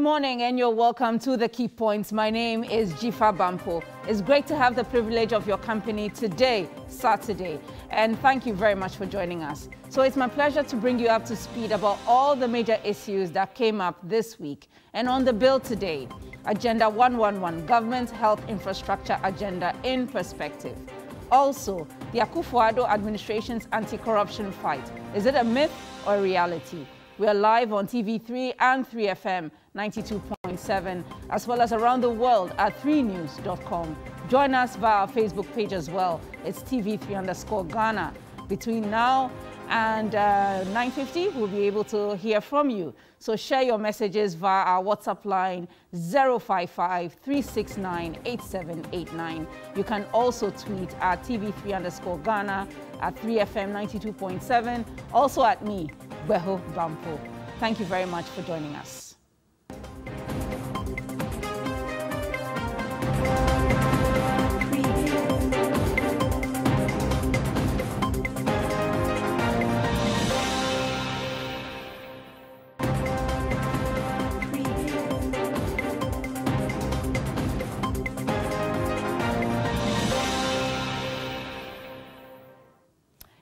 morning and you're welcome to the Key Points. My name is Dzifa Bampoh. It's great to have the privilege of your company today, Saturday, and thank you very much for joining us. So it's my pleasure to bring you up to speed about all the major issues that came up this week. And on the bill today, Agenda 111, Government Health Infrastructure Agenda in Perspective. Also, the Akufo-Addo administration's anti-corruption fight. Is it a myth or a reality? We are live on TV3 and 3FM 92.7, as well as around the world at 3news.com. Join us via our Facebook page as well. It's TV3 underscore Ghana. Between now and uh, 9.50, we'll be able to hear from you. So share your messages via our WhatsApp line 055-369-8789. You can also tweet at TV3 underscore Ghana, at 3FM 92.7, also at me, Beho Bampoh. Thank you very much for joining us. Thank you.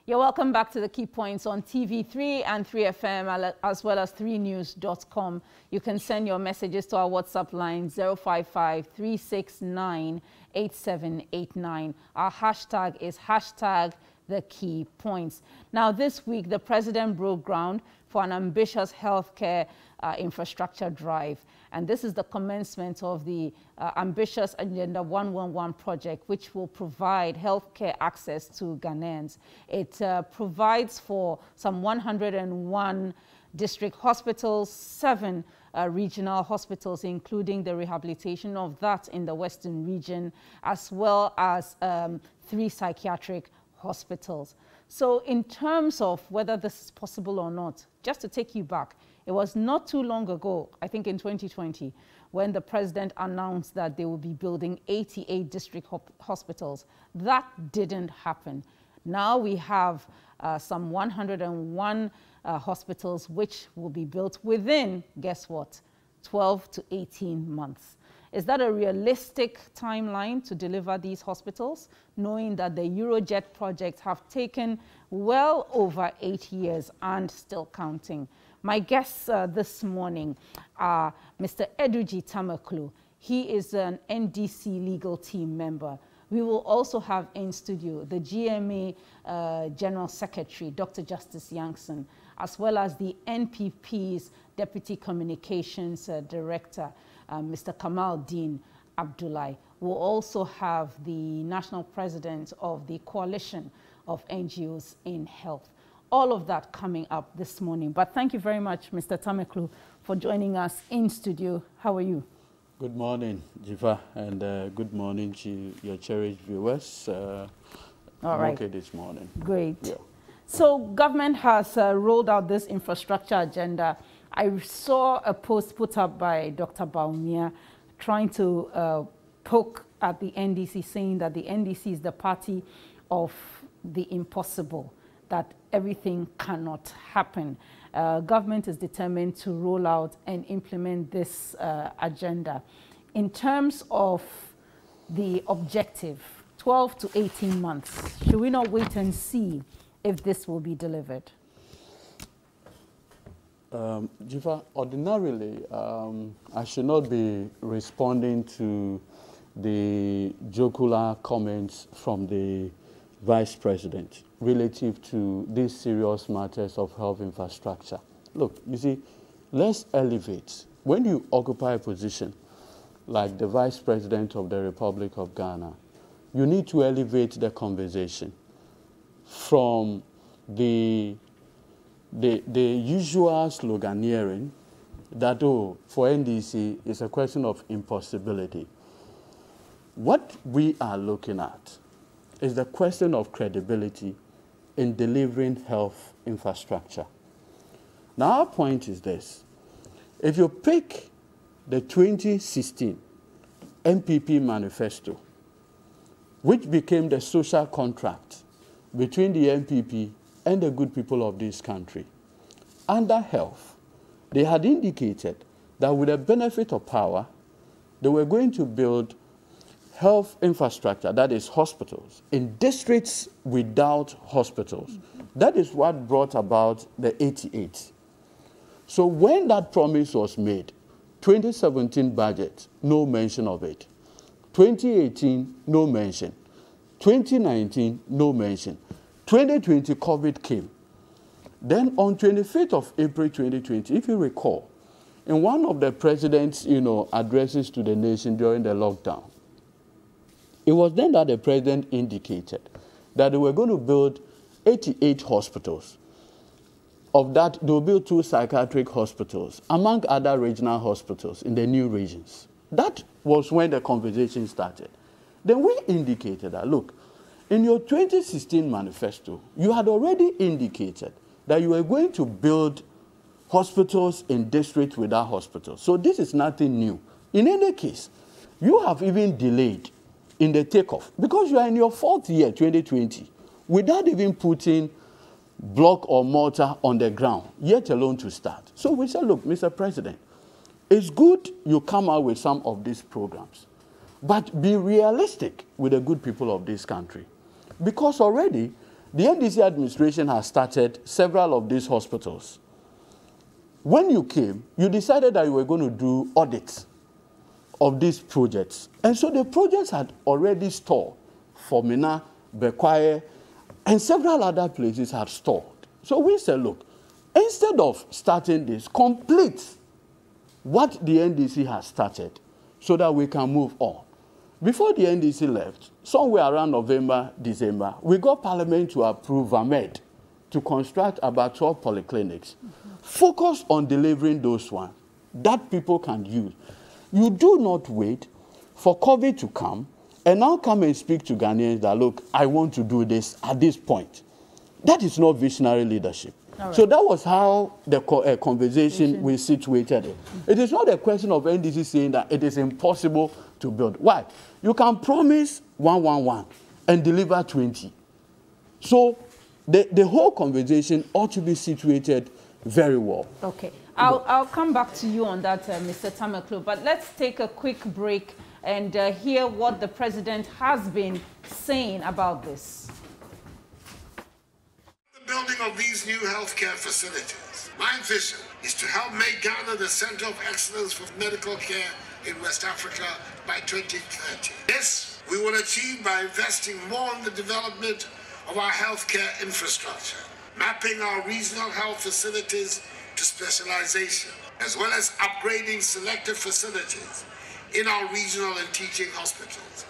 You're welcome back to the key points on TV3 and 3FM as well as 3news.com. You can send your messages to our WhatsApp line 055 369 Our hashtag is hashtag the key points. Now, this week, the president broke ground for an ambitious healthcare uh, infrastructure drive. And this is the commencement of the uh, ambitious Agenda 111 project, which will provide healthcare access to Ghanaians. It uh, provides for some 101 district hospitals, seven uh, regional hospitals, including the rehabilitation of that in the Western region, as well as um, three psychiatric hospitals. So in terms of whether this is possible or not, just to take you back, it was not too long ago, I think in 2020, when the president announced that they would be building 88 district hospitals. That didn't happen. Now we have uh, some 101 uh, hospitals which will be built within, guess what, 12 to 18 months. Is that a realistic timeline to deliver these hospitals, knowing that the Eurojet projects have taken well over eight years and still counting? My guests uh, this morning are Mr. Edudzi Tamakloe. He is an NDC legal team member. We will also have in studio the GMA uh, General Secretary, Dr. Justice Yankson, as well as the NPP's Deputy Communications uh, Director, uh, Mr. Kamal Dean Abdullahi. We'll also have the National President of the Coalition of NGOs in Health all of that coming up this morning. But thank you very much, Mr. Tamakloe, for joining us in studio. How are you? Good morning, Dzifa, and uh, good morning to your cherished viewers. Uh, all okay this morning. Great. Yeah. So government has uh, rolled out this infrastructure agenda. I saw a post put up by Dr. Bawumia trying to uh, poke at the NDC, saying that the NDC is the party of the impossible that everything cannot happen. Uh, government is determined to roll out and implement this uh, agenda. In terms of the objective, 12 to 18 months, should we not wait and see if this will be delivered? Um, Dzifa, ordinarily, um, I should not be responding to the jocular comments from the Vice President relative to these serious matters of health infrastructure. Look, you see, let's elevate. When you occupy a position like the Vice President of the Republic of Ghana, you need to elevate the conversation from the, the, the usual sloganeering that, oh, for NDC, is a question of impossibility. What we are looking at is the question of credibility in delivering health infrastructure. Now, our point is this. If you pick the 2016 NPP manifesto, which became the social contract between the NPP and the good people of this country, under health, they had indicated that with the benefit of power, they were going to build health infrastructure, that is hospitals, in districts without hospitals. That is what brought about the 88. So when that promise was made, 2017 budget, no mention of it. 2018, no mention. 2019, no mention. 2020, COVID came. Then on 25th of April 2020, if you recall, in one of the president's you know, addresses to the nation during the lockdown, it was then that the president indicated that they were going to build 88 hospitals. Of that, they will build two psychiatric hospitals, among other regional hospitals in the new regions. That was when the conversation started. Then we indicated that, look, in your 2016 manifesto, you had already indicated that you were going to build hospitals in districts without hospitals. So this is nothing new. In any case, you have even delayed in the takeoff because you are in your fourth year, 2020, without even putting block or mortar on the ground, yet alone to start. So we said, look, Mr. President, it's good you come out with some of these programs, but be realistic with the good people of this country. Because already the NDC administration has started several of these hospitals. When you came, you decided that you were going to do audits of these projects. And so the projects had already stalled for Mina, Bekwai, and several other places had stalled. So we said, look, instead of starting this, complete what the NDC has started so that we can move on. Before the NDC left, somewhere around November, December, we got Parliament to approve VAMED to construct about 12 polyclinics. Mm -hmm. Focus on delivering those ones that people can use. You do not wait for COVID to come and now come and speak to Ghanaians that, look, I want to do this at this point. That is not visionary leadership. Right. So that was how the co uh, conversation we situated it. It is not a question of NDC saying that it is impossible to build. Why? You can promise 111 and deliver 20. So the, the whole conversation ought to be situated very well. Okay. I'll, I'll come back to you on that, uh, Mr. Tamakloe, but let's take a quick break and uh, hear what the president has been saying about this. The building of these new healthcare facilities. My vision is to help make Ghana the center of excellence for medical care in West Africa by 2030. This we will achieve by investing more in the development of our healthcare infrastructure, mapping our regional health facilities to specialization, as well as upgrading selected facilities in our regional and teaching hospitals.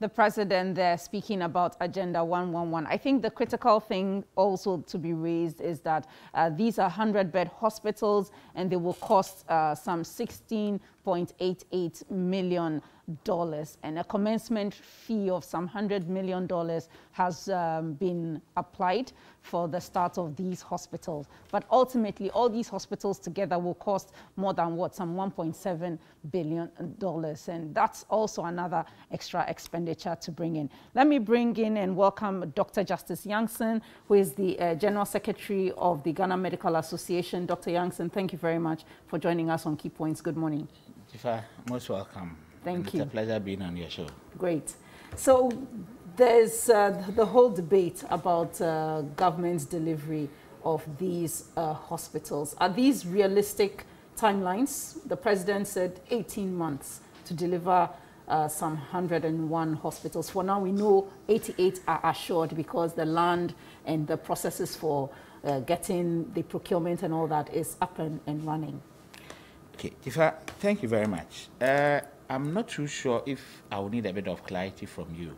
The president there speaking about Agenda 111. I think the critical thing also to be raised is that uh, these are 100 bed hospitals and they will cost uh, some 16.88 million dollars and a commencement fee of some hundred million dollars has um, been applied for the start of these hospitals. But ultimately, all these hospitals together will cost more than what, some 1.7 billion dollars. And that's also another extra expenditure to bring in. Let me bring in and welcome Dr. Justice Yankson, who is the uh, General Secretary of the Ghana Medical Association. Dr. Yankson, thank you very much for joining us on Key Points. Good morning. Dzifa, most welcome. Thank it's you. It's a pleasure being on your show. Great. So there's uh, the whole debate about uh, government's delivery of these uh, hospitals. Are these realistic timelines? The president said 18 months to deliver uh, some 101 hospitals. For now, we know 88 are assured because the land and the processes for uh, getting the procurement and all that is up and, and running. Okay, Dzifa, thank you very much. Uh, I'm not too sure if I will need a bit of clarity from you.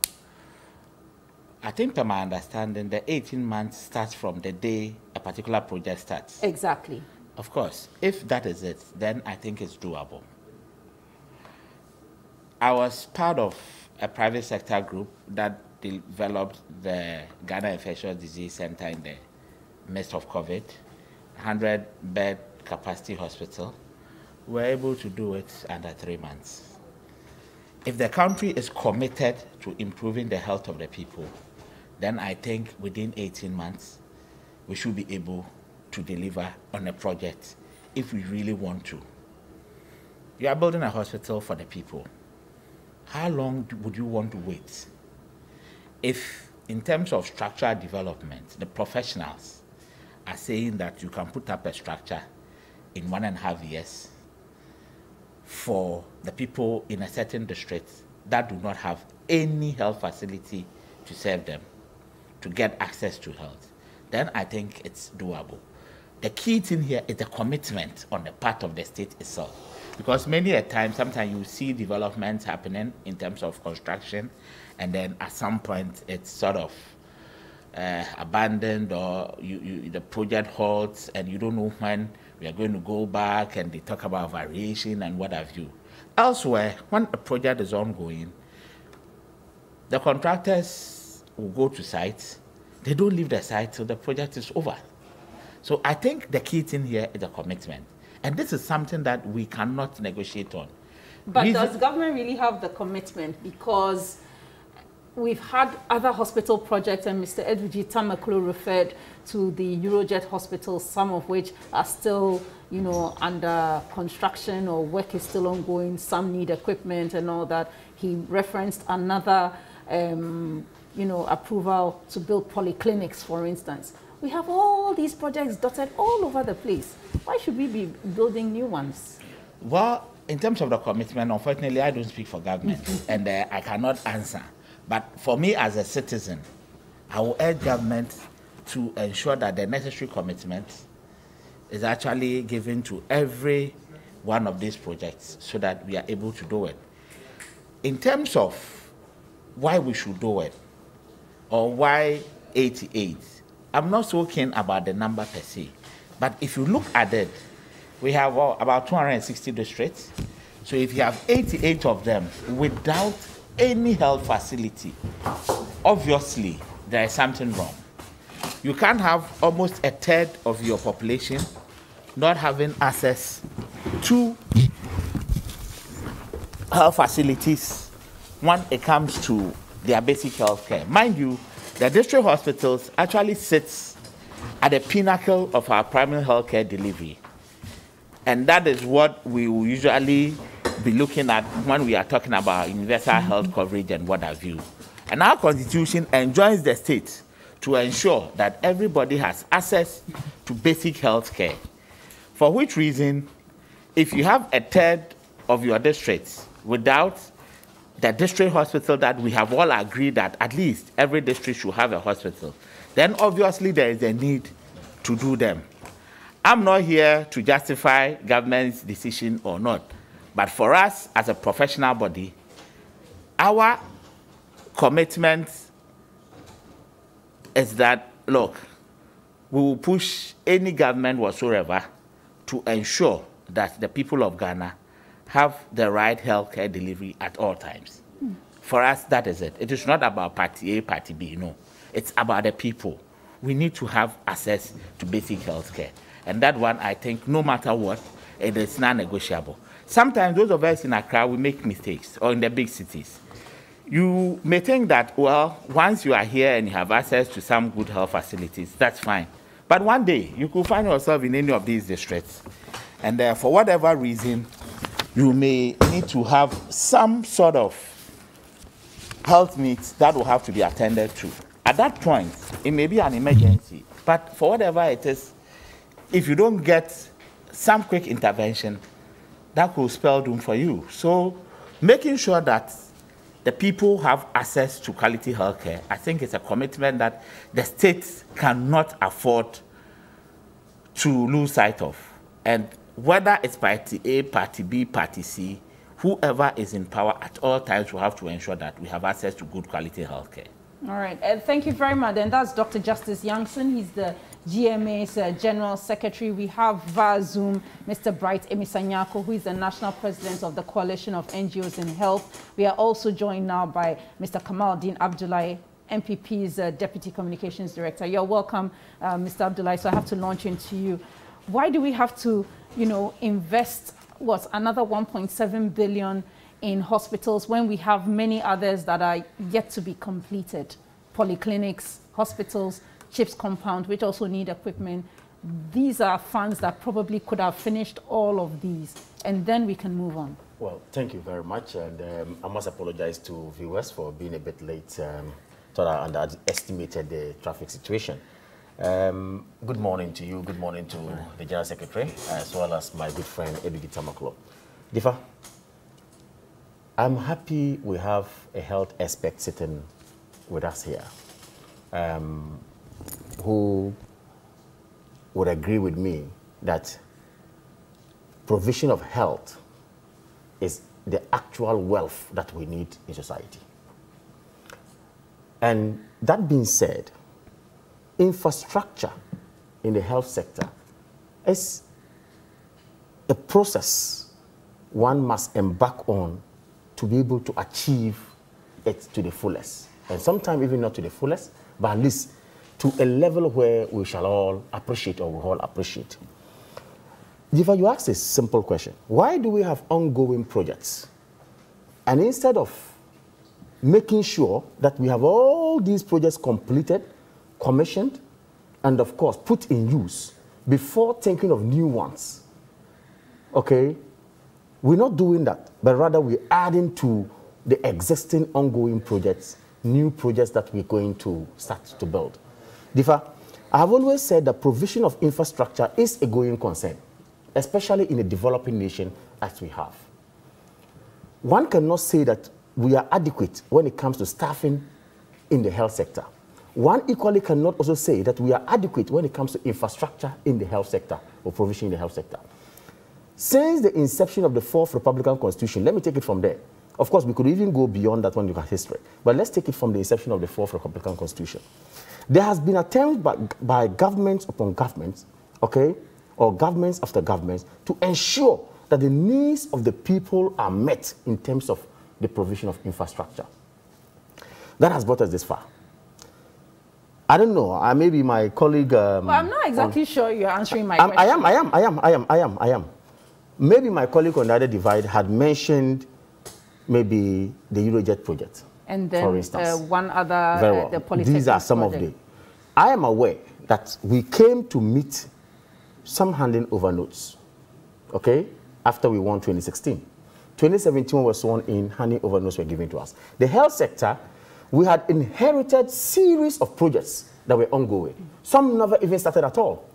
I think, to my understanding, the 18 months starts from the day a particular project starts. Exactly. Of course. If that is it, then I think it's doable. I was part of a private sector group that developed the Ghana Infectious Disease Center in the midst of COVID, 100 bed capacity hospital. We were able to do it under three months if the country is committed to improving the health of the people, then I think within 18 months, we should be able to deliver on a project if we really want to. You are building a hospital for the people. How long would you want to wait? If, in terms of structural development, the professionals are saying that you can put up a structure in one and a half years for the people in a certain district that do not have any health facility to serve them to get access to health, then I think it's doable. The key thing here is the commitment on the part of the state itself. Because many a time, sometimes you see developments happening in terms of construction, and then at some point it's sort of uh, abandoned or you, you, the project halts and you don't know when we are going to go back and they talk about variation and what have you. Elsewhere, when a project is ongoing, the contractors will go to sites. They don't leave the site till the project is over. So I think the key thing here is the commitment. And this is something that we cannot negotiate on. But Reason does government really have the commitment? Because we've had other hospital projects, and Mr. Edudzi Tamakloe referred to the Eurojet hospitals, some of which are still, you know, under construction or work is still ongoing. Some need equipment and all that. He referenced another, um, you know, approval to build polyclinics, for instance. We have all these projects dotted all over the place. Why should we be building new ones? Well, in terms of the commitment, unfortunately, I don't speak for government, and uh, I cannot answer. But for me as a citizen, I will urge government to ensure that the necessary commitment is actually given to every one of these projects so that we are able to do it. In terms of why we should do it or why 88, I'm not keen about the number per se. But if you look at it, we have uh, about 260 districts. So if you have 88 of them without any health facility, obviously there is something wrong. You can't have almost a third of your population not having access to health facilities when it comes to their basic health care. Mind you, the district hospitals actually sits at the pinnacle of our primary health care delivery. And that is what we will usually be looking at when we are talking about universal mm-hmm. health coverage and what have you. And our constitution enjoins the state to ensure that everybody has access to basic health care. For which reason, if you have a third of your districts without the district hospital that we have all agreed that at least every district should have a hospital, then obviously there is a need to do them. I'm not here to justify government's decision or not. But for us as a professional body, our commitment is that, look, we will push any government whatsoever to ensure that the people of Ghana have the right health care delivery at all times. Mm. For us, that is it. It is not about party A, party B, no. It's about the people. We need to have access to basic health care. And that one, I think, no matter what, it is non negotiable. Sometimes those of us in Accra, we make mistakes, or in the big cities. You may think that, well, once you are here and you have access to some good health facilities, that's fine. But one day, you could find yourself in any of these districts. And uh, for whatever reason, you may need to have some sort of health needs that will have to be attended to. At that point, it may be an emergency. But for whatever it is, if you don't get some quick intervention, that could spell doom for you. So making sure that the people have access to quality health care, I think it's a commitment that the states cannot afford to lose sight of. And whether it's party A, party B, party C, whoever is in power at all times will have to ensure that we have access to good quality health care. All right. Uh, thank you very much. And that's Dr. Justice Yankson. He's the GMA's uh, General Secretary. We have via Zoom Mr. Bright Amissah-Nyarko, who is the National President of the Coalition of NGOs in Health. We are also joined now by Mr. Kamal-Deen Abdulai, NPP's uh, Deputy Communications Director. You're welcome, uh, Mr. Abdulai. So I have to launch into you. Why do we have to, you know, invest, what, another 1.7 billion in hospitals when we have many others that are yet to be completed? Polyclinics, hospitals, CHPS compound, which also need equipment. these are funds that probably could have finished all of these, and then we can move on. Well, thank you very much, and um, I must apologize to viewers for being a bit late. Um, thought I underestimated the traffic situation. Um, good morning to you. Good morning to the General Secretary, as well as my good friend Edudzi Tamakloe. Dzifa, I'm happy we have a health expert sitting with us here, um, who would agree with me that provision of health is the actual wealth that we need in society. And that being said, infrastructure in the health sector is a process one must embark on to be able to achieve it to the fullest. And sometimes even not to the fullest, but at least to a level where we shall all appreciate or we all appreciate. Dzifa, you asked a simple question. Why do we have ongoing projects? And instead of making sure that we have all these projects completed, commissioned, and of course put in use before thinking of new ones, okay, we're not doing that, but rather we're adding to the existing ongoing projects, new projects that we're going to start to build. Dzifa, I have always said that provision of infrastructure is a going concern especially in a developing nation as we have. One cannot say that we are adequate when it comes to staffing in the health sector. One equally cannot also say that we are adequate when it comes to infrastructure in the health sector or provision in the health sector. Since the inception of the Fourth Republican Constitution, let me take it from there. Of course, we could even go beyond that when you history, but let's take it from the inception of the Fourth Republican Constitution. There has been attempts by, by governments upon governments, okay, or governments after governments to ensure that the needs of the people are met in terms of the provision of infrastructure. That has brought us this far. I don't know. Uh, maybe my colleague. Um, well, I'm not exactly sure you're answering my um, question. I am. I am. I am. I am. I am. I am. Maybe my colleague on the other divide had mentioned maybe the Eurojet project. And then for instance. Uh, one other. Very well. Uh, the These are some project. of the. I am aware that we came to meet some handing over notes, okay, after we won 2016. 2017 was sworn in, handing over notes were given to us. The health sector, we had inherited series of projects that were ongoing. Some never even started at all.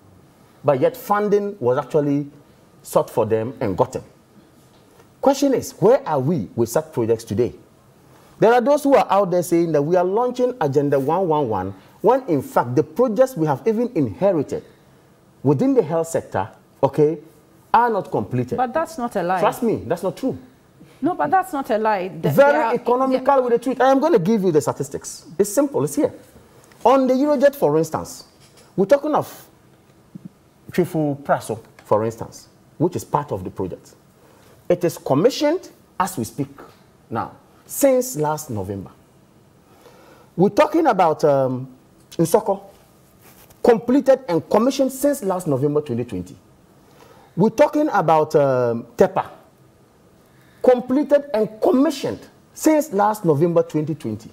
But yet funding was actually sought for them and gotten. Question is, where are we with such projects today? There are those who are out there saying that we are launching Agenda 111 when in fact the projects we have even inherited within the health sector, okay, are not completed. But that's not a lie. Trust me, that's not true. No, but that's not a lie. The, Very are, economical with the truth. I am going to give you the statistics. It's simple, it's here. On the Eurojet, for instance, we're talking of Twifo Praso, for instance, which is part of the project. It is commissioned as we speak now, since last November. We're talking about um, Nsoko, completed and commissioned since last November 2020. We're talking about um, TEPA, completed and commissioned since last November 2020.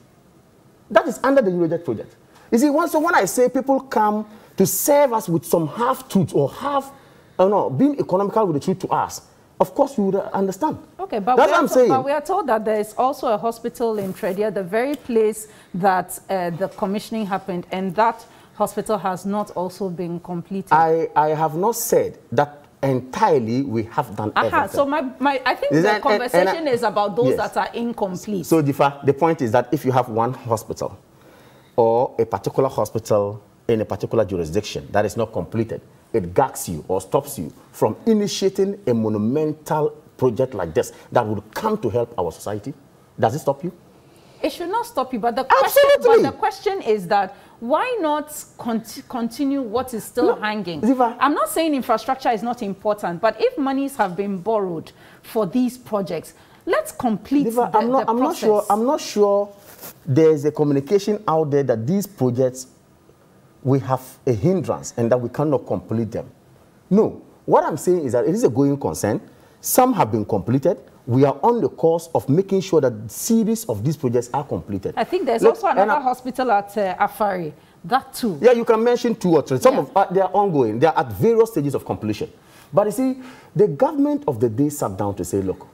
That is under the Eurojet project. You see, so when I say people come to serve us with some half truth or half, I don't know, being economical with the truth to us, of course you would understand. Okay, but, That's we, what I'm saying. but we are told that there is also a hospital in Tredia, the very place that uh, the commissioning happened, and that hospital has not also been completed. I, I have not said that entirely we have done Aha, everything. so my, my, I think Is the that- conversation and- and I- is about those Yes. that are incomplete. So Dzifa, the point is that if you have one hospital or a particular hospital in a particular jurisdiction that is not completed, it gags you or stops you from initiating a monumental project like this that would come to help our society. Does it stop you? It should not stop you, but the question, but the question is that why not conti- continue what is still hanging? Dzifa. I'm not saying infrastructure is not important, but if monies have been borrowed for these projects, let's complete Dzifa, the, I'm not, the I'm not sure. I'm not sure there's a communication out there that these projects we have a hindrance and that we cannot complete them. No. What I'm saying is that it is a going concern. Some have been completed. We are on the course of making sure that series of these projects are completed. I think there's Look, also another I- hospital at uh, Afari That too. Yeah, you can mention two or three. Some Yeah. of uh, they are ongoing. They are at various stages of completion. But you see, the government of the day sat down to say, look,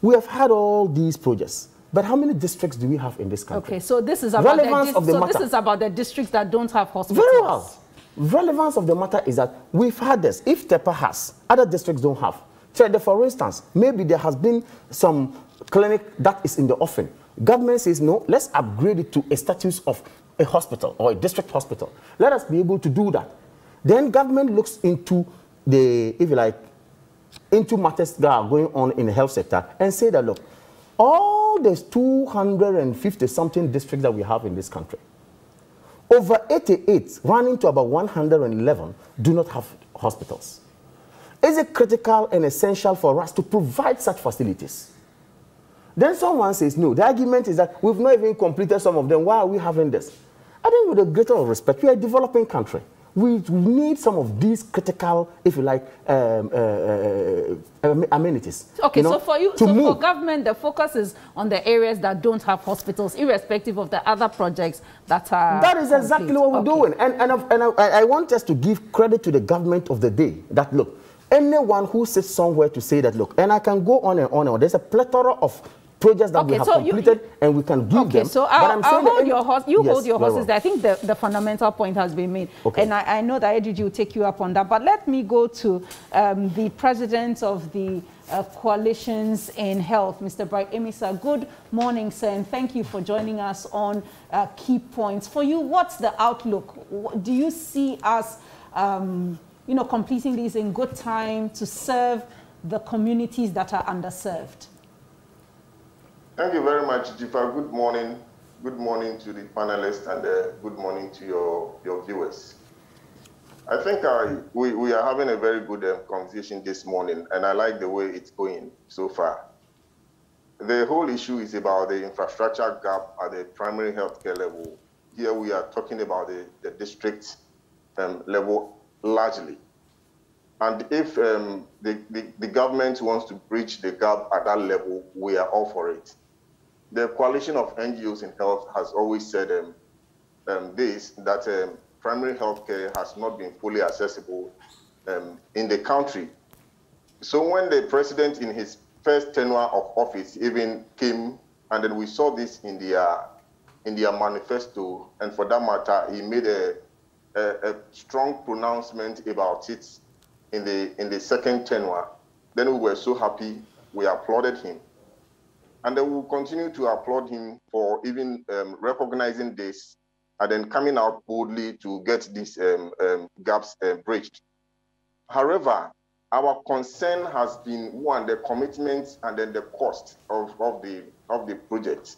we have had all these projects, but how many districts do we have in this country? Okay, so this is about Relevance the, of the so matter. this is about the districts that don't have hospitals. Very well. Relevance of the matter is that we've had this. If Tepa has, other districts don't have. The- For instance, maybe there has been some clinic that is in the offing. Government says, no, let's upgrade it to a status of a hospital or a district hospital. Let us be able to do that. Then government looks into the, if you like, into matters that are going on in the health sector and say that, look, all these 250 something districts that we have in this country, over 88, running to about 111, do not have hospitals. Is it critical and essential for us to provide such facilities? Then someone says, no, the argument is that we've not even completed some of them. Why are we having this? I think with a greater respect, we are a developing country. We, need some of these critical, if you like, um, uh, uh, uh, amenities. Okay, you know, so for you, so for government, the focus is on the areas that don't have hospitals, irrespective of the other projects that are. That is exactly complete. what we're Okay. doing. And, and, and I, I want us to give credit to the government of the day that, look, anyone who sits somewhere to say that, look, and I can go on and on and on, there's a plethora of projects that we have so you- completed and we can give Okay, them. so but I'll, I'm I'll hold your horse. You Yes, hold your horses. I think the, the fundamental point has been made, Okay. and I, I know that AGG will take you up on that. But let me go to um, the president of the uh, coalitions in health, Mr. Bright Amissah. Good morning, sir, and thank you for joining us on uh, Key Points. For you, what's the outlook? Do you see us, um, you know, completing these in good time to serve the communities that are underserved? Thank you very much, Dzifa. Good morning. Good morning to the panelists and uh, good morning to your, your viewers. I think I, we, we are having a very good um, conversation this morning, and I like the way it's going so far. The whole issue is about the infrastructure gap at the primary healthcare level. Here we are talking about the, the district um, level largely. And if um, the, the, the government wants to bridge the gap at that level, we are all for it. The coalition of NGOs in health has always said um, um, this that um, primary health care has not been fully accessible um, in the country. So when the president in his first tenure of office even came, and then we saw this in their in their manifesto, and for that matter, he made a, a, a strong pronouncement about it in the in the second tenure. Then we were so happy, we applauded him. And then we'll continue to applaud him for even um, recognizing this and then coming out boldly to get these um, um, gaps uh, bridged. However, our concern has been one, the commitment and then the cost of, of, the, of the project.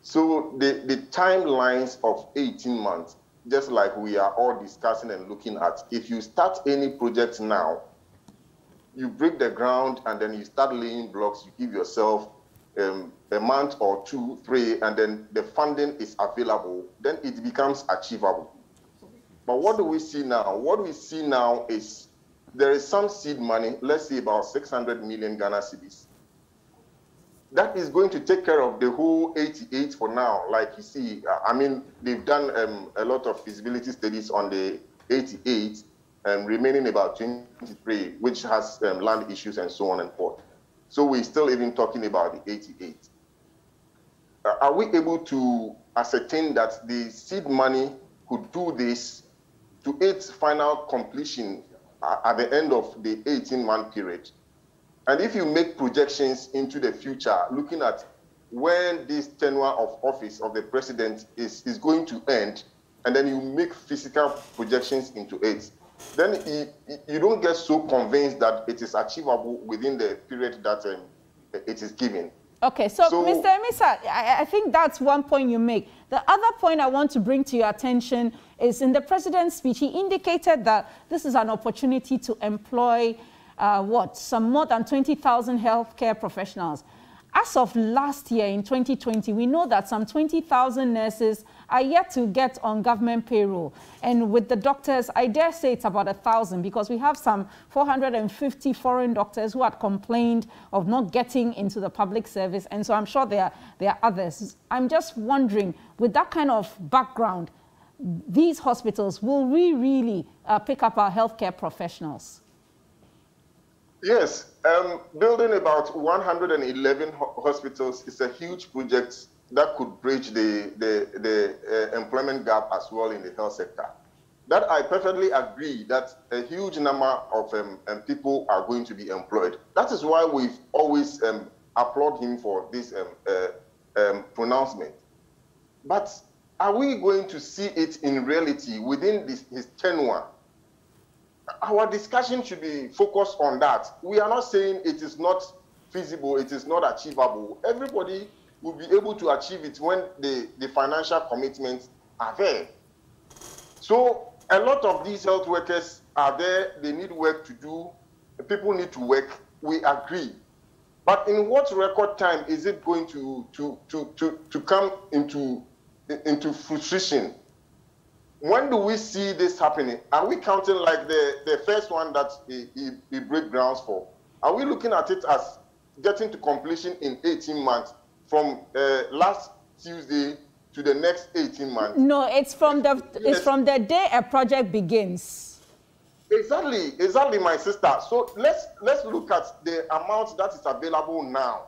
So the, the timelines of 18 months, just like we are all discussing and looking at, if you start any project now, you break the ground and then you start laying blocks, you give yourself um, a month or two, three, and then the funding is available, then it becomes achievable. But what do we see now? What we see now is there is some seed money, let's say about 600 million Ghana cedis. That is going to take care of the whole 88 for now. Like you see, uh, I mean, they've done um, a lot of feasibility studies on the 88 and remaining about 23, which has um, land issues and so on and forth. So we're still even talking about the 88. Uh, are we able to ascertain that the seed money could do this to its final completion uh, at the end of the 18 month period? And if you make projections into the future, looking at when this tenure of office of the president is, is going to end, and then you make physical projections into it, then you, you don't get so convinced that it is achievable within the period that um, it is given. Okay, so, So- Mr. Amissah, I, I think that's one point you make. The other point I want to bring to your attention is in the president's speech, he indicated that this is an opportunity to employ, uh, what, some more than 20,000 healthcare professionals. As of last year in 2020, we know that some 20,000 nurses are yet to get on government payroll. And with the doctors, I dare say it's about a thousand because we have some 450 foreign doctors who had complained of not getting into the public service. And so I'm sure there are, there are others. I'm just wondering, with that kind of background, these hospitals, will we really uh, pick up our healthcare professionals? Yes, um, building about 111 ho hospitals is a huge project that could bridge the, the, the uh, employment gap as well in the health sector. That I perfectly agree that a huge number of um, um, people are going to be employed. That is why we've always um, applaud him for this um, uh, um, pronouncement. But are we going to see it in reality within this, his tenure? Our discussion should be focused on that. We are not saying it is not feasible, it is not achievable. Everybody will be able to achieve it when the, the financial commitments are there. So a lot of these health workers are there, they need work to do, people need to work. We agree. But in what record time is it going to, to, to, to, to come into, into fruition? When do we see this happening? Are we counting like the, the first one that he, he, he break grounds for? Are we looking at it as getting to completion in 18 months from uh, last Tuesday to the next 18 months? No, it's from the, it's from the day a project begins. Exactly, exactly, my sister. So let's let's look at the amount that is available now.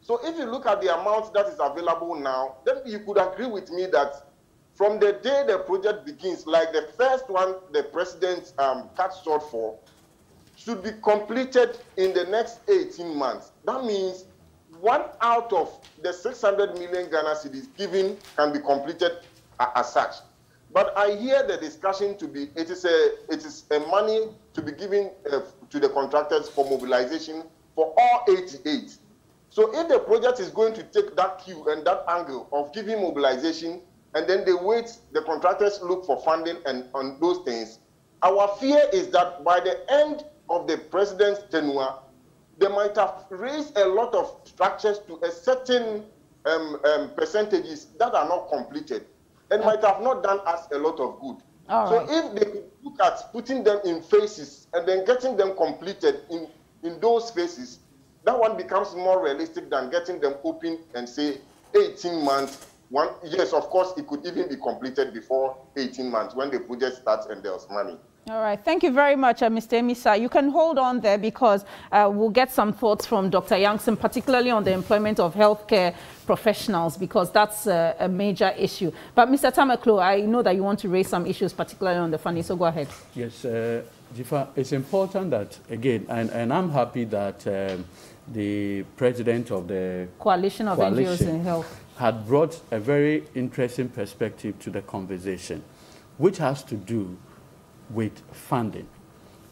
So if you look at the amount that is available now, then you could agree with me that from the day the project begins, like the first one the president um, cut short for, should be completed in the next 18 months. That means one out of the 600 million Ghana cedis given can be completed as such. But I hear the discussion to be it is a it is a money to be given uh, to the contractors for mobilization for all 88. So if the project is going to take that cue and that angle of giving mobilization, and then they wait, the contractors look for funding and on those things, our fear is that by the end of the president's tenure, they might have raised a lot of structures to a certain um, um, percentages that are not completed and might have not done us a lot of good. All so right. if they could look at putting them in phases and then getting them completed in, in those phases, that one becomes more realistic than getting them open and say 18 months. One yes, of course, it could even be completed before 18 months when the project starts and there's money. All right. Thank you very much, uh, Mr. Amissah. You can hold on there because uh, we'll get some thoughts from Dr. Yankson, particularly on the employment of healthcare professionals, because that's uh, a major issue. But Mr. Tamakloe, I know that you want to raise some issues, particularly on the funding, so go ahead. Yes, uh, Dzifa, it's important that, again, and, and I'm happy that um, the president of the Coalition of Coalition NGOs in Health had brought a very interesting perspective to the conversation, which has to do with funding.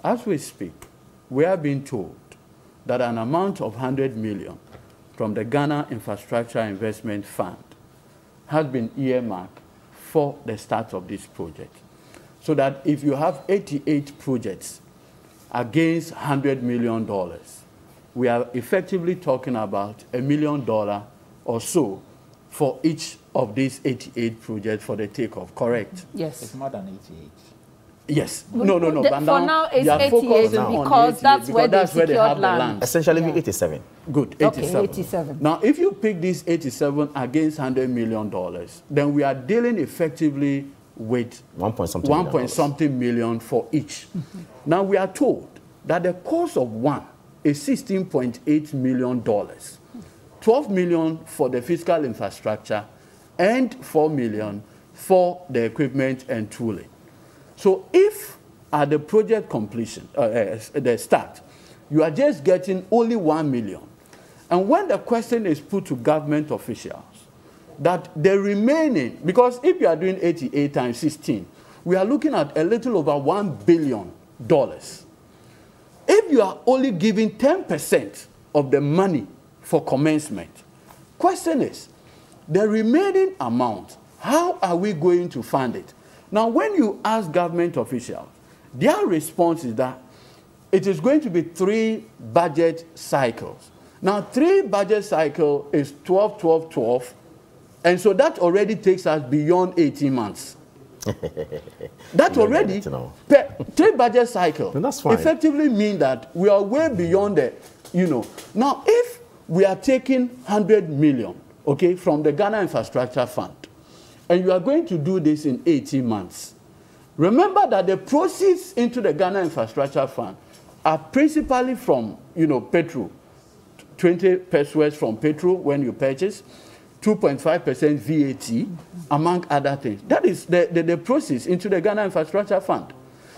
As we speak, we are being told that an amount of 100 million from the Ghana Infrastructure Investment Fund has been earmarked for the start of this project. So that if you have 88 projects against $100 million, we are effectively talking about a million dollar or so for each of these 88 projects for the takeoff, correct? Yes. It's more than 88. Yes. No, no, no. The, but now, for now, it's 88 because that's where they secured they have land. land. Essentially, yeah. 87. Good, 87. Okay, 87. Now, if you pick this 87 against $100 million, then we are dealing effectively with one point something, one point something million for each. Mm -hmm. Now, we are told that the cost of one is $16.8 million. 12 million for the physical infrastructure and 4 million for the equipment and tooling. So if at the project completion, uh, uh, the start, you are just getting only 1 million, and when the question is put to government officials, that the remaining, because if you are doing 88 times 16, we are looking at a little over $1 billion. If you are only giving 10% of the money for commencement, question is, the remaining amount, how are we going to fund it? Now, when you ask government officials, their response is that it is going to be three budget cycles. Now, three budget cycle is 12, 12, 12. And so that already takes us beyond 18 months. that already, per, three budget cycle, effectively mean that we are way beyond the, you know. Now, if we are taking 100 million, okay, from the Ghana Infrastructure Fund, and you are going to do this in 18 months, remember that the proceeds into the Ghana Infrastructure Fund are principally from, you know, petrol, 20 pesos from petrol when you purchase, 2.5% VAT, among other things. That is the, the, the proceeds into the Ghana Infrastructure Fund.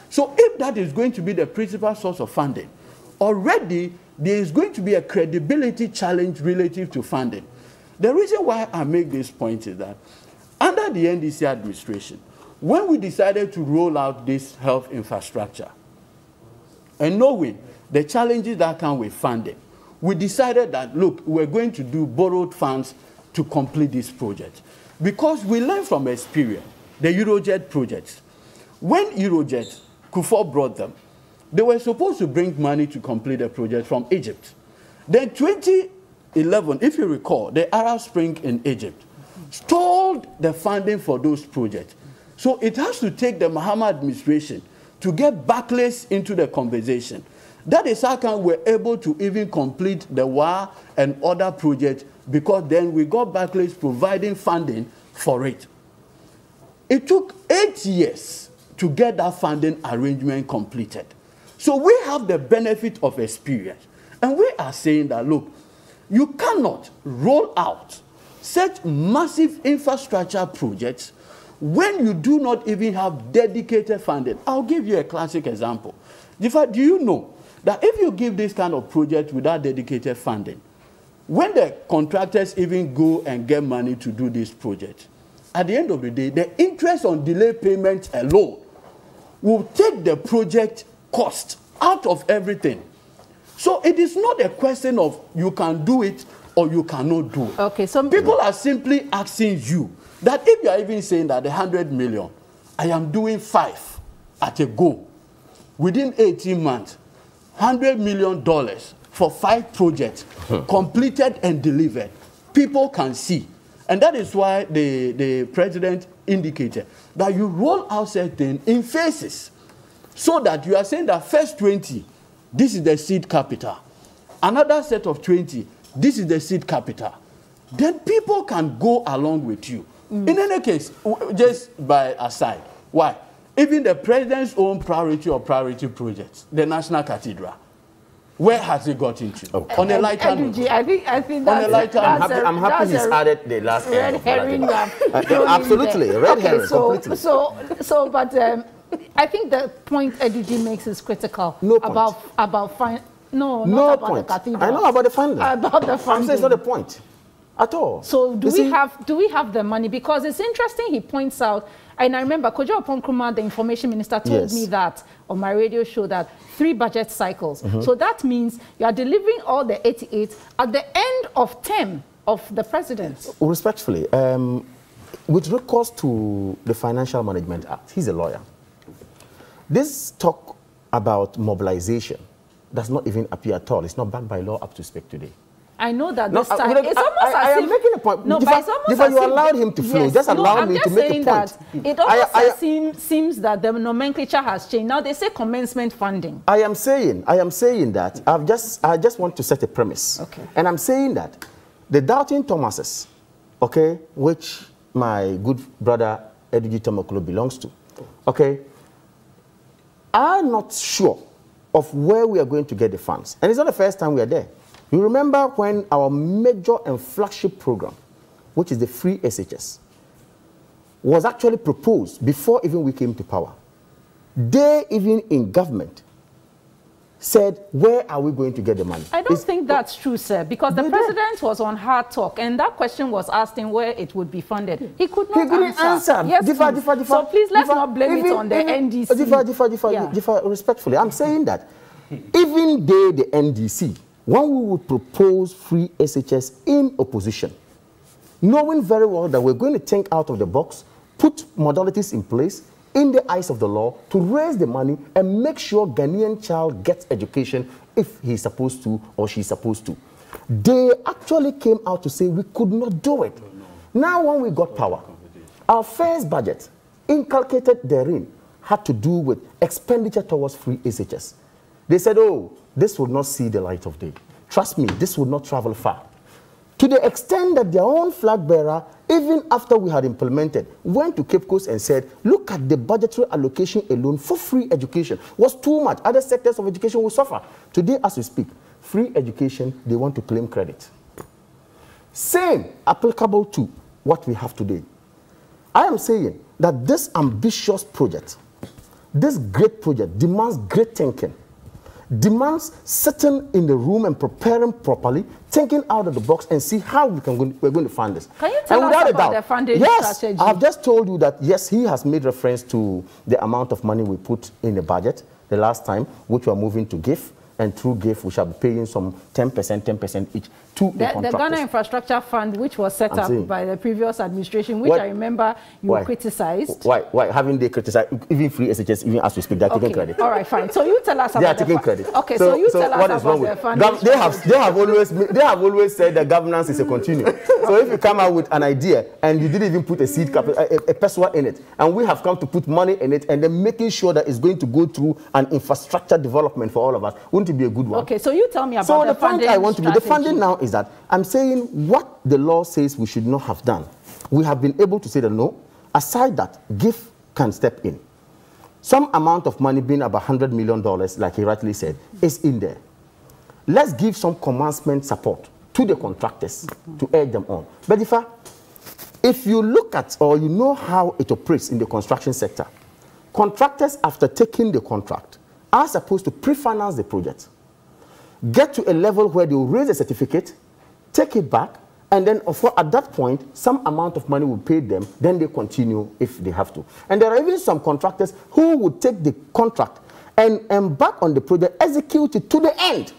So if that is going to be the principal source of funding, already there is going to be a credibility challenge relative to funding. The reason why I make this point is that under the NDC administration, when we decided to roll out this health infrastructure, and knowing the challenges that come with funding, we decided that, look, we're going to do borrowed funds to complete this project. Because we learned from experience, the Euroget projects. When Euroget, Kufuor brought them, they were supposed to bring money to complete the project from Egypt. Then 2011, if you recall, the Arab Spring in Egypt stalled the funding for those projects. So it has to take the Mahama administration to get Barclays into the conversation. That is how come we're able to even complete the WA and other projects because then we got Barclays providing funding for it. It took eight years to get that funding arrangement completed. So we have the benefit of experience. And we are saying that, look, you cannot roll out such massive infrastructure projects when you do not even have dedicated funding. I'll give you a classic example. In fact, Do you know that if you give this kind of project without dedicated funding, when the contractors even go and get money to do this project, at the end of the day, the interest on delay payments alone will take the project cost out of everything. So it is not a question of you can do it or you cannot do it. Okay, so people are simply asking you that if you are even saying that the 100 million, I am doing five at a go within 18 months, 100 million dollars for five projects uh-huh. completed and delivered. People can see. And that is why the, the president indicated that you roll out certain in phases so that you are saying that first 20, this is the seed capital. Another set of 20, this is the seed capital. Then people can go along with you. Mm. In any case, just by aside, why? Even the president's own priority or priority projects, the National Cathedral, where has it got into? Okay. On a lighter note. I think, I think on a lighter I'm happy, I'm happy he's added the last red herring. uh, absolutely, red okay, herring, so, completely. So, so, but um, I think the point Edudzi makes is critical. No point. About, about fine. No, no about point. the cathedral. I know about the funding. About the funding. I'm saying it's not the point at all. So do You we see- have do we have the money? Because it's interesting. He points out, and I remember Kojo Oppong Nkrumah, the information minister, told Yes. me that on my radio show that three budget cycles. Mm-hmm. So that means you are delivering all the 88 at the end of term of the president. Respectfully, um, with recourse to the Financial Management Act, he's a lawyer. This talk about mobilization does not even appear at all. It's not backed by law up to speak today. I know that this I- time I- it's I- almost I- as I am if making a point. No, Dzifa- but it's almost as you allowed him to flow. Yes, Just no, allow I'm me just to make a point. That it almost I- I- seem, seems that the nomenclature has changed. Now they say commencement funding. I am saying, I am saying that I've just, I just want to set a premise. Okay. And I'm saying that the doubting Thomases, okay, which my good brother Edudzi Tamakloe belongs to, okay, are not sure of where we are going to get the funds. And it's not the first time we are there. You remember when our major and flagship program, which is the free SHS, was actually proposed before even we came to power. They, even in government, said, Where are we going to get the money? I don't It's- think that's true, sir, because the president was on hard talk, and that question was asked him where it would be funded. He could not He didn't answer. Yes, Differ, please. differ, differ, So please let's not blame it on the even- NDC. Differ, differ, differ, Yeah. differ, respectfully. I'm saying that even they, the NDC, when we would propose free SHS in opposition, knowing very well that we're going to think out of the box, put modalities in place in the eyes of the law to raise the money and make sure Ghanaian child gets education if he's supposed to or she's supposed to. They actually came out to say we could not do it. Now, when we got power, our first budget, inculcated therein, had to do with expenditure towards free SHS. They said, oh, this would not see the light of day. Trust me, this would not travel far. To the extent that their own flag bearer, even after we had implemented, went to Cape Coast and said, look at the budgetary allocation alone for free education was too much. Other sectors of education will suffer. Today, as we speak, free education, they want to claim credit. Same applicable to what we have today. I am saying that this ambitious project, this great project demands great thinking demands sitting in the room and preparing properly, thinking out of the box and see how we can we're going to fund this. Can you tell and us about doubt, the funding yes, strategy? I've just told you that yes, he has made reference to the amount of money we put in the budget the last time, which we're moving to give and through GIF, we shall be paying some 10%, 10% each to the, the. The Ghana Infrastructure Fund, which was set I'm up saying, by the previous administration, which what? I remember you Why? criticized. Why? Why? Haven't they criticized, even free SHS, even as we speak, they're okay. taking credit. All right, fine. So you tell us about They are taking credit. Okay, so, so you so tell us about the fund. They have, they, have always, they have always said that governance is a continuum. so if you come out with an idea and you didn't even put a seed capital, a, a person in it, and we have come to put money in it and then making sure that it's going to go through an infrastructure development for all of us, wouldn't be a good one? Okay, so you tell me about so the, the funding. I want to be the funding now is that I'm saying what the law says we should not have done. We have been able to say that no. Aside that, GIF can step in. Some amount of money, being about $100 million, like he rightly said, is in there. Let's give some commencement support to the contractors to urge them on. But if, I, if you look at or you know how it operates in the construction sector, contractors, after taking the contract, are supposed to pre-finance the project, get to a level where they will raise a certificate, take it back, and then at that point, some amount of money will pay them, then they continue if they have to. And there are even some contractors who would take the contract and embark on the project, execute it to the end,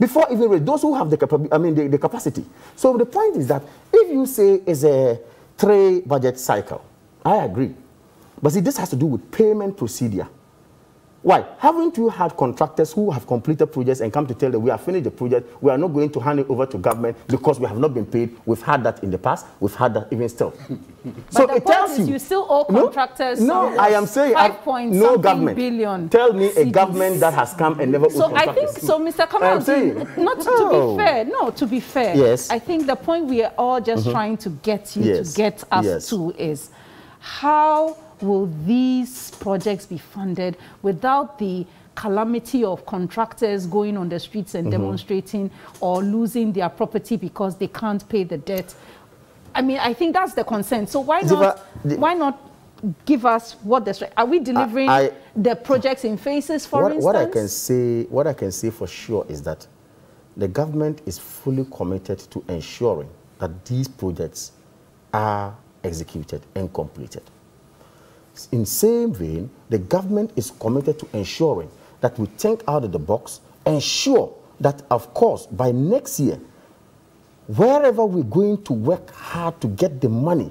before even those who have the, I mean, the, the capacity. So the point is that if you say it's a three budget cycle, I agree. But see, this has to do with payment procedure. Why? Haven't you had contractors who have completed projects and come to tell them we have finished the project, we are not going to hand it over to government because we have not been paid? We've had that in the past, we've had that even still. so it tells you, you still owe contractors. No, no I am saying five point no government. Billion tell me a government that has come and never so I think so, Mr. Kamal. Not to, to, be fair, no, to be fair. Yes. I think the point we are all just mm -hmm. trying to get you yes. to get us yes. to is how will these projects be funded without the calamity of contractors going on the streets and mm -hmm. demonstrating or losing their property because they can't pay the debt? I mean, I think that's the concern. So why not, why not give us what the are we delivering I, I, the projects in phases for what, instance? What I can say, what I can say for sure is that the government is fully committed to ensuring that these projects are executed and completed. In same vein, the government is committed to ensuring that we think out of the box, ensure that, of course, by next year, wherever we're going to work hard to get the money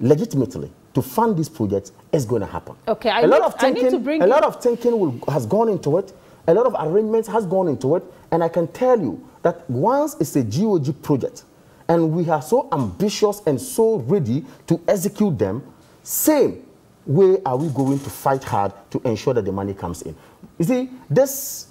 legitimately to fund these projects is going to happen. Okay, I a lot need, of thinking, a lot of thinking will, has gone into it. A lot of arrangements has gone into it, and I can tell you that once it's a GOG project, and we are so ambitious and so ready to execute them, same way are we going to fight hard to ensure that the money comes in? You see, this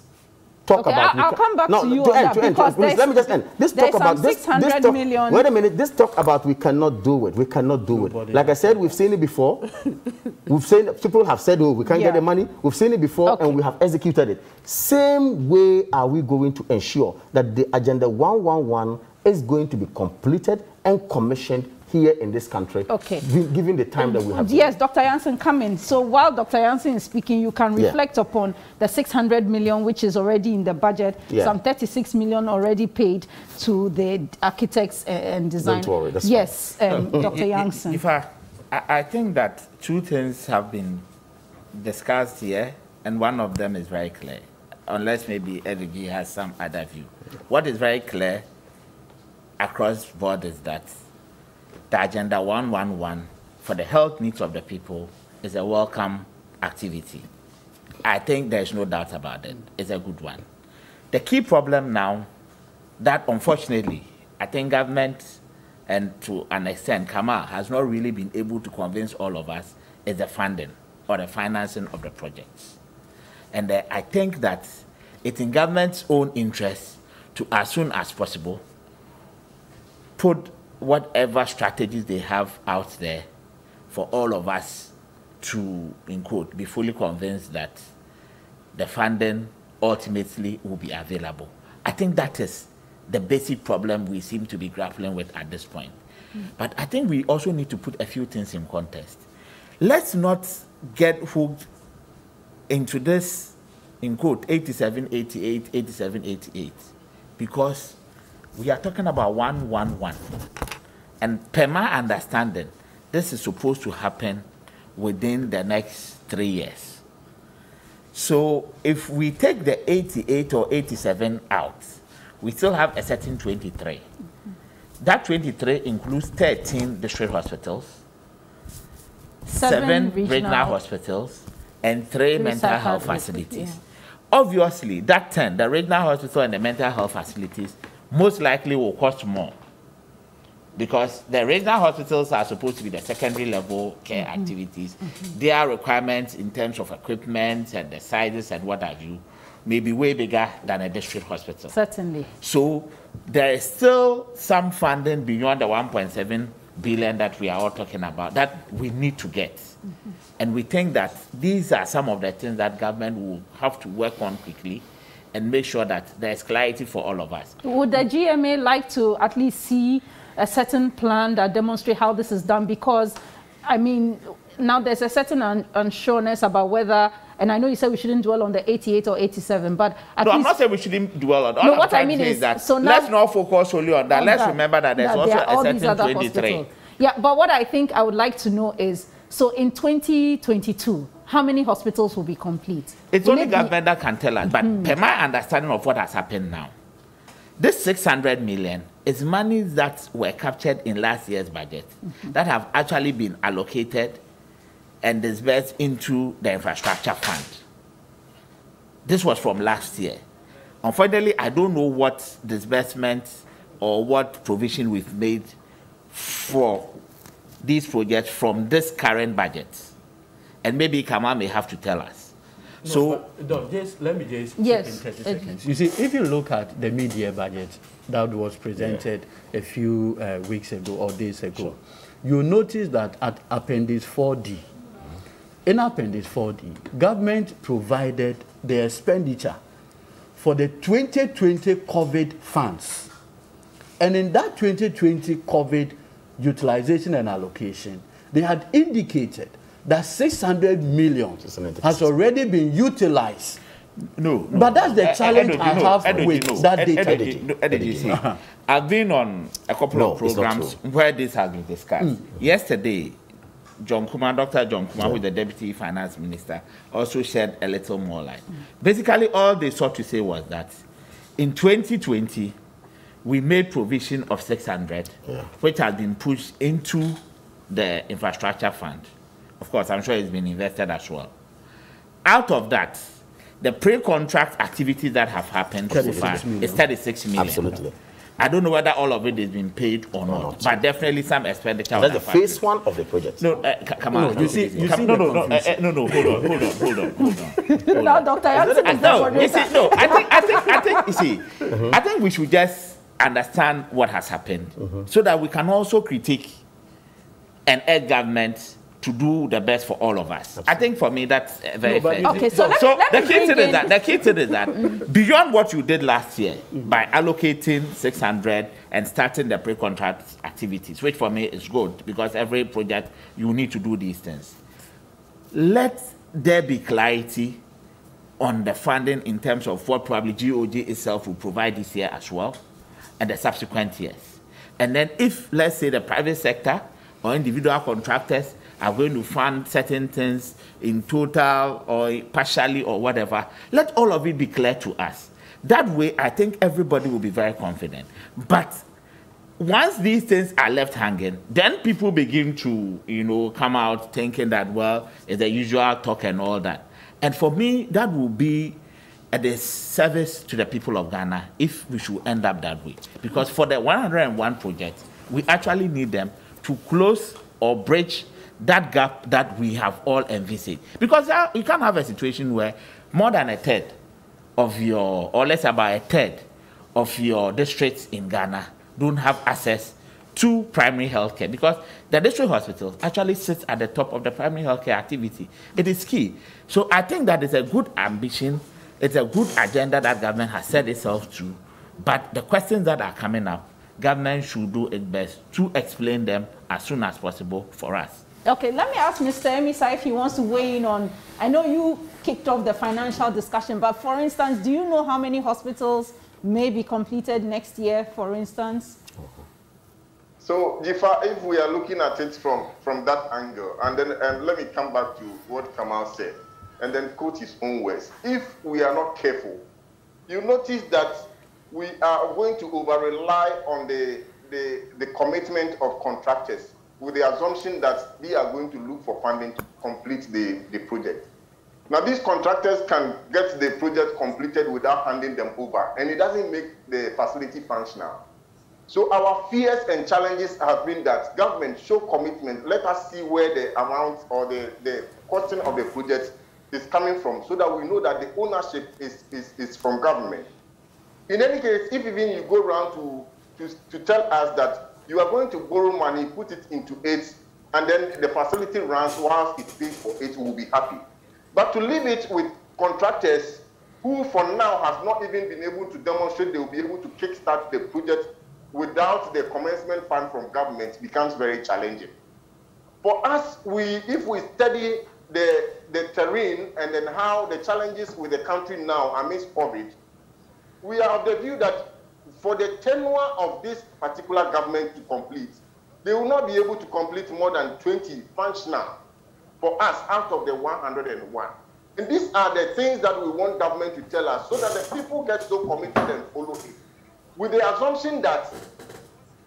talk okay, about... I'll, I'll come back no, to you to on end, that to end, because please, let me just end. This talk about this, this talk, million. Wait a minute. This talk about we cannot do it. We cannot do Nobody it. Like I said, we've seen it before. we've seen people have said, "Oh, we can't yeah. get the money." We've seen it before, okay. and we have executed it. Same way are we going to ensure that the agenda 111 is going to be completed and commissioned here in this country, okay. given the time that we have. Yes, Dr. Yankson, come in. So while Dr. Yankson is speaking, you can reflect yeah. upon the 600 million, which is already in the budget, yeah. some 36 million already paid to the architects and design. Don't worry, that's Yes, um, Dr. Yankson. If I, I think that two things have been discussed here, and one of them is very clear, unless maybe Edudzi has some other view. What is very clear across board is that the Agenda 111 for the health needs of the people is a welcome activity. I think there's no doubt about it. It's a good one. The key problem now that unfortunately I think government and to an extent Kamal has not really been able to convince all of us is the funding or the financing of the projects. And uh, I think that it's in government's own interest to as soon as possible put whatever strategies they have out there for all of us to, in quote, be fully convinced that the funding ultimately will be available. I think that is the basic problem we seem to be grappling with at this point. Mm. But I think we also need to put a few things in context. Let's not get hooked into this, in quote, 87, 88, 87, 88, because we are talking about 111. And per my understanding, this is supposed to happen within the next three years. So if we take the 88 or 87 out, we still have a certain 23. Mm-hmm. That 23 includes 13 district hospitals, seven, seven regional, regional, hospitals, and three, three mental health facilities. Yeah. Obviously, that 10, the regional hospital and the mental health facilities, most likely will cost more because the regional hospitals are supposed to be the secondary level care mm-hmm. activities. Mm-hmm. Their requirements in terms of equipment and the sizes and what have you may be way bigger than a district hospital. Certainly. So there is still some funding beyond the 1.7 billion that we are all talking about that we need to get. Mm-hmm. And we think that these are some of the things that government will have to work on quickly and make sure that there is clarity for all of us. Would the GMA like to at least see a certain plan that demonstrate how this is done? Because, I mean, now there's a certain un unsureness about whether and I know you said we shouldn't dwell on the 88 or 87, but at no, least, I'm not saying we shouldn't dwell on. All no, I'm what I mean is, that so now, let's not focus only on that. On let's that, remember that there's that also a certain 23. Hospitals. Yeah, but what I think I would like to know is, so in 2022, how many hospitals will be complete? It's will only it government that can tell us. But mm. per my understanding of what has happened now, this 600 million is money that were captured in last year's budget mm -hmm. that have actually been allocated and disbursed into the infrastructure fund. This was from last year. Unfortunately, I don't know what disbursement or what provision we've made for these projects from this current budget. And maybe Kamal may have to tell us. No, so, but, just let me just yes, in 30 seconds. You see, if you look at the mid-year budget that was presented yeah. a few uh, weeks ago or days ago, sure. you notice that at Appendix 4D, in Appendix 4D, government provided the expenditure for the 2020 COVID funds. And in that 2020 COVID utilization and allocation, they had indicated that 600 million has already been utilized. No, no. But that's the challenge I, I, I have no, with no, that data. Energy, no, I've been on a couple no, of programs where this has been discussed. Mm. Yesterday, John Kumah, Dr. John Kumah, yeah. who is the Deputy Finance Minister, also shed a little more light. Mm. Basically, all they sought to say was that in 2020, we made provision of 600, yeah. which has been pushed into the infrastructure fund. Of course, I'm sure it's been invested as well. Out of that, the pre-contract activities that have happened so far is 36 million. Absolutely. I don't know whether all of it is being paid or not, not. but definitely some expenditure. That's the phase one of the project. No, uh, come on. No, you see, you see no, no, no, uh, uh, no, no. Hold on, hold on, hold on, hold on. no, doctor, I no, you see, no. I think, I think, I think. You see, mm-hmm. I think we should just understand what has happened, mm-hmm. so that we can also critique and urge government to do the best for all of us. Absolutely. I think for me that's uh, very no, fair. Okay, so, let so me, let the key thing is that the key thing is that beyond what you did last year mm-hmm. by allocating 600 and starting the pre-contract activities, which for me is good because every project you need to do these things. Let there be clarity on the funding in terms of what probably GOG itself will provide this year as well and the subsequent years. And then if, let's say, the private sector or individual contractors are going to fund certain things in total or partially or whatever, let all of it be clear to us. That way, I think everybody will be very confident. But once these things are left hanging, then people begin to, you know, come out thinking that, well, it's the usual talk and all that. And for me, that will be a disservice to the people of Ghana if we should end up that way. Because for the 101 projects, we actually need them to close or bridge that gap that we have all envisaged. Because you can't have a situation where more than a third of your, or less about a third of your districts in Ghana don't have access to primary health care because the district hospital actually sits at the top of the primary health care activity. It is key. So I think that is a good ambition. It's a good agenda that government has set itself to. But the questions that are coming up, government should do its best to explain them as soon as possible for us. Okay, let me ask Mr. Amissah if he wants to weigh in on. I know you kicked off the financial discussion, but for instance, do you know how many hospitals may be completed next year, for instance? So, if we are looking at it from, from that angle, and then and let me come back to what Kamal said, and then quote his own words. If we are not careful, you notice that we are going to over rely on the, the, the commitment of contractors with the assumption that they are going to look for funding to complete the, the project. Now, these contractors can get the project completed without handing them over, and it doesn't make the facility functional. So our fears and challenges have been that government show commitment. Let us see where the amount or the, the costing of the project is coming from so that we know that the ownership is, is, is from government. In any case, if even you go around to, to, to tell us that you are going to borrow money, put it into it, and then the facility runs whilst it pays for it, will be happy. But to leave it with contractors who for now has not even been able to demonstrate they will be able to kickstart the project without the commencement fund from government becomes very challenging. For us, we if we study the, the terrain and then how the challenges with the country now amidst COVID, we are of the view that for the tenure of this particular government to complete, they will not be able to complete more than 20 functional for us out of the 101. And these are the things that we want government to tell us so that the people get so committed and follow it. With the assumption that,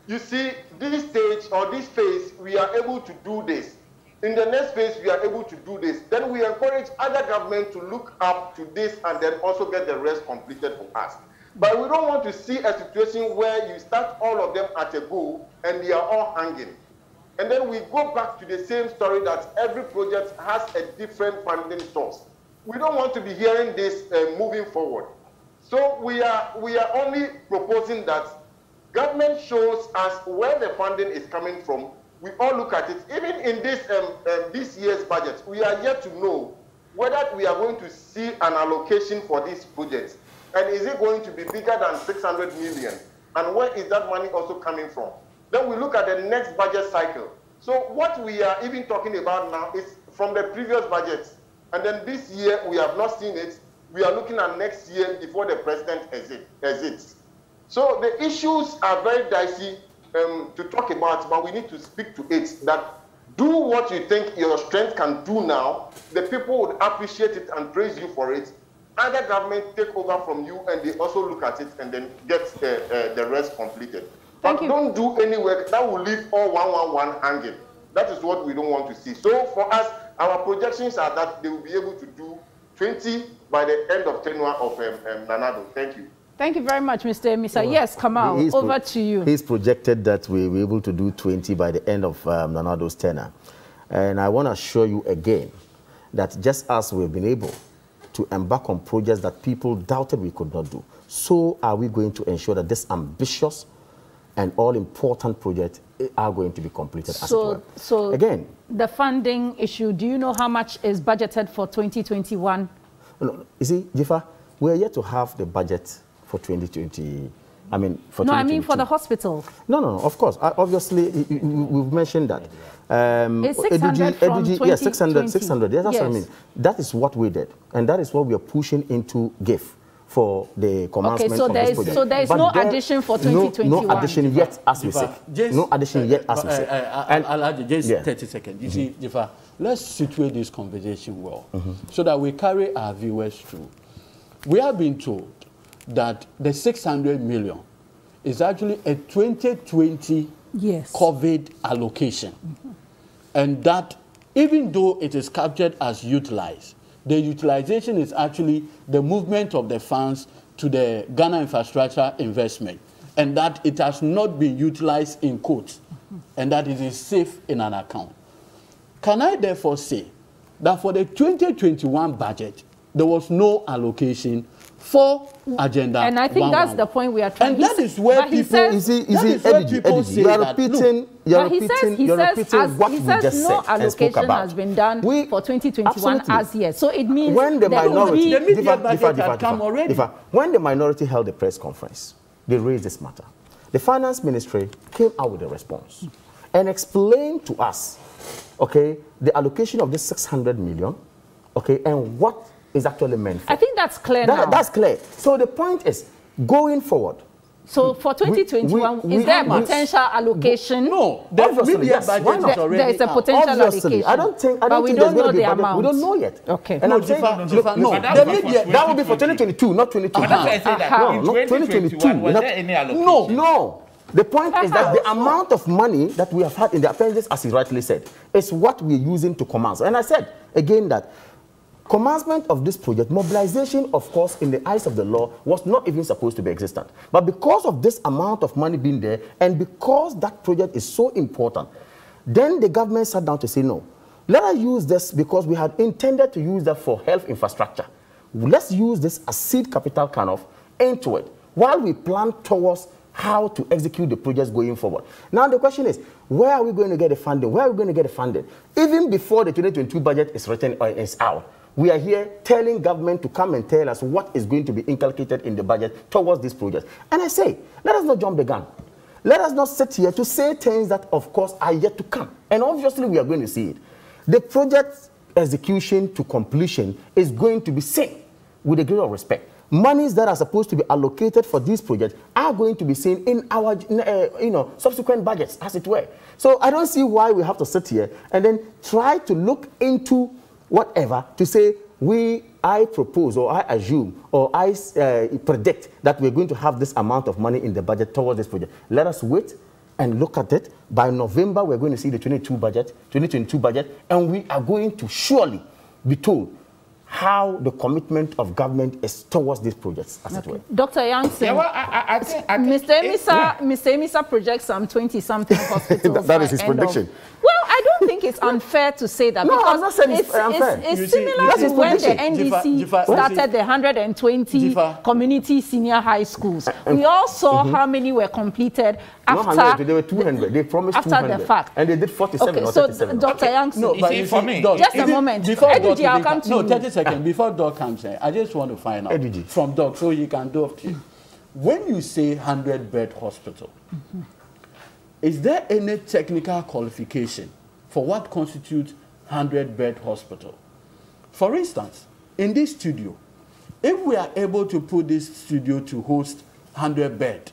you see, this stage or this phase, we are able to do this. In the next phase, we are able to do this. Then we encourage other government to look up to this and then also get the rest completed for us. But we don't want to see a situation where you start all of them at a go and they are all hanging. And then we go back to the same story that every project has a different funding source. We don't want to be hearing this uh, moving forward. So we are, we are only proposing that government shows us where the funding is coming from. We all look at it. Even in this, um, um, this year's budget, we are yet to know whether we are going to see an allocation for these projects. And is it going to be bigger than 600 million? And where is that money also coming from? Then we look at the next budget cycle. So what we are even talking about now is from the previous budget. And then this year, we have not seen it. We are looking at next year before the president exits. So the issues are very dicey um, to talk about, but we need to speak to it that do what you think your strength can do now. The people would appreciate it and praise you for it other government take over from you and they also look at it and then get uh, uh, the rest completed. Thank but you. don't do any work that will leave all 111 hanging. That is what we don't want to see. So for us, our projections are that they will be able to do 20 by the end of tenure of um, um, Nana Addo. Thank you. Thank you very much, Mr. Amissah. Well, yes, Kamal, over to you. He's projected that we'll be able to do 20 by the end of um, Nana Addo's tenure. And I want to assure you again that just as we've been able to embark on projects that people doubted we could not do. So are we going to ensure that this ambitious and all-important project are going to be completed so, So again, the funding issue, do you know how much is budgeted for 2021? No, you see, Dzifa, we're yet to have the budget for 2020. I mean, for no, I mean for the hospital. No, no, no. Of course, obviously, we've mentioned that. Um, it's 600 from 20, yes, 600, 600. Yes, that's yes. what I mean. That is what we did, and that is what we are pushing into GIF for the commencement okay, so of there this is, project. So there is but no there, addition for 2021? No, no addition yet, as we say. no addition yet, as we say. Uh, uh, and, I'll add just yeah. 30 seconds. You mm -hmm. see, Dzifa, let's situate this conversation well mm -hmm. so that we carry our viewers through. We have been told that the 600 million is actually a 2020 yes. COVID allocation. Mm -hmm. And that, even though it is captured as utilized, the utilization is actually the movement of the funds to the Ghana infrastructure investment, and that it has not been utilized in quotes, and that it is safe in an account. Can I therefore say that for the 2021 budget, there was no allocation for agenda. And I think one, that's one, the point we are trying. And that is where but he people. says- You see, you that see, is where Eddie, people Eddie, say you are repeating, you are repeating, says, you're repeating as, what he we just no said and spoke allocation about. has been done We- for 2021 Absolutely. as yet. So it means when the minority, be- The media Differ- differ- differ- come differ- already. differ. when the minority held the press conference, they raised this matter. The finance ministry came out with a response and explained to us, okay, the allocation of this 600 million, okay, and what is actually meant for. I think that's clear now. That- that's clear. So the point is, going forward, so for 2021, we- is there a we- potential allocation? No, the Obviously, media yes. Why budget not? is There- already there is a potential obviously, allocation. I don't think, I But don't we think don't know the budget. We don't know yet. Okay. And No, I'm saying, differ- look, differ- no, listen, But the that was media, that will be for 2022, not 22. But that's why I say that in No, no, 2021, 2022, was there any allocation? No, no. The point is that the amount of money that we have had in the appendix, as he rightly said, is what we're using to commence. And I said again that commencement of this project, mobilization, of course, in the eyes of the law, was not even supposed to be existent. But because of this amount of money being there, and because that project is so important, then the government sat down to say, no, let us use this because we had intended to use that for health infrastructure. Let's use this as seed capital kind of into it while we plan towards how to execute the projects going forward. Now the question is, where are we going to get the funding? Where are we going to get the funding? Even before the 2022 budget is written or is out, we are here telling government to come and tell us what is going to be inculcated in the budget towards this project. And I say, let us not jump the gun. Let us not sit here to say things that, of course, are yet to come. And obviously, we are going to see it. The project execution to completion is going to be seen with a great of respect. Monies that are supposed to be allocated for these projects are going to be seen in our uh, you know, subsequent budgets, as it were. So I don't see why we have to sit here and then try to look into whatever to say we I propose or I assume or I uh, predict that we're going to have this amount of money in the budget towards this project. Let us wait and look at it. By November, we're going to see the 22 budget, 2022 budget, and we are going to surely be told how the commitment of government is towards these projects, as it were. Dr. Yankson, Yeah, well, I, I, I think, I think Mr. Amissah, yeah. Mr. Amissah projects some 20-something hospitals. That- that is his end of- prediction. Well, I don't think it's unfair to say that No, because I'm not saying it's unfair. It's, it's similar that's to his when the. NDC Dzifa- Dzifa- started Dzifa- the 120 Dzifa- community senior high schools. We mm-hmm. all saw mm-hmm. how many were completed Not after 100, they were 200. They promised after 200. the fact. And they did 47 Okay, or so 37. Dr. Yankson, No, but see, you for see, me- Doc, Just a moment. Before Eddie, I'll come co- to No, you. 30 seconds. Before Doc comes in, I just want to find out Eddie from Doc so he can do up to you. When you say 100 bed hospital, mm-hmm. is there any technical qualification for what constitutes 100 bed hospital? For instance, in this studio, if we are able to put this studio to host 100 bed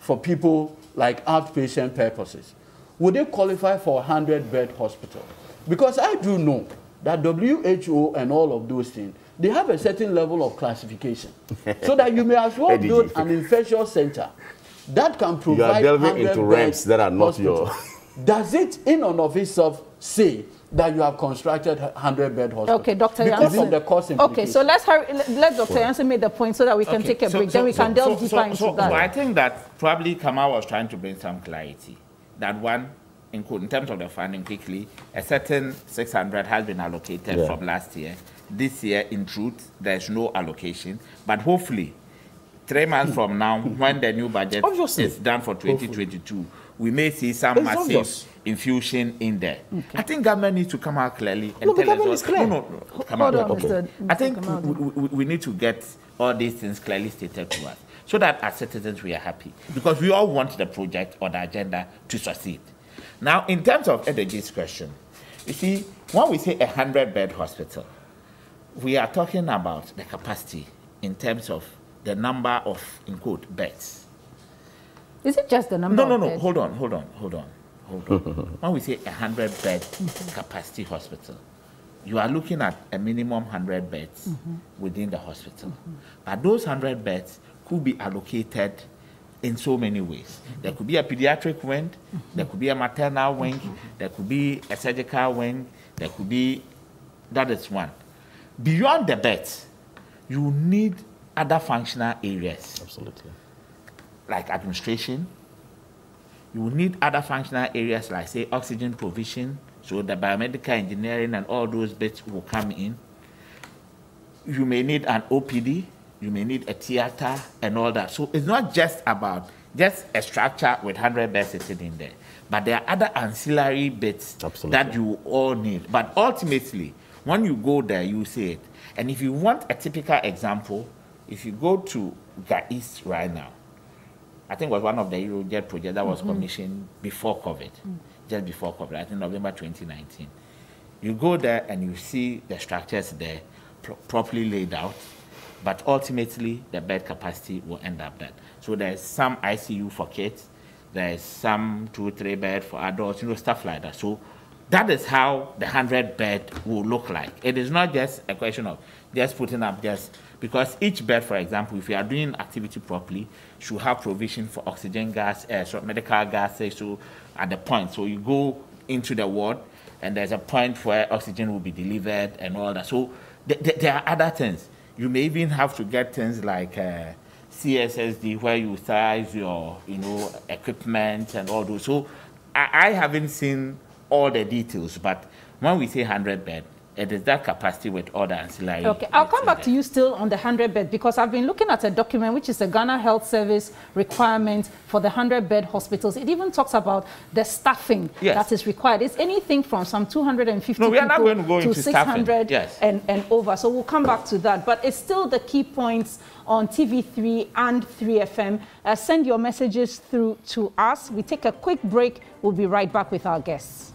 for people like outpatient purposes, would they qualify for a 100 bed hospital? Because I do know that WHO and all of those things, they have a certain level of classification. so that you may as well build an infectious center that can provide You are delving into realms that are not hospital. your- Does it in and of itself say that you have constructed a 100 bed hospital? Okay, Dr. Because Yankson. of the cost Okay, so let's hurry, let, let Dr. Yankson make the point so that we can Okay, take a so- break. so- then we so- can delve so- deeper so- into so- that. So I think that probably Kamal was trying to bring some clarity. That one, in, in terms of the funding quickly, a certain 600 has been allocated Yeah. from last year. This year, in truth, there's no allocation. But hopefully, three months from now, when the new budget Obviously. is done for 2022, we may see some It's massive obvious. infusion in there. I think government needs to come out clearly and No, tell us is clear. No, no, no, come Hold out. on, Mr. I think we, we, we need to get all these things clearly stated to us so that as citizens we are happy because we all want the project or the agenda to succeed. Now, in terms of Edudzi's question, you see, when we say a 100 bed hospital, we are talking about the capacity in terms of the number of, in quote, beds. Is it just the number No, no, no. beds? Hold on, hold on, hold on, hold on. when we say a hundred bed capacity hospital, you are looking at a minimum hundred beds mm-hmm. within the hospital. Mm-hmm. But those hundred beds could be allocated in so many ways. There could be a pediatric wing, mm-hmm. there could be a maternal wing, there could be a surgical wing, there could be that is one. Beyond the beds, you need other functional areas Absolutely. Like administration. You will need other functional areas like, say, oxygen provision, so the biomedical engineering and all those bits will come in. You may need an OPD, you may need a theater and all that. So it's not just about just a structure with 100 beds sitting in there, but there are other ancillary bits Absolutely. that you all need. But ultimately, when you go there, you see it. And if you want a typical example, if you go to the East right now, I think it was one of the Euroget projects that was Mm-hmm. commissioned before COVID, Mm. just before COVID, I think November 2019. You go there and you see the structures there pro- properly laid out, but ultimately the bed capacity will end up that. So there's some ICU for kids, there's some two, three bed for adults, you know, stuff like that. So that is how the 100 bed will look like. It is not just a question of just putting up just because each bed, for example, if you are doing activity properly, should have provision for oxygen gas, uh, so medical gases, so at the point. So you go into the ward, and there's a point where oxygen will be delivered and all that. So th- th- there are other things. You may even have to get things like uh, CSSD, where you size your, you know, equipment and all those. So I, I haven't seen all the details, but when we say 100 bed, it is that capacity with the ancillary. Okay, I'll come back there. to you still on the 100 bed because I've been looking at a document which is the Ghana Health Service requirement for the 100 bed hospitals. It even talks about the staffing Yes. that is required. It's anything from some 250 No, we are not going to go into 600 Yes. and, and over. So we'll come back to that. But it's still the key points on TV3 and 3FM. Uh, send your messages through to us. We take a quick break. We'll be right back with our guests.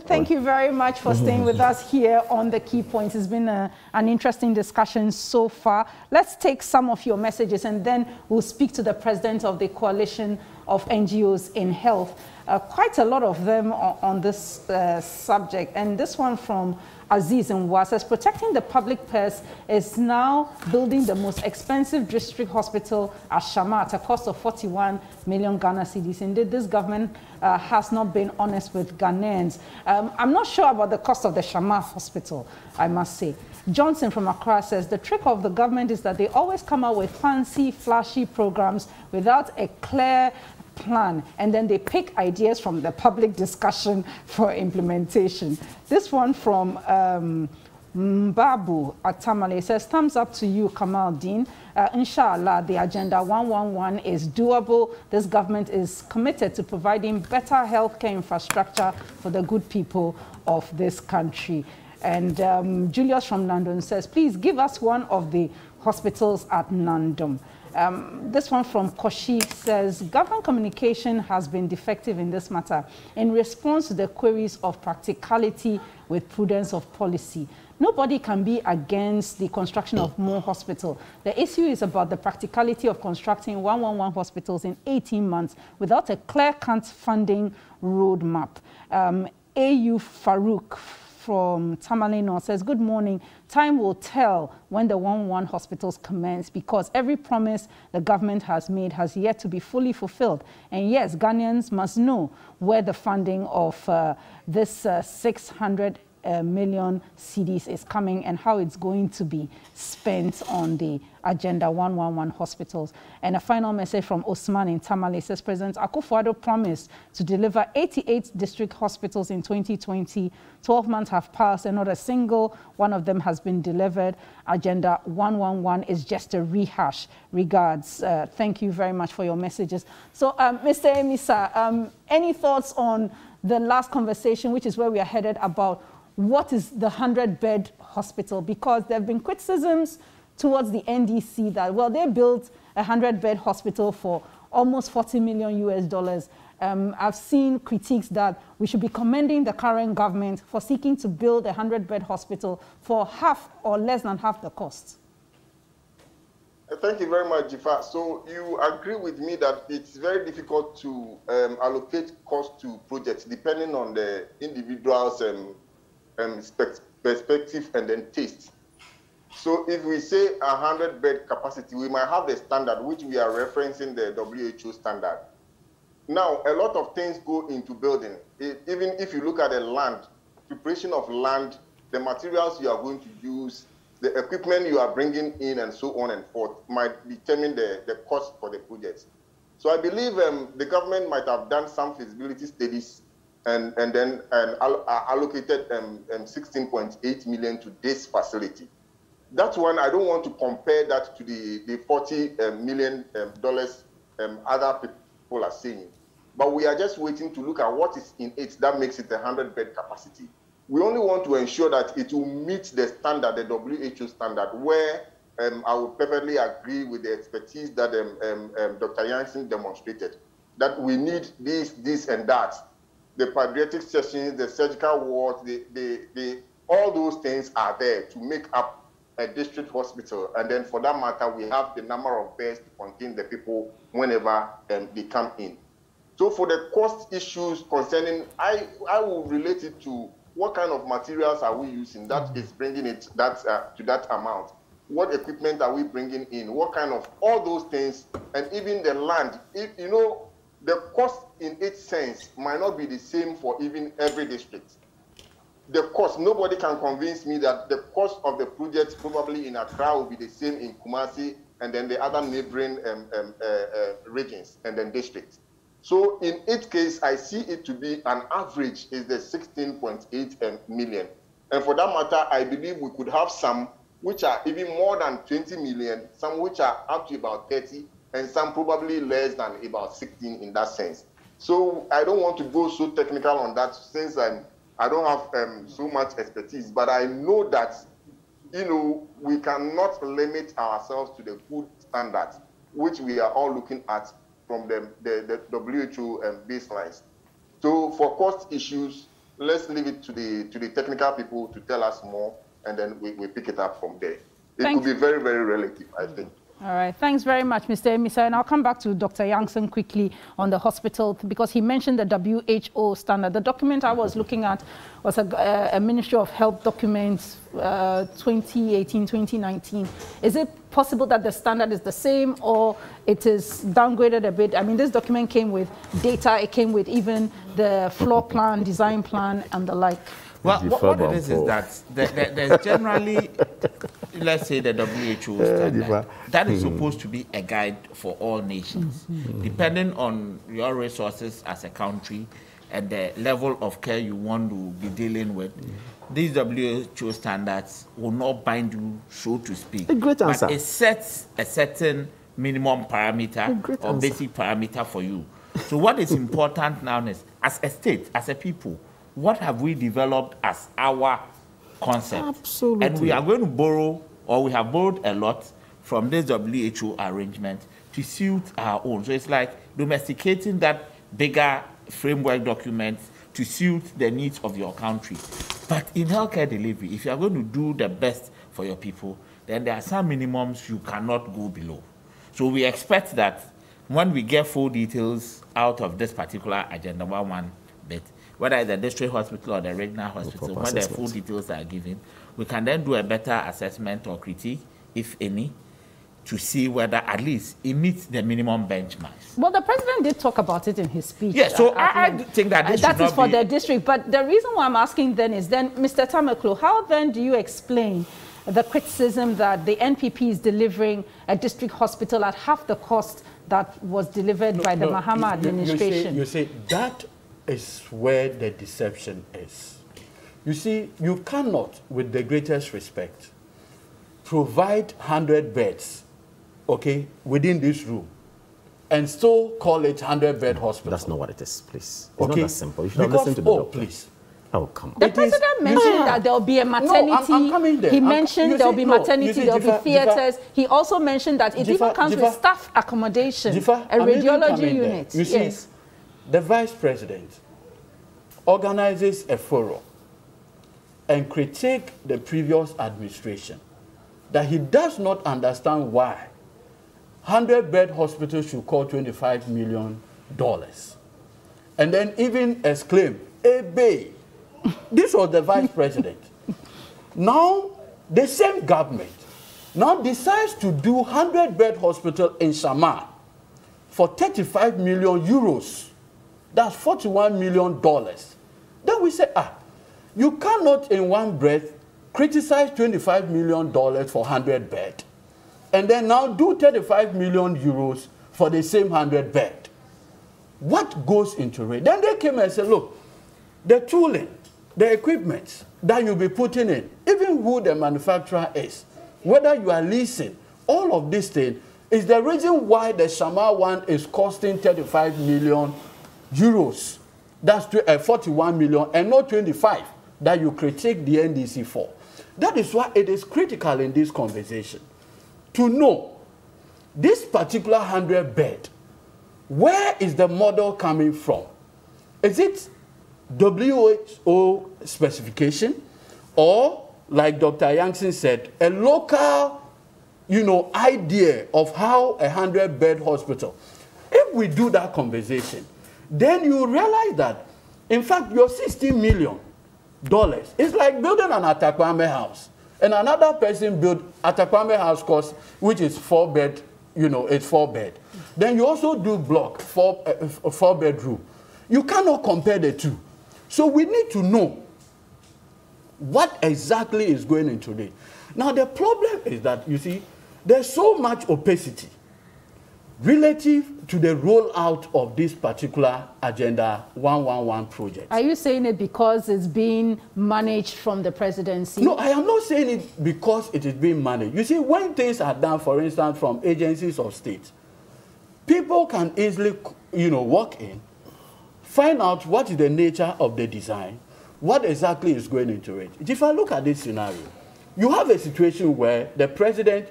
Thank you very much for staying with us here on the key points. It's been a, an interesting discussion so far. Let's take some of your messages and then we'll speak to the president of the Coalition of NGOs in Health. Uh, quite a lot of them on, on this uh, subject. And this one from Aziz Nwa says protecting the public purse is now building the most expensive district hospital at Shama at a cost of 41 million Ghana cedis. Indeed, this government uh, has not been honest with Ghanaians. Um, I'm not sure about the cost of the Shama hospital, I must say. Johnson from Accra says the trick of the government is that they always come out with fancy, flashy programs without a clear plan and then they pick ideas from the public discussion for implementation. This one from um, Mbabu Atamale says, thumbs up to you, Kamal-Deen. Uh, inshallah, the Agenda 111 is doable. This government is committed to providing better healthcare infrastructure for the good people of this country. And um, Julius from London says, please give us one of the hospitals at Nandom. Um, this one from Koshi says, government communication has been defective in this matter in response to the queries of practicality with prudence of policy. Nobody can be against the construction of more hospital. The issue is about the practicality of constructing 111 hospitals in 18 months without a clear-cut funding roadmap. Um, AU Farouk from Tamale North says, Good morning. Time will tell when the 111 hospitals commence because every promise the government has made has yet to be fully fulfilled. And yes, Ghanaians must know where the funding of uh, this uh, 600 million cedis is coming and how it's going to be spent on the Agenda 111 hospitals. And a final message from Osman in Tamale says President Akufo-Addo promised to deliver 88 district hospitals in 2020. 12 months have passed and not a single one of them has been delivered. Agenda 111 is just a rehash. Regards. Uh, thank you very much for your messages. So, um, Mr. Amissah, um, any thoughts on the last conversation, which is where we are headed about what is the 100 bed hospital? Because there have been criticisms towards the NDC that, well, they built a 100 bed hospital for almost 40 million US dollars. Um, I've seen critiques that we should be commending the current government for seeking to build a 100 bed hospital for half or less than half the cost. Thank you very much, Dzifa. So you agree with me that it's very difficult to um, allocate cost to projects depending on the individual's um, um, perspective and then taste. So if we say a 100 bed capacity, we might have the standard, which we are referencing the WHO standard. Now, a lot of things go into building. It, even if you look at the land, preparation of land, the materials you are going to use, the equipment you are bringing in, and so on and forth, might determine the, the cost for the projects. So I believe um, the government might have done some feasibility studies and, and then uh, allocated um, um, 16.8 million to this facility. That one, I don't want to compare that to the, the 40 um, million um, dollars um, other people are saying. But we are just waiting to look at what is in it that makes it a 100 bed capacity. We only want to ensure that it will meet the standard, the WHO standard, where I would perfectly agree with the expertise that Dr. Yankson demonstrated, that we need this, this, and that. The pediatric sessions, the surgical wards, the, the, the, all those things are there to make up a district hospital. And then for that matter, we have the number of beds to contain the people whenever um, they come in. So for the cost issues concerning, I, I will relate it to what kind of materials are we using that is bringing it that uh, to that amount what equipment are we bringing in what kind of all those things and even the land if you know the cost in its sense might not be the same for even every district the cost nobody can convince me that the cost of the project probably in accra will be the same in kumasi and then the other neighboring um, um, uh, uh, regions and then districts so in each case, I see it to be an average is the 16.8 million. And for that matter, I believe we could have some which are even more than 20 million, some which are up to about 30, and some probably less than about 16 in that sense. So I don't want to go so technical on that since I'm, I don't have um, so much expertise, but I know that, you know, we cannot limit ourselves to the food standards, which we are all looking at from the, the, the WHO um, baselines. So for cost issues, let's leave it to the to the technical people to tell us more, and then we, we pick it up from there. It Thanks. could be very, very relative, I think. All right. Thanks very much, Mr. Amissah. And I'll come back to Dr. Yankson quickly on the hospital because he mentioned the WHO standard. The document I was looking at was a, a Ministry of Health document 2018-2019. Uh, is it possible that the standard is the same or it is downgraded a bit? I mean, this document came with data. It came with even the floor plan, design plan, and the like. Well, what, what it is is that there, there's generally, let's say, the WHO eh, standard that is hmm. supposed to be a guide for all nations, mm-hmm. depending on your resources as a country and the level of care you want to be dealing with. Hmm. These WHO standards will not bind you, so to speak. A great answer. But it sets a certain minimum parameter or answer. basic parameter for you. So what is important now is, as a state, as a people, what have we developed as our concept? Absolutely. And we are going to borrow, or we have borrowed a lot from this WHO arrangement to suit our own. So it's like domesticating that bigger framework document to suit the needs of your country. But in healthcare delivery, if you are going to do the best for your people, then there are some minimums you cannot go below. So we expect that when we get full details out of this particular agenda one one bit, whether it's the district hospital or the regional hospital, when the full details are given, we can then do a better assessment or critique, if any, to see whether at least it meets the minimum benchmarks. Well, the president did talk about it in his speech. Yeah, so I, I, think that this uh, that is for be... the district. But the reason why I'm asking then is then, Mr. Tamakloe, how then do you explain the criticism that the NPP is delivering a district hospital at half the cost that was delivered no, by the no, Mahama administration? You see, you see, that is where the deception is. You see, you cannot, with the greatest respect, provide 100 beds, okay, within this room and still call it 100 bed hospital. That's not what it is, please. It's okay. not that simple. You should because, have listened to the oh, doctor. please. Oh, come on. The it president is, mentioned yeah. that there will be a maternity. No, I'm, I'm coming there. He I'm, mentioned there will be no, maternity, there will be theatres. He also mentioned that it even comes with staff accommodation, a radiology unit. You see, yes. The vice president organizes a forum and critique the previous administration that he does not understand why 100 bed hospital should cost 25 million dollars. And then even exclaim bay this was the vice president. Now the same government now decides to do 100 bed hospital in Shama for 35 million euros that's 41 million dollars then we say, ah, you cannot in one breath criticize $25 million for 100 bed and then now do 35 million euros for the same 100 bed. What goes into it? Then they came and said, look, the tooling, the equipment that you'll be putting in, even who the manufacturer is, whether you are leasing, all of these things is the reason why the Shama one is costing 35 million euros. That's uh, 41 million and not 25 that you critique the NDC for. That is why it is critical in this conversation to know this particular 100 bed, where is the model coming from? Is it WHO specification or, like Dr. Yankson said, a local you know, idea of how a 100 bed hospital, if we do that conversation, then you realize that, in fact, your 60 million dollars is like building an Atakwame house. And another person built Atakwame house cost, which is four bed, you know, it's four bed. Then you also do block, four, uh, four bedroom. You cannot compare the two. So we need to know what exactly is going into it. Now the problem is that, you see, there's so much opacity relative to the rollout of this particular Agenda 111 project. Are you saying it because it's being managed from the presidency? No, I am not saying it because it is being managed. You see, when things are done, for instance, from agencies of state, people can easily, you know, walk in, find out what is the nature of the design, what exactly is going into it. If I look at this scenario, you have a situation where the president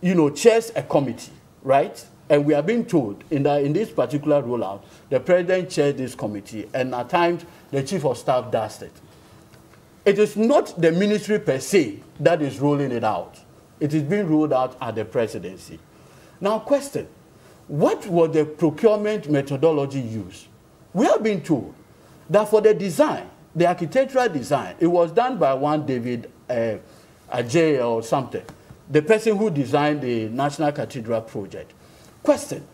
you know, chairs a committee, right? And we are being told in, the, in this particular rollout, the president chairs this committee, and at times the chief of staff does it. It is not the ministry per se that is rolling it out. It is being rolled out at the presidency. Now, question what was the procurement methodology used? We have been told that for the design, the architectural design, it was done by one David uh, Ajay or something the person who designed the National Cathedral project. Question,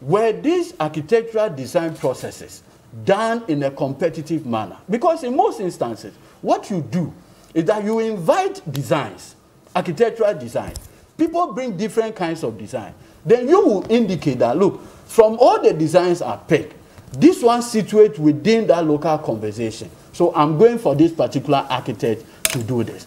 were these architectural design processes done in a competitive manner? Because in most instances, what you do is that you invite designs, architectural design. People bring different kinds of design. Then you will indicate that, look, from all the designs are picked, this one situates within that local conversation. So I'm going for this particular architect to do this.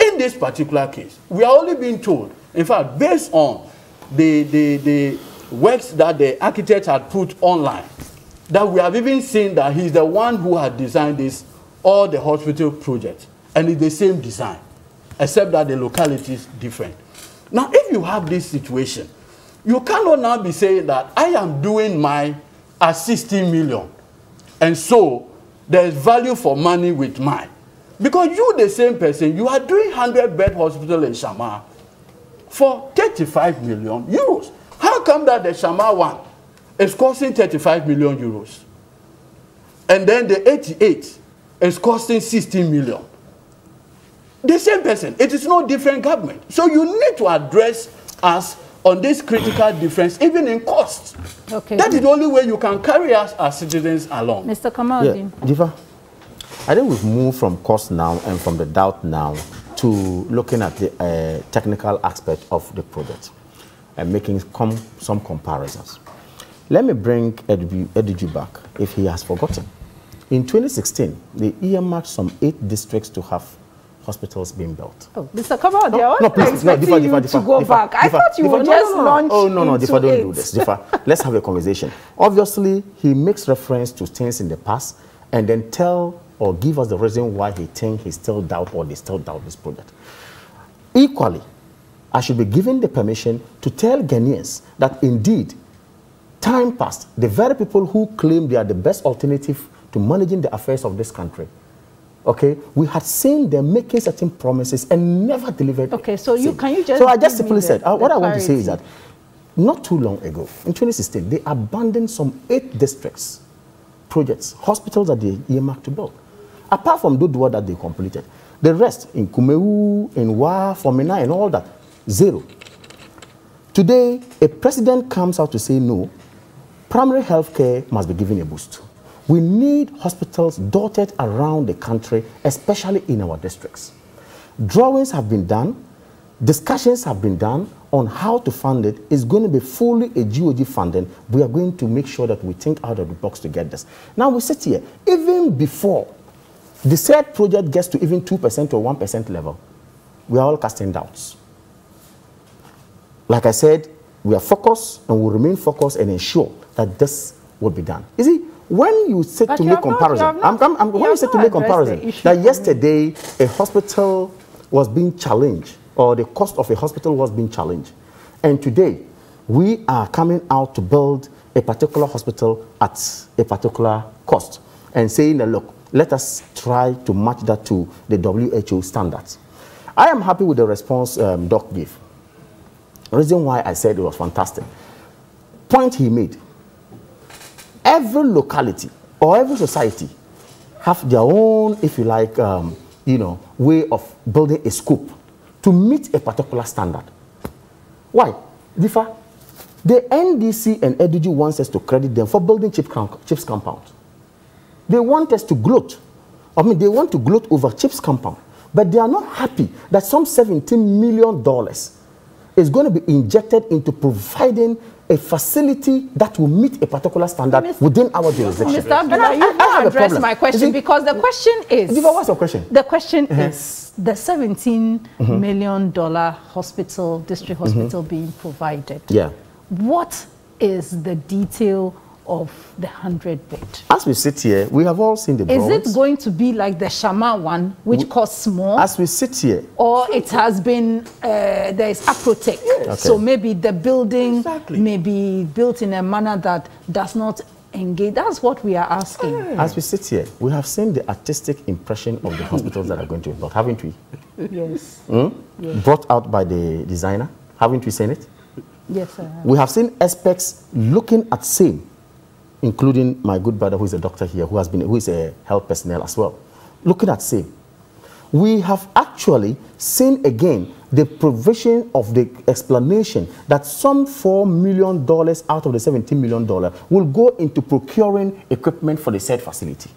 In this particular case, we are only being told, in fact, based on the, the, the works that the architect had put online, that we have even seen that he's the one who had designed this, all the hospital projects, and it's the same design, except that the locality is different. Now, if you have this situation, you cannot now be saying that I am doing my at 60 million, and so there is value for money with mine. Because you, the same person, you are doing 100 bed hospital in Shama for 35 million euros. How come that the Shama one is costing 35 million euros? And then the 88 is costing 16 million. The same person. It is no different government. So you need to address us on this critical difference, even in cost. Okay. That is the only way you can carry us as citizens along. Mr. Kamal. Yeah. I think we've moved from cost now and from the doubt now to looking at the uh, technical aspect of the project and making com some comparisons. Let me bring Edudzi back if he has forgotten. In 2016, they earmarked some eight districts to have hospitals being built. Oh, Mr. Kamal, no, no, no, please, no, differ, differ, differ, to go differ, back. Differ, I thought you differ, would no, just no, no, launch Oh, no, no, differ, don't do this. Differ. Let's have a conversation. Obviously, he makes reference to things in the past and then tell or give us the reason why he think he still doubt or they still doubt this project. Equally, I should be given the permission to tell Ghanaians that indeed, time passed, the very people who claim they are the best alternative to managing the affairs of this country, okay, we had seen them making certain promises and never delivered. Okay, so you can you just so I just simply said uh, what I want to say is that not too long ago, in 2016, they abandoned some eight districts, projects, hospitals that they earmarked to build apart from work that they completed. The rest in Kumeu, in Wa, Fomena, and all that, zero. Today, a president comes out to say no, primary health care must be given a boost. We need hospitals dotted around the country, especially in our districts. Drawings have been done. discussions have been done on how to fund it. It's going to be fully a GOG funding. We are going to make sure that we think out of the box to get this. Now we sit here, even before the said project gets to even 2% or 1% level, we are all casting doubts. Like I said, we are focused and will remain focused and ensure that this will be done. You see, when you said to make not- comparison, I'm, not- I'm, I'm, you when you said to make comparison, that yesterday a hospital was being challenged, or the cost of a hospital was being challenged, and today we are coming out to build a particular hospital at a particular cost, and saying that look, let us try to match that to the WHO standards. I am happy with the response um, Doc gave. Reason why I said it was fantastic. Point he made. Every locality or every society have their own, if you like, um, you know, way of building a scope to meet a particular standard. Why? Differ. The NDC and EDG wants us to credit them for building chip CHPS. They want us to gloat. I mean, they want to gloat over CHPS compound, but they are not happy that some 17 million dollars is going to be injected into providing a facility that will meet a particular standard Miss- within our jurisdiction. Mr. Abdulai, And I- you've I- I not have a my question because the question is. Dzifa, what's your question? The question Uh-huh. is the 17 million dollar hospital, district hospital being provided. Yeah. What is the detail of the 100 bed? As we sit here, we have all seen the Is it going to be like the Shama one, which costs more? As we sit here, or it has been uh, there is aprotech so maybe the building Exactly. may be built in a manner that does not engage that's what we are asking as we sit here, we have seen the artistic impression of the hospitals that are going to be built, haven't we? yes Brought out by the designer, haven't we seen it? yes sir. We have seen experts looking at same, including my good brother who is a doctor here, who has been who is a health personnel as well, looking at same. We have actually seen again the provision of the explanation that some four million dollars out of the 17 million dollar will go into procuring equipment for the said facility.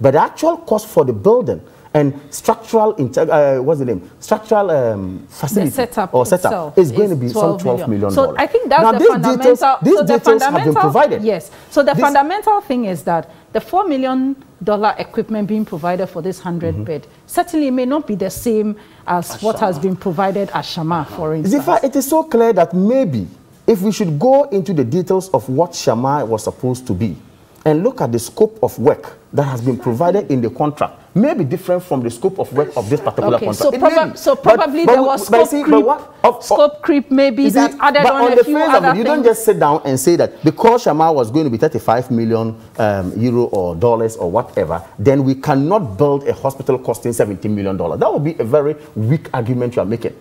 But the actual cost for the building and structural, integ- uh, what's the name? Structural um, facility setup or setup itself is going is to be some 12 12 million So dollars. I think that's now, the these fundamental. Details, these so the details have been provided. Yes. So the This- fundamental thing is that the four million dollar equipment being provided for this 100 Mm-hmm. bed certainly may not be the same as what has been provided at Shama, for instance. Dzifa, it is so clear that maybe if we should go into the details of what Shama was supposed to be and look at the scope of work that has been provided in the contract, may be different from the scope of work of this particular Okay, contract. so, proba- so probably but there was scope see, creep, what- of- of- scope creep maybe that added but on, on a the few face of other it, you don't just sit down and say that because Shama was going to be 35 million um, euro or dollars or whatever, then we cannot build a hospital costing 17 million dollars. That would be a very weak argument you are making.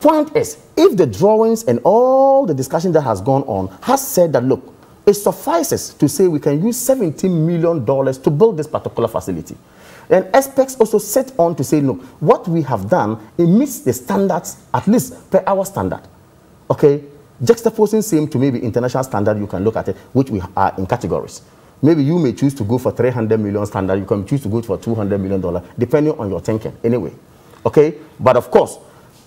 Point is, if the drawings and all the discussion that has gone on has said that, look, it suffices to say we can use 17 million dollars to build this particular facility. And experts also set on to say, look, what we have done, it meets the standards, at least per our standard. Okay? Juxtaposing same to maybe international standard, you can look at it, which we are in categories. Maybe you may choose to go for 300 million standard, you can choose to go for 200 million dollar, depending on your thinking. Anyway, okay? But of course,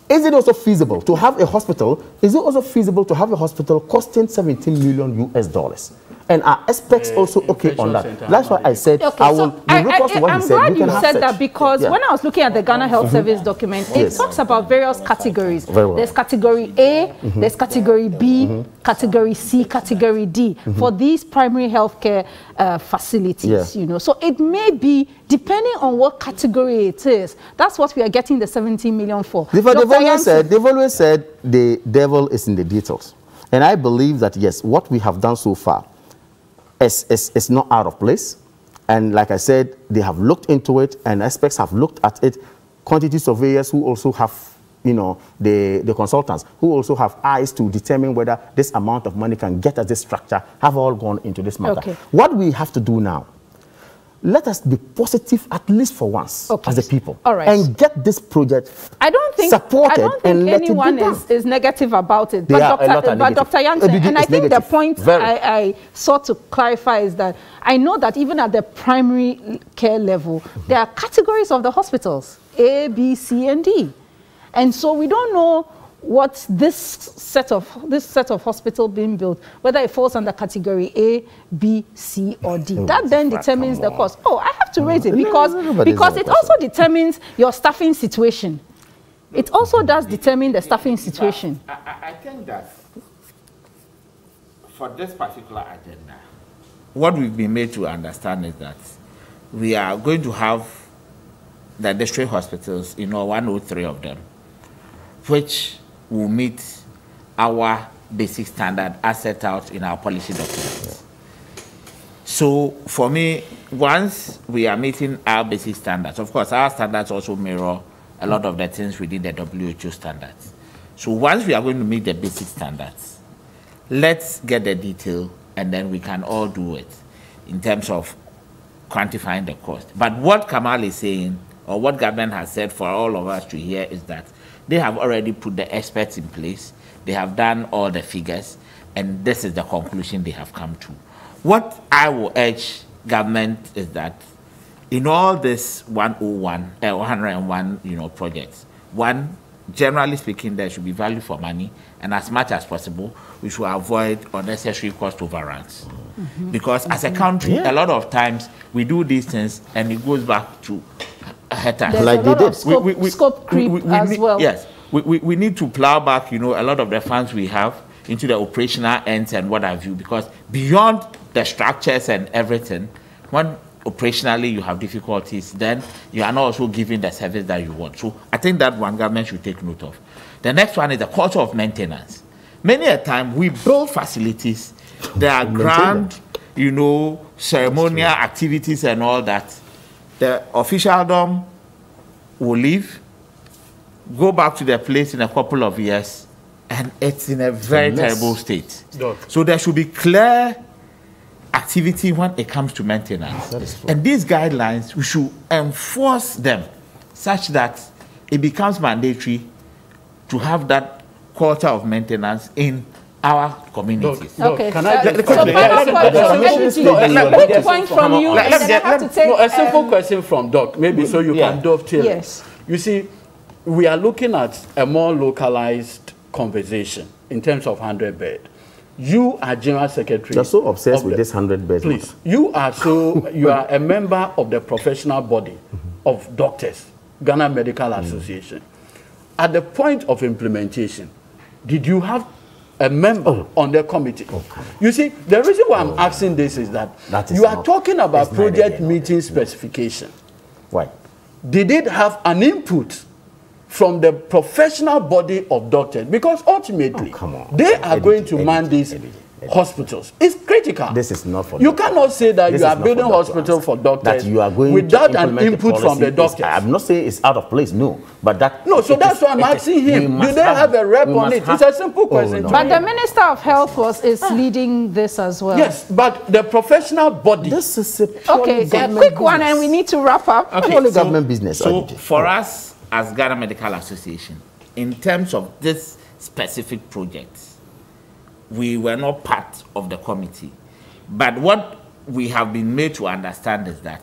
is it also feasible to have a hospital? Is it also feasible to have a hospital costing 17 million US dollars? And are experts Uh, also okay on that? That's why I said Okay, I will so be I, reckless to what am he said. glad You you said search. that because Yeah. Mm-hmm. when I was looking at the Ghana Health Service document, it Yes. talks about various categories. Very well. Mm-hmm. There's category A, there's category B, category C, category D for these primary healthcare uh, facilities. Yeah. You know, so it may be depending on what category it is. That's what we are getting the 17 million for. They've, they've always said, they've always said the devil is in the details. And I believe that, yes, what we have done so far is, is, is not out of place. And like I said, they have looked into it, and experts have looked at it. Quantity surveyors who also have, you know, the, the consultants who also have eyes to determine whether this amount of money can get at this structure have all gone into this matter. Okay. What we have to do now, let us be positive at least for once Okay. as a people. All right. And get this project I don't think supported I don't think let it be anyone is, is negative about it. They but Dr. lot but. Dr. Yankson, ABD and I think the point I, I sought to clarify is that I know that even at the primary care level, there are categories of the hospitals A, B, C, and D. And so we don't know what this set of this set of hospital being built, whether it falls under category A, B, C, or D. Oh, that then determines the cost. Oh, I have to raise it because because it also determines your staffing situation. It also does determine the staffing situation. I, I think that for this particular agenda, what we've been made to understand is that we are going to have the district hospitals, you know, 103 of them, which will meet our basic standard as set out in our policy documents. So for me, once we are meeting our basic standards, of course, our standards also mirror a lot of the things within the WHO standards. So once we are going to meet the basic standards, let's get the detail and then we can all do it in terms of quantifying the cost. But what Kamal is saying, or what government has said for all of us to hear, is that they have already put the experts in place, they have done all the figures, and this is the conclusion they have come to. What I will urge government is that in all this 101, uh, 101 you know, projects, one, generally speaking, there should be value for money, and as much as possible, we should avoid unnecessary cost overruns. Mm -hmm. Because as a country, yeah. a lot of times we do these things and it goes back to There's like a lot of scope, we, we, scope creep we, as need, well. Yes, we, we, need to plow back, you know, a lot of the funds we have into the operational ends and what have you, because beyond the structures and everything, when operationally you have difficulties, then you are not also giving the service that you want. So I think that one government should take note of. The next one is the culture of maintenance. Many a time we build facilities, there are grand, you know, ceremonial activities and all that. The officialdom will leave, go back to their place in a couple of years, and it's in a very terrible state. So there should be clear activity when it comes to maintenance. And these guidelines, we should enforce them such that it becomes mandatory to have that culture of maintenance in our communities. okay, can I just so, so point from you, and then I have to take... No, a simple um, question from Doc, maybe so you yeah. can dovetail. Yes. You see, we are looking at a more localized conversation in terms of 100 bed. You are general secretary. You're so obsessed with the, this 100 beds. Please, you are so, you are a member of the professional body of doctors, Ghana Medical mm. Association. At the point of implementation, did you have a member oh. on the committee? Oh, you see, the reason why I'm oh. asking this is that, that is you are talking about project meeting specification. Why? Did it have an input from the professional body of doctors because ultimately oh, they are going to man these hospitals. It's critical. This is not for You doctors. cannot say that this you are building hospital for doctors that you are going without an input from the doctors. I'm not saying it's out of place, no. But that No, so that's why I'm asking him. Do they have, have a rep on it? Have, it's a simple oh, question. Oh, no. But the Minister of Health was is ah. leading this as well. Yes, but the professional body. This is a Okay, a quick business. one and we need to wrap up. Okay, purely so, government business. So for us as Ghana Medical Association, in terms of this specific project, we were not part of the committee. But what we have been made to understand is that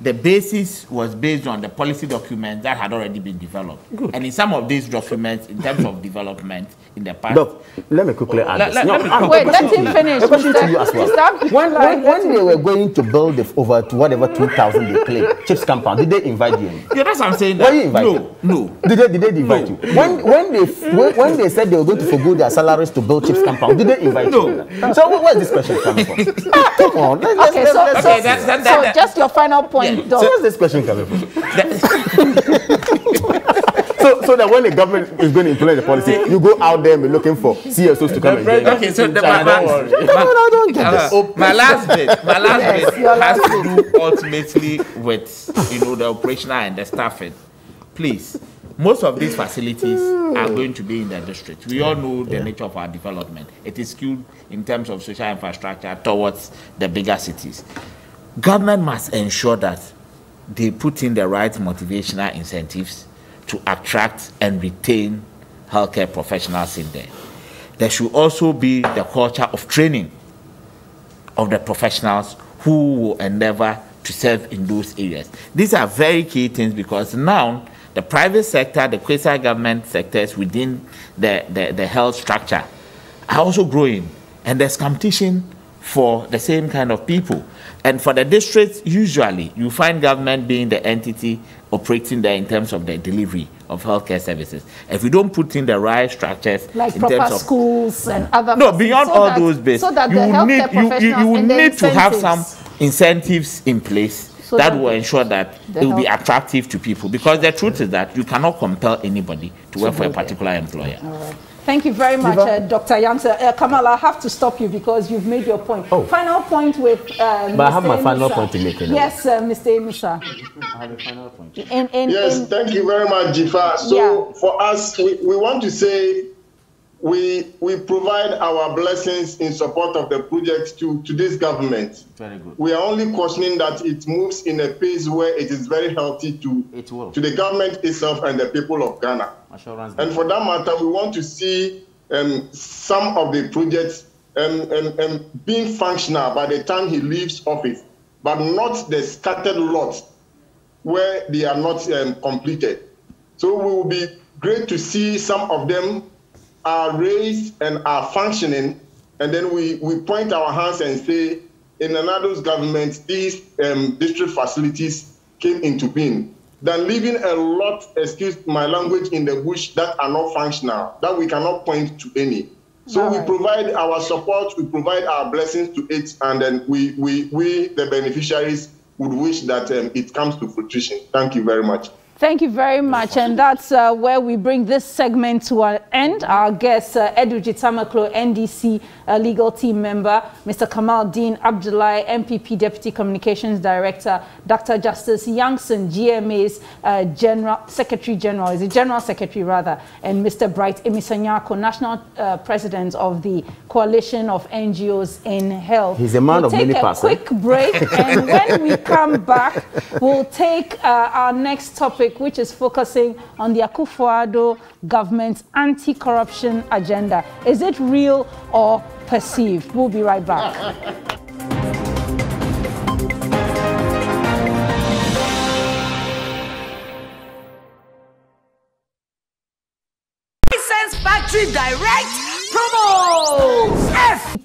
the basis was based on the policy documents that had already been developed. Good. And in some of these documents, in terms of development in the past. Look, let me quickly oh, add this. Let, no, let wait, let him finish. A question to you as well. When, when, when they were going to build the over to whatever 2,000 they claim, CHPS compound, did they invite you? Yeah, that's what I'm saying. Were you invited? No, no. Did they, did they invite no. you? When, when, they, when, when they said they were going to forgo their salaries to build CHPS compound, did they invite no. you? So where's this question coming from? Ah, come on. Let's, okay, let's, so, let's, so, okay, that, that, that, so just your final point, yeah. So where's this question question coming from? so, so that when the government is going to implement the policy, you go out there and be looking for CSOs to come and get Okay, so the, my, my, no, no, don't get this. Uh, my last bit, my last yes, bit has to do ultimately with you know the operational and the staffing. Please, most of these facilities are going to be in the district. We all know the yeah. nature of our development. It is skewed in terms of social infrastructure towards the bigger cities. Government must ensure that they put in the right motivational incentives to attract and retain healthcare professionals in there. There should also be the culture of training of the professionals who will endeavor to serve in those areas. These are very key things because now the private sector, the quasi-government sectors within the, the, the health structure are also growing. And there's competition for the same kind of people. And for the districts, usually you find government being the entity operating there in terms of the delivery of healthcare services. If we don't put in the right structures, like in proper terms of, schools and other no, beyond so all that, those bits, so that you need you, you, you will and the need to have some incentives- in place So that, that will ensure that it will be attractive to people. Because the truth is that you cannot compel anybody to work for a particular employer. Thank you very much, uh, Dr. Yankson. Uh, Kamal, I have to stop you because you've made your point. Oh. Final point with uh, But I have Mr. my final Amissah. point to make, you know. Yes, uh, Mr. Amissah. I have a final point. In, in, Yes, in, thank you very much, Dzifa. So Yeah. for us, we, we want to say we we provide our blessings in support of the project to, to this government. Very good. We are only cautioning that it moves in a pace where it is very healthy to, It will. to the government itself and the people of Ghana. Assurance. And for that matter, we want to see um, some of the projects um, um, um, being functional by the time he leaves office, but not the scattered lots where they are not um, completed. So it will be great to see some of them are raised and are functioning, and then we, we point our hands and say, in Nana Addo's government, these um, district facilities came into being, than leaving a lot, excuse my language, in the bush that are not functional, that we cannot point to any. So All we provide our support, we provide our blessings to it, and then we, we, we the beneficiaries, would wish that um, it comes to fruition. Thank you very much. Thank you very much. And that's uh, where we bring this segment to an end. Our guest, uh, Edudzi Tamakloe, NDC uh, legal team member, Mr. Kamal Dean Abdullahi, NPP Deputy Communications Director, Dr. Justice Yankson, GMA's uh, General Secretary General, is it General Secretary rather, and Mr. Bright Amissah-Nyarko, National uh, President of the Coalition of NGOs in Health. He's a man we'll of take many a parts, eh? quick break, and when we come back, we'll take uh, our next topic, which is focusing on the Akufo-Addo government's anti-corruption agenda. Is it real or perceived? We'll be right back.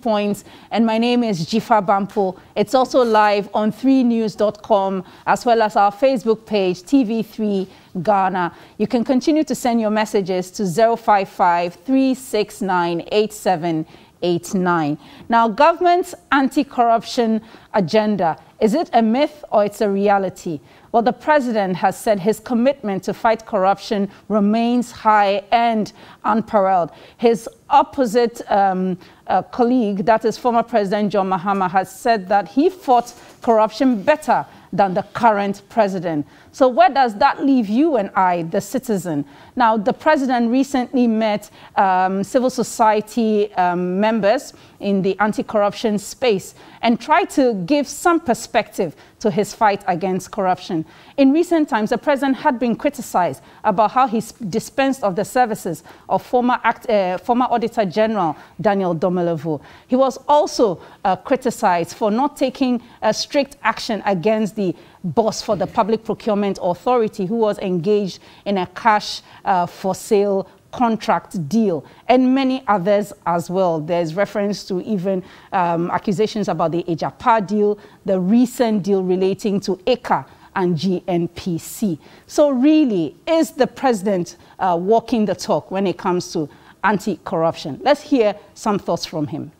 points and my name is Dzifa Bampoh. It's also live on 3news.com as well as our Facebook page TV3 Ghana. You can continue to send your messages to 055 369 8789. Now, government's anti-corruption agenda, is it a myth or it's a reality? Well, the president has said his commitment to fight corruption remains high and unparalleled. His opposite um, uh, colleague, that is former President John Mahama, has said that he fought corruption better than the current president. So where does that leave you and I, the citizen? Now, the president recently met um, civil society um, members in the anti-corruption space and tried to give some perspective to his fight against corruption. In recent times, the president had been criticized about how he dispensed of the services of former, act, uh, former Auditor General Daniel Domelevo. He was also uh, criticized for not taking uh, strict action against the boss for the Public Procurement Authority, who was engaged in a cash uh, for sale contract deal, and many others as well. There's reference to even um, accusations about the Agyapa deal, the recent deal relating to ECA and GNPC. So, really, is the president uh, walking the talk when it comes to anti corruption? Let's hear some thoughts from him.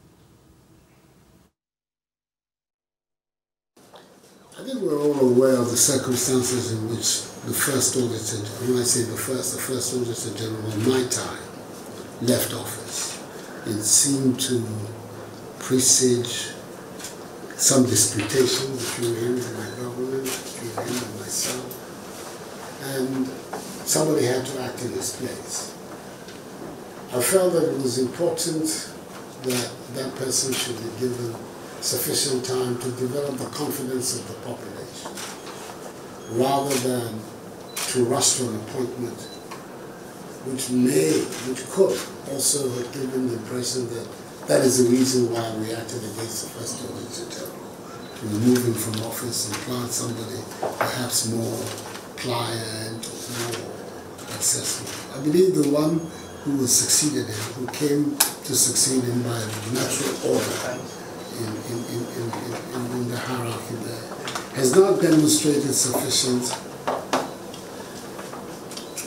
I think we're all aware of the circumstances in which the first auditor, when I say the first, the first auditor general in my time left office. It seemed to presage some disputation between him and my government, between him and myself, and somebody had to act in his place. I felt that it was important that that person should be given sufficient time to develop the confidence of the population rather than to rush to an appointment which may, which could also have given the impression that that is the reason why we acted against the first auditor general. To remove him from office and plant somebody perhaps more pliant or more accessible. I believe the one who was succeeded him, who came to succeed him by natural order in, in, in, in, the hierarchy there, has not demonstrated sufficient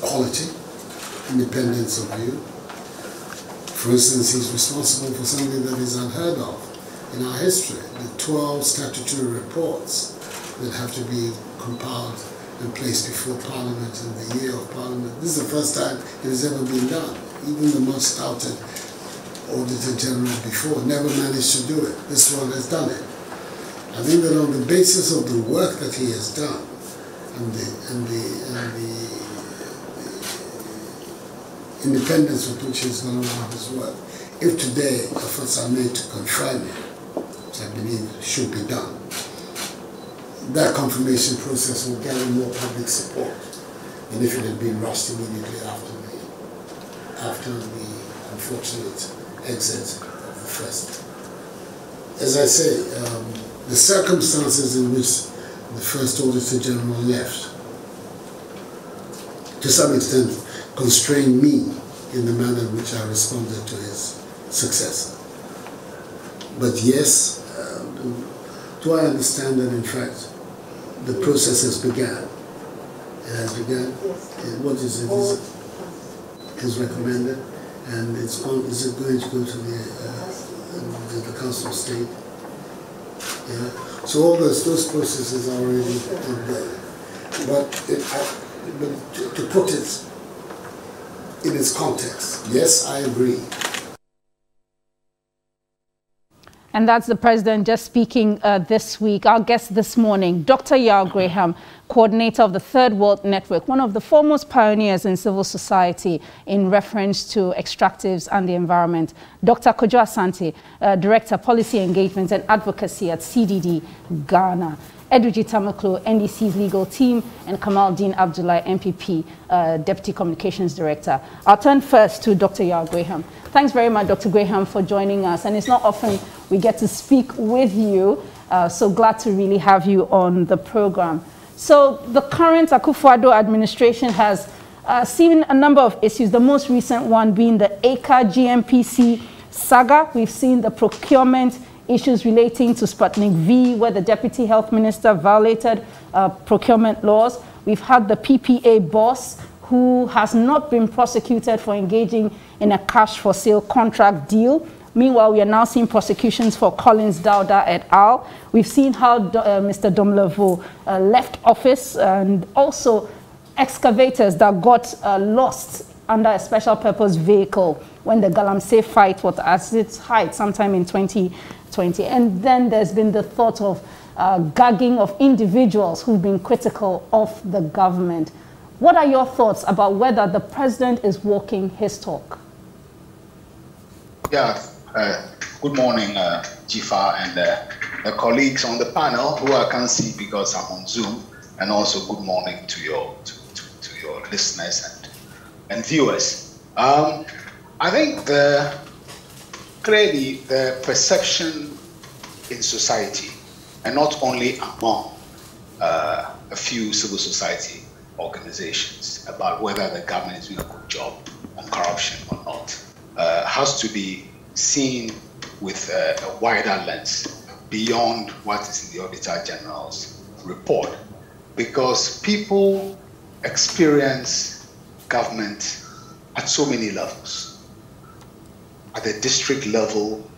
quality, independence of view. For instance, he's responsible for something that is unheard of in our history, the 12 statutory reports that have to be compiled and placed before Parliament in the year of Parliament. This is the first time it has ever been done. Even the most touted Auditor General before never managed to do it. This one has done it. I think that on the basis of the work that he has done and the, and the, and the, the independence with which he's gone about his work, if today efforts are made to confirm him, which I believe should be done, that confirmation process will gather more public support than if it had been rushed immediately after the, after the unfortunate exit of the first. As I say, um, the circumstances in which the first Auditor General left, to some extent, constrained me in the manner in which I responded to his successor. But yes, uh, do I understand that in fact the process has begun? It has begun? Yes. What is it? Is it is recommended? And it's on, is it going to go to the, uh, the, Council of State? Yeah. So all those those processes are already in there. But, it, I, but to put it in its context, yes, I agree. And that's the president just speaking uh, this week. Our guest this morning, Dr. Yaw Graham, coordinator of the Third World Network, one of the foremost pioneers in civil society in reference to extractives and the environment. Dr. Kojo Asante, uh, director, of policy engagement and advocacy at CDD Ghana. Edudzi Tamakloe, NDC's legal team, and Kamal Dean Abdullah, NPP, uh, Deputy Communications Director. I'll turn first to Dr. Yaw Graham. Thanks very much, Dr. Graham, for joining us. And it's not often we get to speak with you, uh, so glad to really have you on the program. So the current Akufo-Addo administration has uh, seen a number of issues, the most recent one being the Aker GNPC saga. We've seen the procurement issues relating to Sputnik V, where the deputy health minister violated uh, procurement laws. We've had the PPA boss who has not been prosecuted for engaging in a cash for sale contract deal. Meanwhile, we are now seeing prosecutions for Collins Dauda et al. We've seen how uh, Mr. Domelevo uh, left office and also excavators that got uh, lost under a special purpose vehicle when the Galamsey fight was at its height sometime in 20, 2020. And then there's been the thought of uh, gagging of individuals who've been critical of the government. What are your thoughts about whether the president is walking his talk? Yeah, uh, good morning, uh, Dzifa and uh, the colleagues on the panel who I can't see because I'm on Zoom, and also good morning to your to, to, to your listeners and and viewers. Um, I think the clearly the perception in society, and not only among uh, a few civil society organizations, about whether the government is doing a good job on corruption or not, uh, has to be seen with a, a wider lens beyond what is in the Auditor General's report, because people experience government at so many levels at the district level,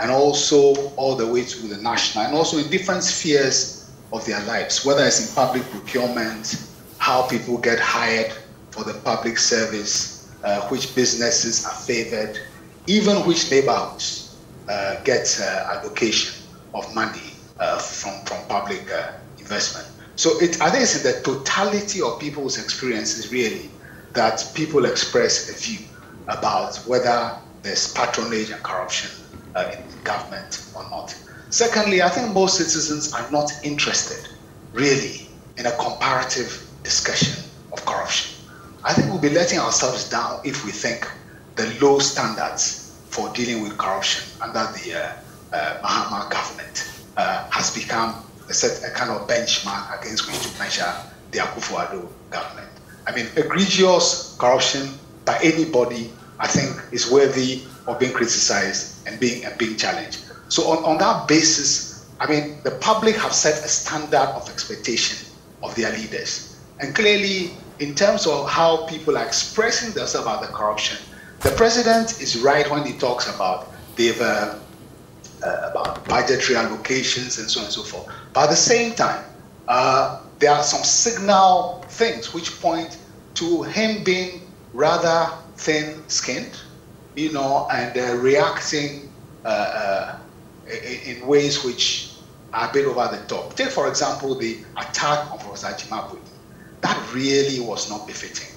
and also all the way to the national, and also in different spheres of their lives, whether it's in public procurement, how people get hired for the public service, uh, which businesses are favored, even which neighborhoods uh, get uh, allocation of money uh, from, from public uh, investment. So it, I think it's the totality of people's experiences, really, that people express a view about whether there's patronage and corruption uh, in government or not. Secondly, I think most citizens are not interested, really, in a comparative discussion of corruption. I think we'll be letting ourselves down if we think the low standards for dealing with corruption under the uh, uh, Mahama government uh, has become a, set, a kind of benchmark against which to measure the Akufo-Addo government. I mean, egregious corruption by anybody, I think, is worthy of being criticized and being and being challenged. So on, on that basis, I mean, the public have set a standard of expectation of their leaders. And clearly, in terms of how people are expressing themselves about the corruption, the president is right when he talks about they've uh, uh, about budgetary allocations and so on and so forth. But at the same time, uh, there are some signal things which point to him being rather thin-skinned, you know, and uh, reacting uh, in, in, ways which are a bit over the top. Take, for example, the attack on Professor Gyimah That really was not befitting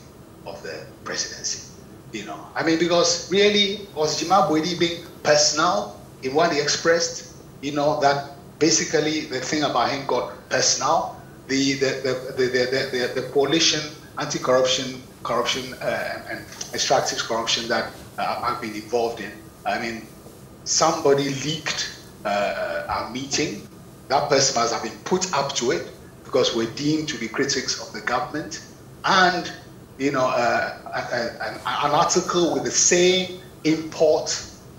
of the presidency. You know, I mean, because really was Gyimah being personal in what he expressed? You know, that basically the thing about him got personal. The the the the the, the, the coalition anti-corruption corruption uh, and extractive corruption that uh, I've been involved in. I mean, somebody leaked uh, our meeting. That person must have been put up to it because we're deemed to be critics of the government. And, you know, uh, an, an article with the same import,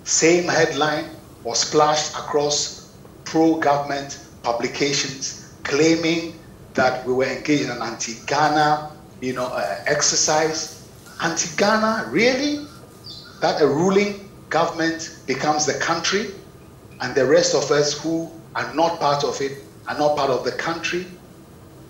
same headline was splashed across pro-government publications claiming that we were engaged in an anti-Ghana, you know, uh, exercise. Anti-Ghana, really? That a ruling government becomes the country and the rest of us who are not part of it are not part of the country?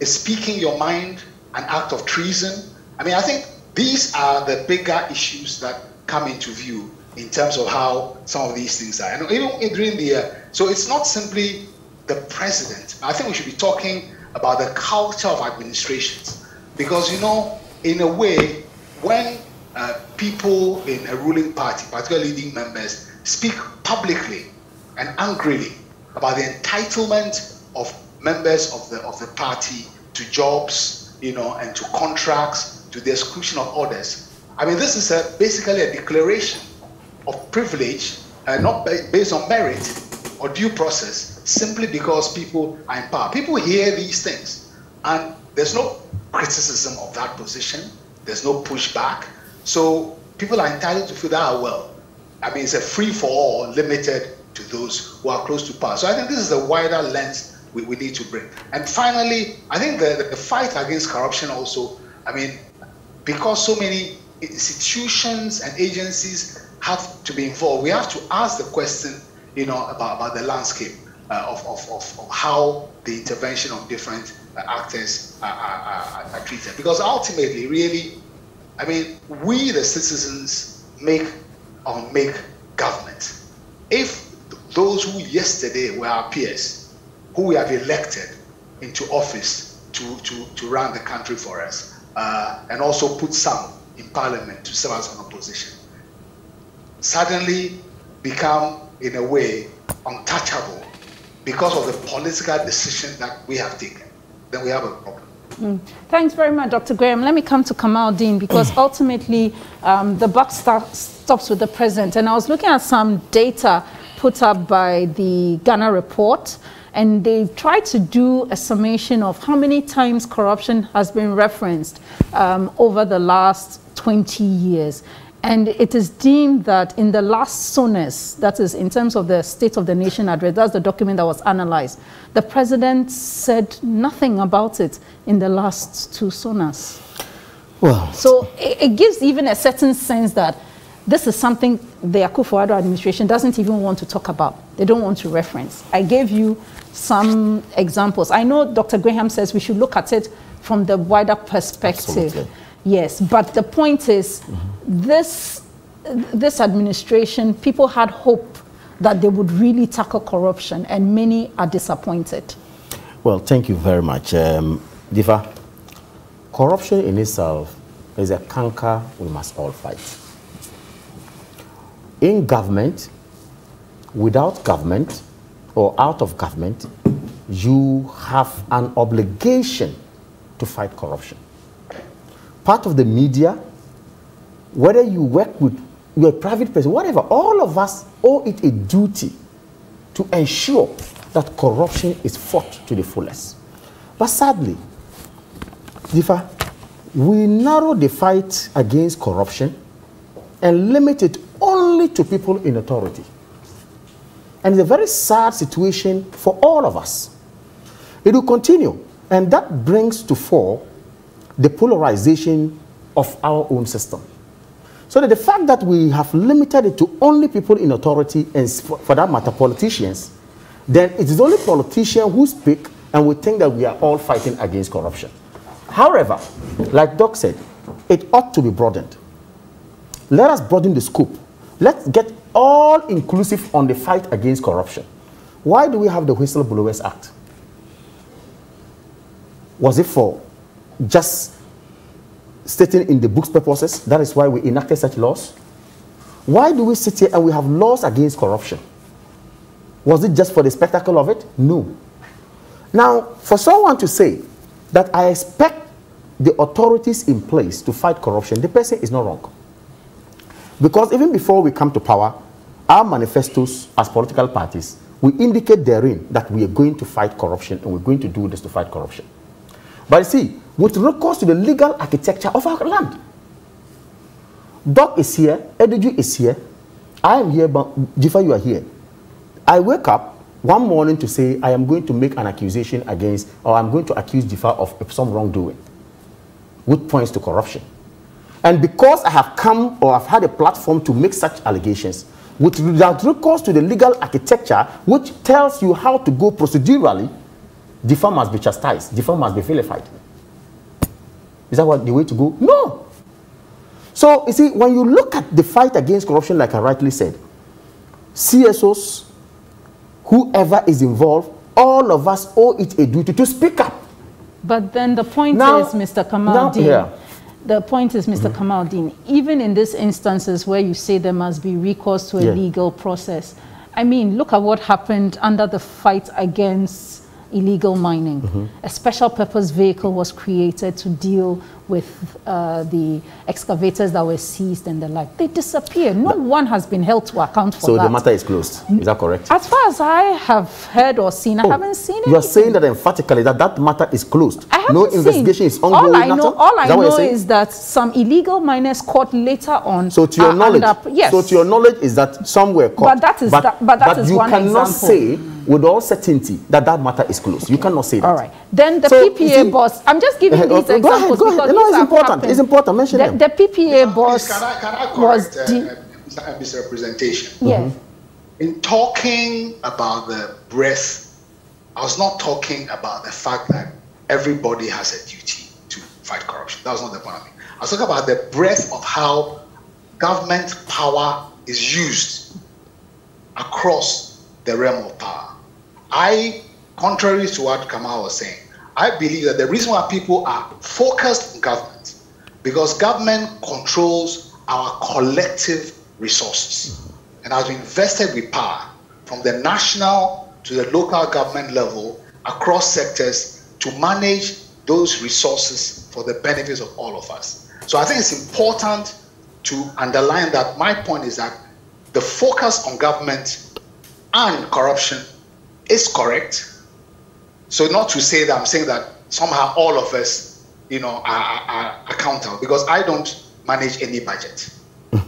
is speaking your mind an act of treason? I mean, I think these are the bigger issues that come into view in terms of how some of these things are. And even during the, uh, so it's not simply the president. I think we should be talking about the culture of administrations. Because, you know, in a way, when uh, people in a ruling party, particularly leading members, speak publicly and angrily about the entitlement of members of the of the party to jobs, you know, and to contracts, to the exclusion of others. I mean, this is a, basically a declaration of privilege, uh, not based on merit or due process, simply because people are in power. People hear these things, and there's no criticism of that position. There's no pushback. So people are entitled to feel that well. I mean, it's a free for all, limited to those who are close to power. So I think this is a wider lens we, we need to bring. And finally, I think the, the fight against corruption also, I mean, because so many institutions and agencies have to be involved, we have to ask the question, you know, about, about the landscape uh, of, of, of, of, how the intervention of different uh, actors are, are, are, treated. Because ultimately, really, I mean, we the citizens make or make government. If those who yesterday were our peers who we have elected into office to, to, to run the country for us, uh, and also put some in parliament to serve as an opposition, suddenly become, in a way, untouchable because of the political decision that we have taken, then we have a problem. Mm. Thanks very much, Dr. Graham. Let me come to Kamal-Deen because ultimately um, the buck stops with the president. And I was looking at some data put up by the Ghana report and they tried to do a summation of how many times corruption has been referenced um, over the last 20 years. And it is deemed that in the last SONAS, that is in terms of the State of the Nation address, that's the document that was analyzed, the president said nothing about it in the last two SONAS. Well, so it, it gives even a certain sense that this is something the Akufo-Addo administration doesn't even want to talk about. They don't want to reference. I gave you some examples. I know Dr. Graham says we should look at it from the wider perspective. Absolutely. Yes, but the point is mm -hmm. This, this administration, people had hope that they would really tackle corruption, and many are disappointed. Well, thank you very much. Um, Dzifa, corruption in itself is a canker we must all fight. In government, without government, or out of government, you have an obligation to fight corruption. Part of the media, whether you work with you're a private person, whatever, all of us owe it a duty to ensure that corruption is fought to the fullest. But sadly, Dzifa, we narrow the fight against corruption and limit it only to people in authority. And it's a very sad situation for all of us. It will continue, and that brings to fore the polarization of our own system. So the fact that we have limited it to only people in authority, and for that matter, politicians, then it is only politicians who speak and we think that we are all fighting against corruption. However, like Doc said, it ought to be broadened. Let us broaden the scope. Let's get all inclusive on the fight against corruption. Why do we have the Whistleblowers Act? Was it for just stating in the book's purposes? That is why we enacted such laws. Why do we sit here and we have laws against corruption? Was it just for the spectacle of it? No. Now, for someone to say that I expect the authorities in place to fight corruption, the person is not wrong. Because even before we come to power, our manifestos as political parties, we indicate therein that we are going to fight corruption and we're going to do this to fight corruption. But see, with recourse to the legal architecture of our land, Doc is here, Edudzi is here, I am here, but Dzifa, you are here. I wake up one morning to say I am going to make an accusation against, or I'm going to accuse Dzifa of some wrongdoing, which points to corruption. And because I have come or I've had a platform to make such allegations, with without recourse to the legal architecture, which tells you how to go procedurally, Dzifa must be chastised, Dzifa must be vilified. Is that what the way to go? No. So, you see, when you look at the fight against corruption, like I rightly said, CSOs, whoever is involved, all of us owe it a duty to speak up. But then the point now, is, Mr. Kamal yeah the point is, mister mm -hmm. Kamal-Deen, even in these instances where you say there must be recourse to a yeah. legal process, I mean, look at what happened under the fight against illegal mining. Mm -hmm. A special purpose vehicle was created to deal with uh, the excavators that were seized and the like. They disappear. No one has been held to account for so that. So the matter is closed. Is that correct? As far as I have heard or seen, oh, I haven't seen it. You are saying that emphatically that that matter is closed. I haven't no investigation is ongoing. All I know, all I know is that some illegal miners caught later on. So to your knowledge, up, yes. So to your knowledge is that some were caught. But that is but, that, but that but is you one cannot example. say with all certainty that that matter is closed. You cannot say that. All right. Then the so, PPA boss. I'm just giving uh, these examples ahead, because. No, it's important. Happened. It's important. Mention the, them. The PPA yeah, boss can I, can I correct, was uh, uh, misrepresentation. Yes. Mm -hmm. In talking about the breadth, I was not talking about the fact that everybody has a duty to fight corruption. That was not the point of it. I was talking about the breadth of how government power is used across the realm of power. I, contrary to what Kamal was saying, I believe that the reason why people are focused on government because government controls our collective resources and has invested with power from the national to the local government level across sectors to manage those resources for the benefits of all of us. So I think it's important to underline that my point is that the focus on government and corruption is correct so not to say that I'm saying that somehow all of us, you know, are, are accountable because I don't manage any budget.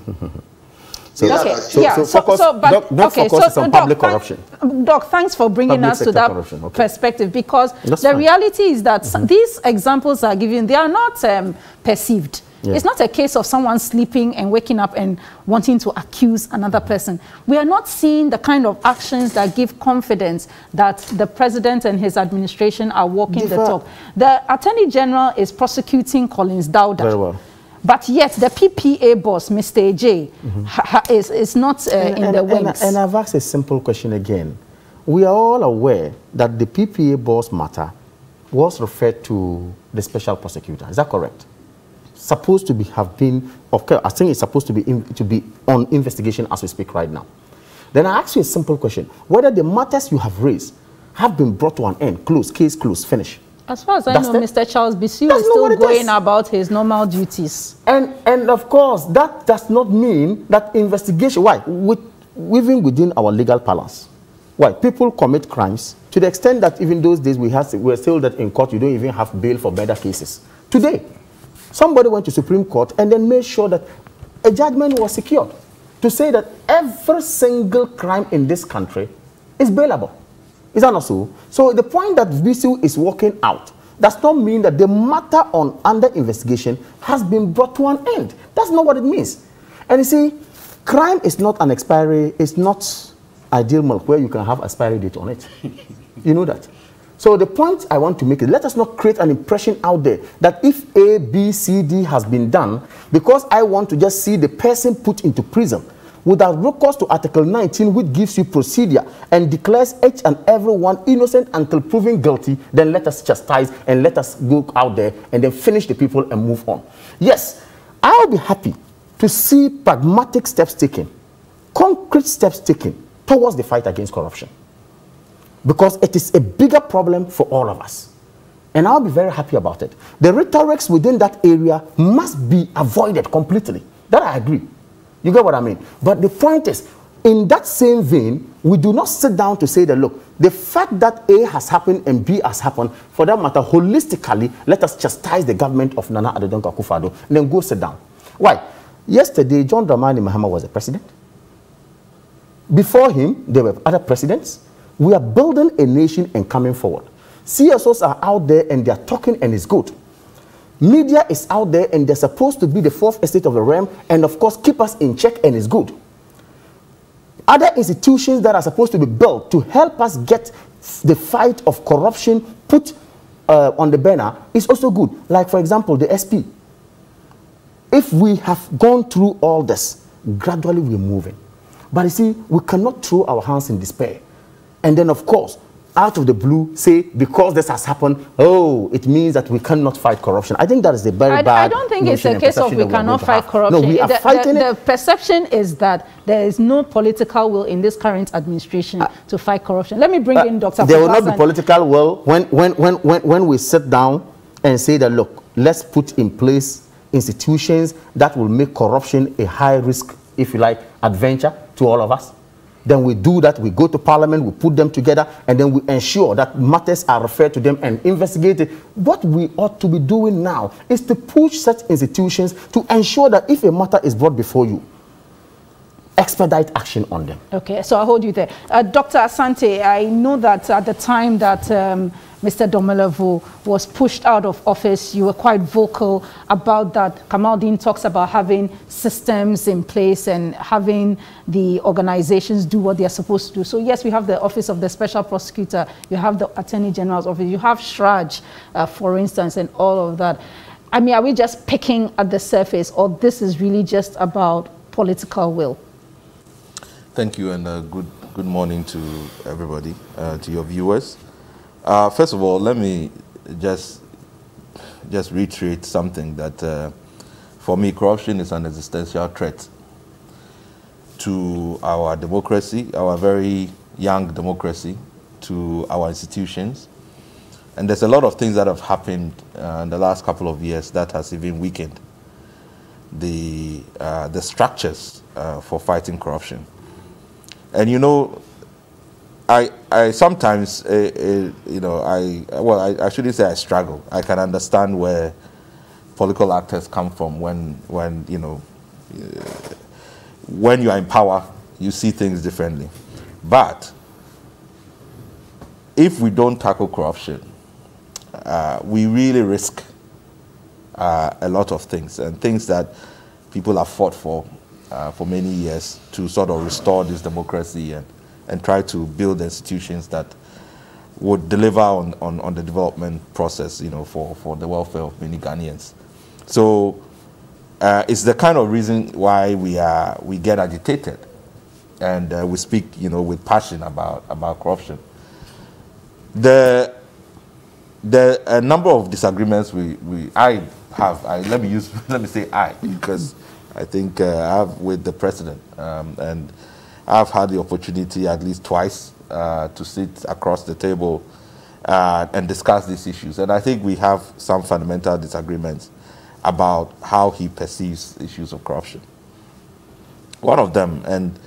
So, okay. so, yeah. so, focus, so, but, doc, doc okay, focus so, on doc, public corruption. Doc, thanks for bringing public us to that okay. perspective because That's the fine. reality is that mm -hmm. these examples are given, they are not um, perceived. Yeah. It's not a case of someone sleeping and waking up and wanting to accuse another person. We are not seeing the kind of actions that give confidence that the president and his administration are walking the talk. The attorney general is prosecuting Collins Dauda. Very well. But yet the PPA boss, Mr. J, mm -hmm. is, is not uh, and, in and, the and, wings. And I've asked a simple question again. We are all aware that the PPA boss matter was referred to the special prosecutor. Is that correct? Supposed to be have been, okay, I think it's supposed to be in, to be on investigation as we speak right now. Then I ask you a simple question: whether the matters you have raised have been brought to an end, close, case closed, finish. As far as I know, Mr. Charles Bissue is still going is. about his normal duties. And and of course, that does not mean that investigation. Why? With, even within our legal balance, why people commit crimes to the extent that even those days we had we were still that in court you don't even have bail for murder cases. Today, Somebody went to Supreme Court and then made sure that a judgment was secured to say that every single crime in this country is bailable. Is that not so? So the point that VCU is working out does not mean that the matter on under investigation has been brought to an end. That's not what it means. And you see, crime is not an expiry, it's not ideal milk where you can have expiry date on it. you know that. So the point I want to make is let us not create an impression out there that if A, B, C, D has been done, because I want to just see the person put into prison without recourse to Article 19, which gives you procedure and declares each and everyone innocent until proven guilty, then let us chastise and let us go out there and then finish the people and move on. Yes, I'll be happy to see pragmatic steps taken, concrete steps taken towards the fight against corruption because it is a bigger problem for all of us. And I'll be very happy about it. The rhetorics within that area must be avoided completely. That I agree. You get what I mean? But the point is, in that same vein, we do not sit down to say that, look, the fact that A has happened and B has happened, for that matter, holistically, let us chastise the government of Nana Addo Dankwa Akufo-Addo and then go sit down. Why? Yesterday, John Dramani Mahama was the president. Before him, there were other presidents. We are building a nation and coming forward. CSOs are out there and they are talking and it's good. Media is out there and they're supposed to be the fourth estate of the realm and of course keep us in check and it's good. Other institutions that are supposed to be built to help us get the fight of corruption put uh, on the banner is also good. Like for example, the SP. If we have gone through all this, gradually we're moving. But you see, we cannot throw our hands in despair. And then, of course, out of the blue, say, because this has happened, oh, it means that we cannot fight corruption. I think that is a very I, bad I don't think it's a case of we cannot fight corruption. No, we are the, fighting the, it. the perception is that there is no political will in this current administration uh, to fight corruption. Let me bring uh, in Dr. There will not be political will when, when, when, when, when we sit down and say that, look, let's put in place institutions that will make corruption a high risk, if you like, adventure to all of us. Then we do that, we go to parliament, we put them together, and then we ensure that matters are referred to them and investigated. What we ought to be doing now is to push such institutions to ensure that if a matter is brought before you, expedite action on them. Okay, so I'll hold you there. Uh, Dr. Asante, I know that at the time that um, Mr. Domelevo was pushed out of office. You were quite vocal about that. Kamal-Deen talks about having systems in place and having the organizations do what they're supposed to do. So yes, we have the Office of the Special Prosecutor, you have the Attorney General's Office, you have CHRAJ, uh, for instance, and all of that. I mean, are we just picking at the surface or this is really just about political will? Thank you and uh, good, good morning to everybody, uh, to your viewers. Uh, first of all, let me just just reiterate something that uh, for me, corruption is an existential threat to our democracy, our very young democracy, to our institutions. And there's a lot of things that have happened uh, in the last couple of years that has even weakened the, uh, the structures uh, for fighting corruption. And you know, I, I sometimes, uh, uh, you know, I, well, I, I, shouldn't say I struggle. I can understand where political actors come from when, when you know, uh, when you are in power, you see things differently. But if we don't tackle corruption, uh, we really risk uh, a lot of things and things that people have fought for uh, for many years to sort of restore this democracy and and try to build institutions that would deliver on, on, on the development process, you know, for, for the welfare of many Ghanaians. So uh, it's the kind of reason why we are we get agitated, and uh, we speak, you know, with passion about about corruption. The the a number of disagreements we, we I have. I, let me use let me say I because I think uh, I have with the president um, and I've had the opportunity at least twice uh, to sit across the table uh, and discuss these issues. And I think we have some fundamental disagreements about how he perceives issues of corruption. One of them, and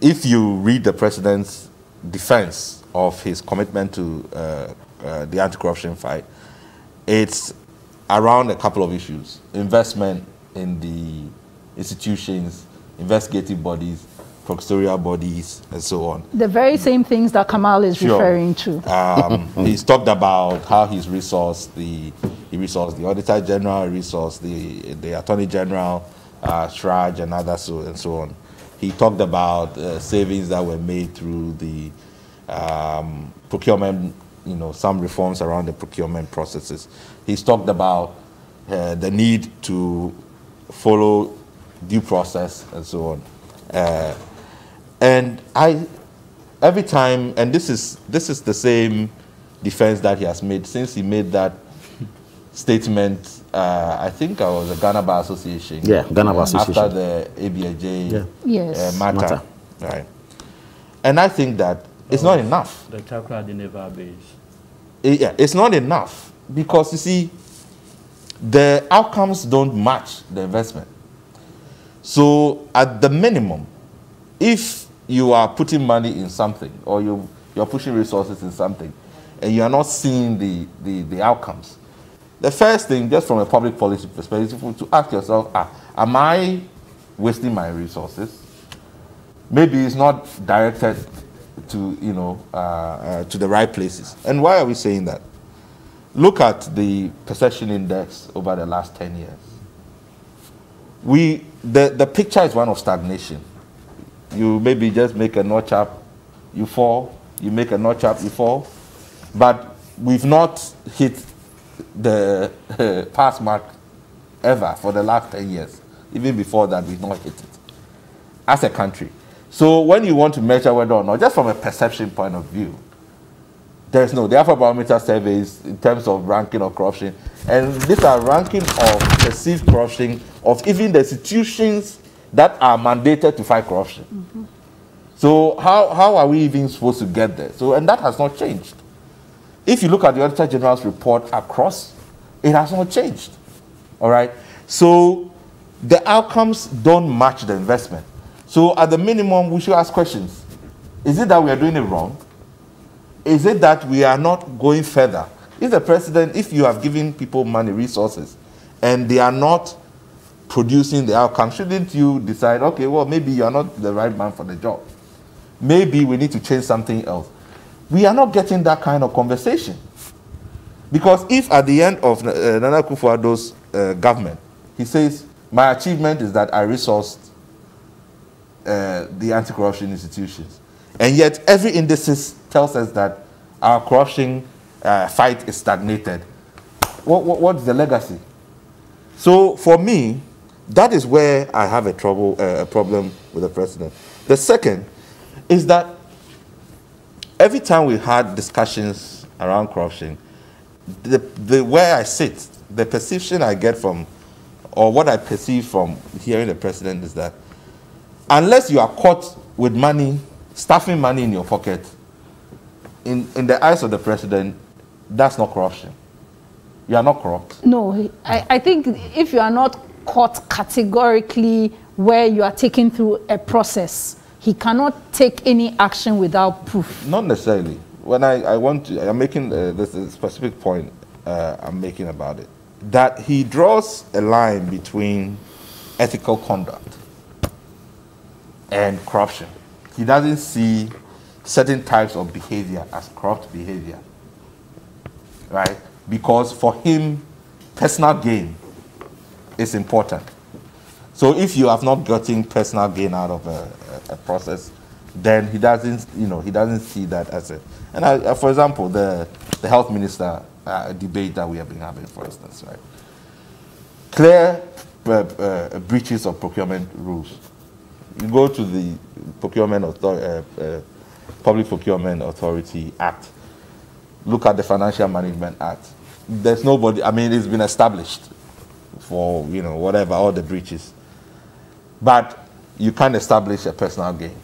if you read the president's defense of his commitment to uh, uh the anti corruption fight, it's around a couple of issues investment in the institutions, investigative bodies, prosecutorial bodies, and so on. The very same things that Kamal is Sure. referring to. Um, he's talked about how he's resourced the he resourced the Auditor General, resourced the the Attorney General, uh, CHRAJ, and others, so and so on. He talked about uh, savings that were made through the um, procurement, you know, some reforms around the procurement processes. He's talked about uh, the need to follow due process and so on. Uh, and I, every time, and this is this is the same defense that he has made since he made that statement. Uh, I think I was a Ghana Bar Association. Yeah, Ghana Bar Association. After the AB Adjei Yeah. Yes. uh, matter. Matter. right? And I think that it's not enough. The Chakra the Naval Base. It- yeah, it's not enough because you see, the outcomes don't match the investment. So, at the minimum, if you are putting money in something or you, you're pushing resources in something and you are not seeing the, the, the outcomes, the first thing, just from a public policy perspective, to ask yourself, ah, am I wasting my resources? Maybe it's not directed to, you know, uh, uh, to the right places. And why are we saying that? Look at the perception index over the last 10 years. We, the, the picture is one of stagnation. You maybe just make a notch up, you fall. You make a notch up, you fall. But we've not hit the pass mark ever for the last 10 years. Even before that, we've not hit it as a country. So when you want to measure whether or not, just from a perception point of view, there's no, the Afrobarometer surveys in terms of ranking of corruption, and these are ranking of perceived corruption of even the institutions that are mandated to fight corruption. Mm-hmm. So how, how are we even supposed to get there? So, and that has not changed. If you look at the Auditor General's report across, it has not changed. All right? So the outcomes don't match the investment. So at the minimum, we should ask questions. Is it that we are doing it wrong? Is it that we are not going further? If the president, if you have given people money, resources, and they are not producing the outcome, shouldn't you decide, okay, well, maybe you are not the right man for the job? Maybe we need to change something else. We are not getting that kind of conversation. Because if at the end of uh, Nana Akufo-Addo's uh, government, he says, my achievement is that I resourced uh, the anti-corruption institutions. And yet every indices tells us that our corruption uh, fight is stagnated. What, what, what's the legacy? So for me, that is where I have a trouble, uh, a problem with the president. The second is that every time we had discussions around corruption, the, the where I sit, the perception I get from, or what I perceive from hearing the president is that unless you are caught with money, stuffing money in your pocket, in, in the eyes of the president, that's not corruption. You are not corrupt. No, I, I think if you are not caught categorically where you are taken through a process, he cannot take any action without proof. Not necessarily. When I, I want to, I'm making uh, this specific point uh, I'm making about it. That he draws a line between ethical conduct and corruption. He doesn't see certain types of behavior as corrupt behavior. Right? Because for him, personal gain is important. So if you have not gotten personal gain out of a, a, process, then he doesn't, you know, he doesn't see that as a. And I, uh, for example, the the health minister uh, debate that we have been having, for instance, right? Clear uh, uh, breaches of procurement rules. You go to the procurement authority uh, uh, Public Procurement Authority Act. Look at the Financial Management Act. There's nobody. I mean, it's been established for you know whatever all the breaches but you can't establish a personal gain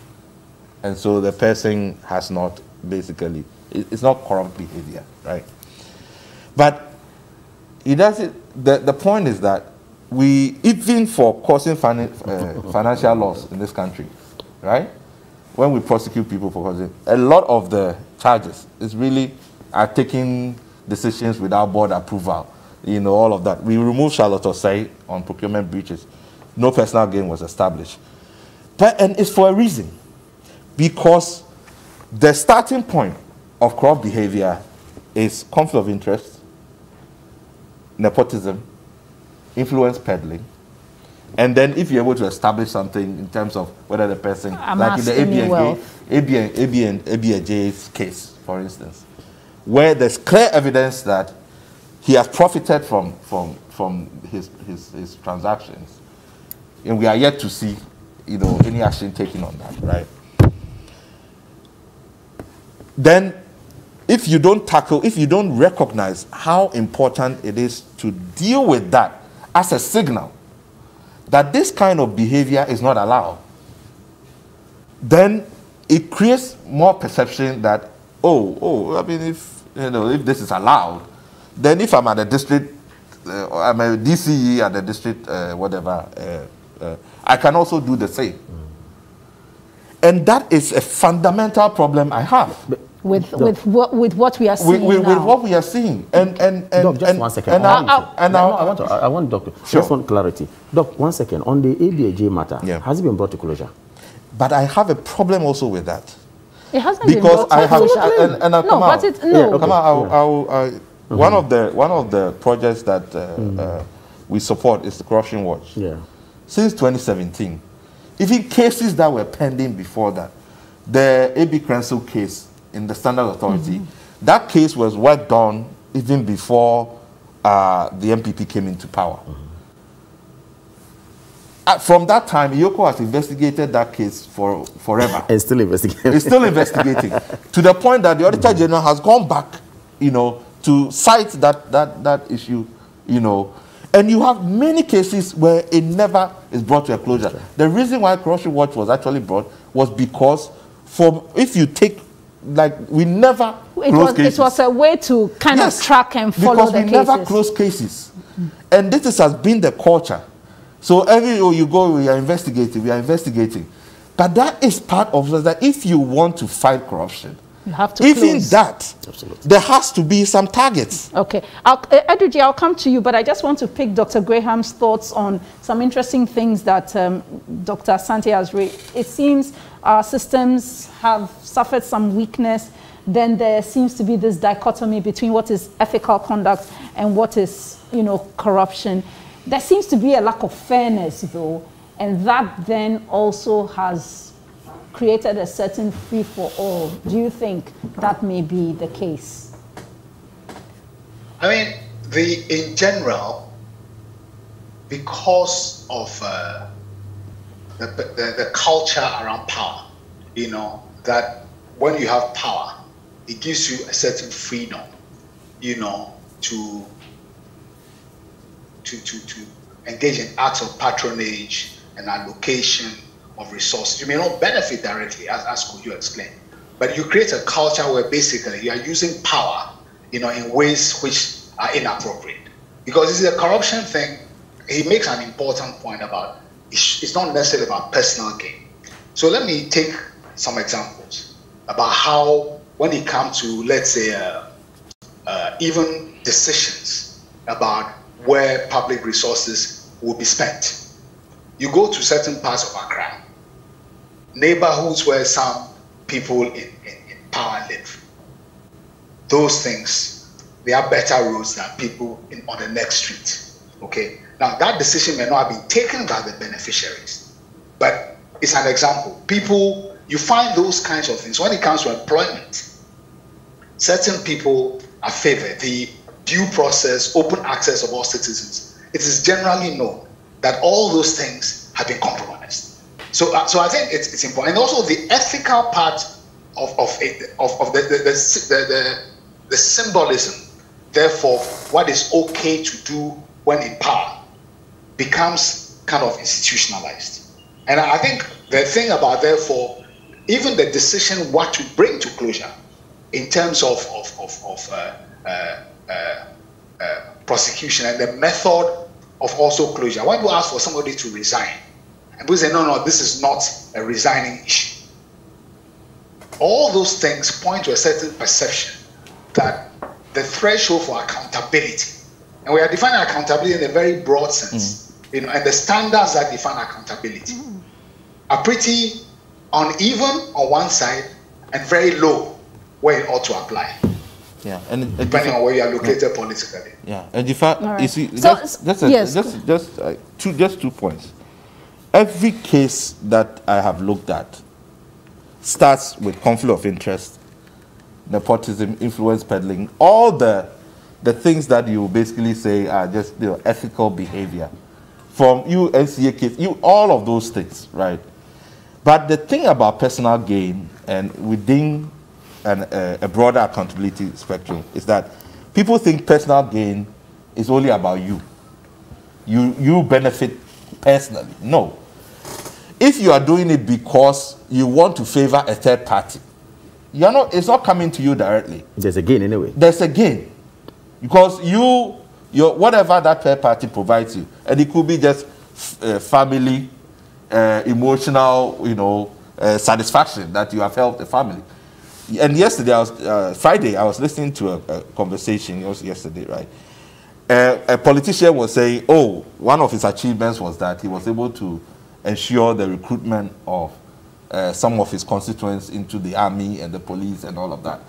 and so the person has not basically it's not corrupt behavior right but it does it the, the point is that we even for causing finan- uh, financial loss in this country right when we prosecute people for causing a lot of the charges is really are taking decisions without board approval you know, all of that. We removed Charlotte Osei on procurement breaches. No personal gain was established. But, and it's for a reason. Because the starting point of corrupt behavior is conflict of interest, nepotism, influence peddling, and then if you're able to establish something in terms of whether the person, I'm like in the asking you ABN, wealth. ABN, ABN, AB Adjei's case, for instance, where there's clear evidence that he has profited from, from, from his, his, his transactions, and we are yet to see, you know, any action taken on that, right? Then, if you don't tackle, if you don't recognize how important it is to deal with that as a signal that this kind of behavior is not allowed, then it creates more perception that, oh, oh, I mean, if you know, if this is allowed, then if I'm at a district, uh, I'm a DCE at the district, uh, whatever, uh, uh, I can also do the same. And that is a fundamental problem I have with with what with what we are seeing with, with now. what we are seeing. And and and, Doc, just and, one second. And I I, want to- and no, I, I want to, I I want Doctor, Sure. just want clarity. Doc, one second. On the AB Adjei matter, Yeah. has it been brought to closure? but I have a problem also with that. it hasn't because been I have brought- and, and I'll no, come but out. it no. Yeah, okay. Come out, I'll, yeah. I'll, I, one of the one of the projects that uh, uh, we support is the Corruption Watch. Yeah. Since 2017, even cases that were pending before that, the AB Crenso case in the Standard Authority, that case was worked on even before uh, the NPP came into power. Uh, from that time, EOCO has investigated that case for forever. And still investigating. It's still investigating to the point that the Auditor General has gone back, you know, to cite that, that, that issue, you know. And you have many cases where it never is brought to a closure. The reason why Corruption Watch was actually brought was because from if you take, like, we never it close was cases. it was a way to kind Yes, of track and follow because the we cases. never close cases. And this is, has been the culture. So every oh, you go, we are investigating, we are investigating. But that is part of that if you want to fight corruption, You have to even close. that, Absolutely. there has to be some targets. Okay. I'll, uh, Edudzi, I'll come to you, but I just want to pick Dr. Graham's thoughts on some interesting things that um, Dr. Asante has raised. It seems our systems have suffered some weakness. Then there seems to be this dichotomy between what is ethical conduct and what is, you know, corruption. There seems to be a lack of fairness, though, and that then also has created a certain free for all. Do you think that may be the case? I mean, the in general, because of uh, the, the the culture around power, you know, that when you have power, it gives you a certain freedom, you know, to to to to engage in acts of patronage and allocation of resources. You may not benefit directly, as as could you explain, but you create a culture where basically you are using power, you know, in ways which are inappropriate. Because this is a corruption thing. He makes an important point about it's, it's not necessarily about personal gain. So let me take some examples about how, when it comes to, let's say, uh, uh, even decisions about where public resources will be spent. You go to certain parts of Accra, neighborhoods where some people in, in, in power live. Those things, they are better roads than people in, on the next street. Okay. Now that decision may not have been taken by the beneficiaries, but it's an example. People, you find those kinds of things when it comes to employment. Certain people are favored. The due process, open access of all citizens. It is generally known that all those things have been compromised. So, uh, so I think it's, it's important. And also the ethical part of, of, it, of, of the, the, the, the, the, the symbolism, therefore, what is okay to do when in power becomes kind of institutionalized. And I think the thing about, therefore, even the decision what to bring to closure in terms of, of, of, of uh, uh, uh, uh, prosecution and the method of also closure. When you ask for somebody to resign, and people say, no, no, this is not a resigning issue. All those things point to a certain perception that the threshold for accountability And we are defining accountability in a very broad sense. Mm. You know, and the standards that define accountability mm. are pretty uneven on one side and very low where it ought to apply. Yeah, and, and depending on where you are located yeah. politically. Yeah, and if I, right. you see, so, just, just, a, yes. just, just uh, two, just two points. Every case that I have looked at starts with conflict of interest, nepotism, influence peddling, all the the things that you basically say are just you know, ethical behavior. From you NCA case, you all of those things, right? But the thing about personal gain and within an, uh, a broader accountability spectrum is that people think personal gain is only about you. You, you benefit personally. No. If you are doing it because you want to favor a third party, you're not, it's not coming to you directly. There's a gain anyway. There's a gain. Because you, your, whatever that third party provides you, and it could be just uh, family, uh, emotional, you know, uh, satisfaction that you have helped the family. And yesterday, I was, uh, Friday, I was listening to a, a, conversation, it was yesterday, right? Uh, a politician was saying, oh, one of his achievements was that he was able to ensure the recruitment of uh, some of his constituents into the army and the police and all of that.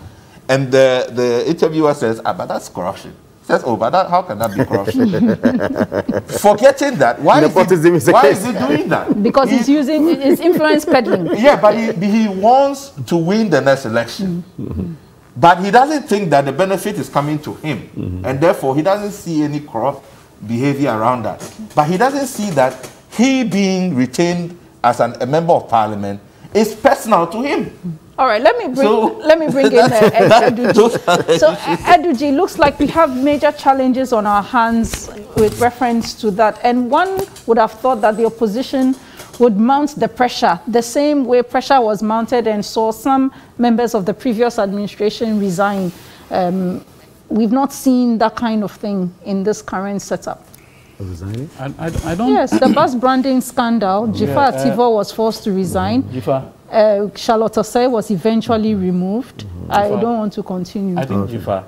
And the, the interviewer says, ah, but that's corruption says, oh, but that, how can that be corruption? Forgetting that, why, is he, is, why is he doing that? Because he's using his influence peddling. Yeah, but he, he wants to win the next election. Mm-hmm. But he doesn't think that the benefit is coming to him. Mm-hmm. And therefore, he doesn't see any corrupt behavior around that. But he doesn't see that he being retained as an, a member of parliament is personal to him. All right, let me bring so, let me bring in uh, Edudzi. so Edudzi, looks like we have major challenges on our hands with reference to that, and one would have thought that the opposition would mount the pressure the same way pressure was mounted and saw some members of the previous administration resign. Um, we've not seen that kind of thing in this current setup. Resigning? I, I, I don't. Yes, the bus branding scandal. Dzifa yeah, uh, Tivo was forced to resign. Dzifa. Uh, Charlotte Osei was eventually removed. Mm -hmm. I don't want to continue. I think, okay. Dzifa,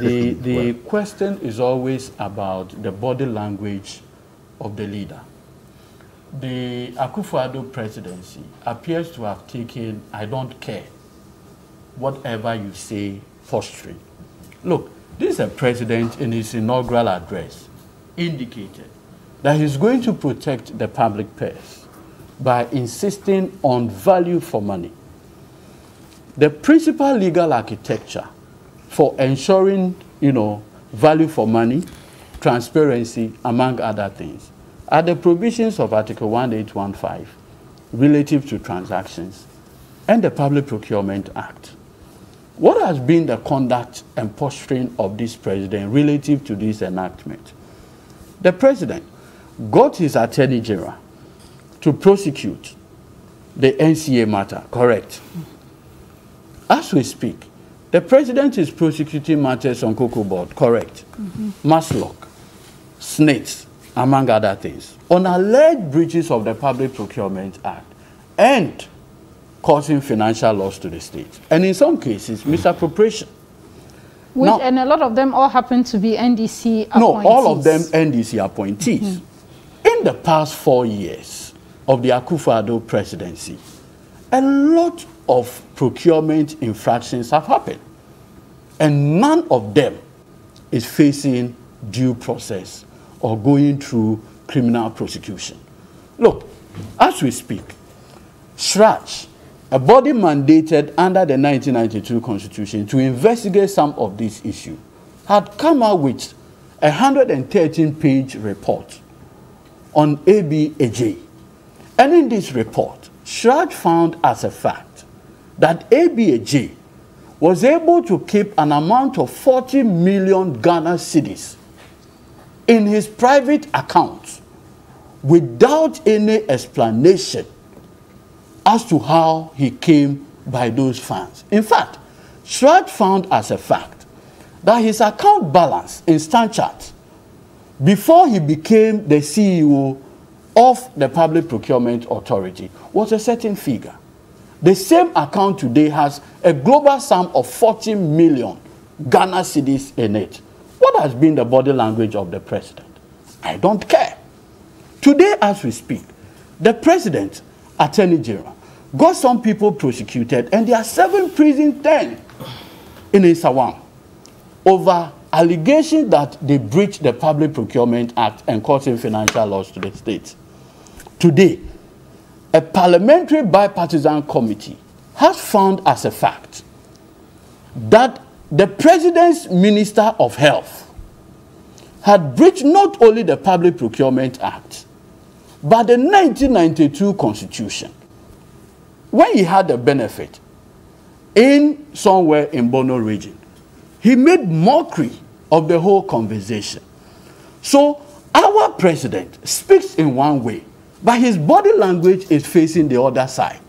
the, the well. question is always about the body language of the leader. The Akufo-Addo presidency appears to have taken, I don't care, whatever you say, posture. Look, this is a president in his inaugural address indicated that he's going to protect the public purse by insisting on value for money. The principal legal architecture for ensuring, you know, value for money, transparency, among other things, are the provisions of Article 1815 relative to transactions and the Public Procurement Act. What has been the conduct and posturing of this president relative to this enactment? The president got his attorney general to prosecute the NCA matter, correct? As we speak, the president is prosecuting matters on Cocoa Board, correct? Mm -hmm. Maslock, snakes, among other things, on alleged breaches of the Public Procurement Act and causing financial loss to the state. And in some cases, misappropriation. Which, now, and a lot of them all happen to be NDC appointees. No, all of them NDC appointees. Mm -hmm. In the past four years, of the Akufo-Addo presidency, a lot of procurement infractions have happened. And none of them is facing due process or going through criminal prosecution. Look, as we speak, CHRAJ, a body mandated under the 1992 Constitution to investigate some of these issues, had come out with a 113-page report on AB Adjei, and in this report, CHRAJ found as a fact that AB Adjei was able to keep an amount of 40 million Ghana cedis in his private account without any explanation as to how he came by those funds. In fact, CHRAJ found as a fact that his account balance in StanChart before he became the CEO of the Public Procurement Authority was a certain figure. The same account today has a global sum of 40 million Ghana cedis in it. What has been the body language of the president? I don't care. Today, as we speak, the president, attorney general, got some people prosecuted, and there are seven prison terms in Nsawam over allegations that they breached the Public Procurement Act and causing financial loss to the state. Today, a parliamentary bipartisan committee has found as a fact that the president's minister of health had breached not only the Public Procurement Act, but the 1992 Constitution. When he had the benefit in somewhere in Bono region, he made mockery of the whole conversation. So our president speaks in one way, but his body language is facing the other side.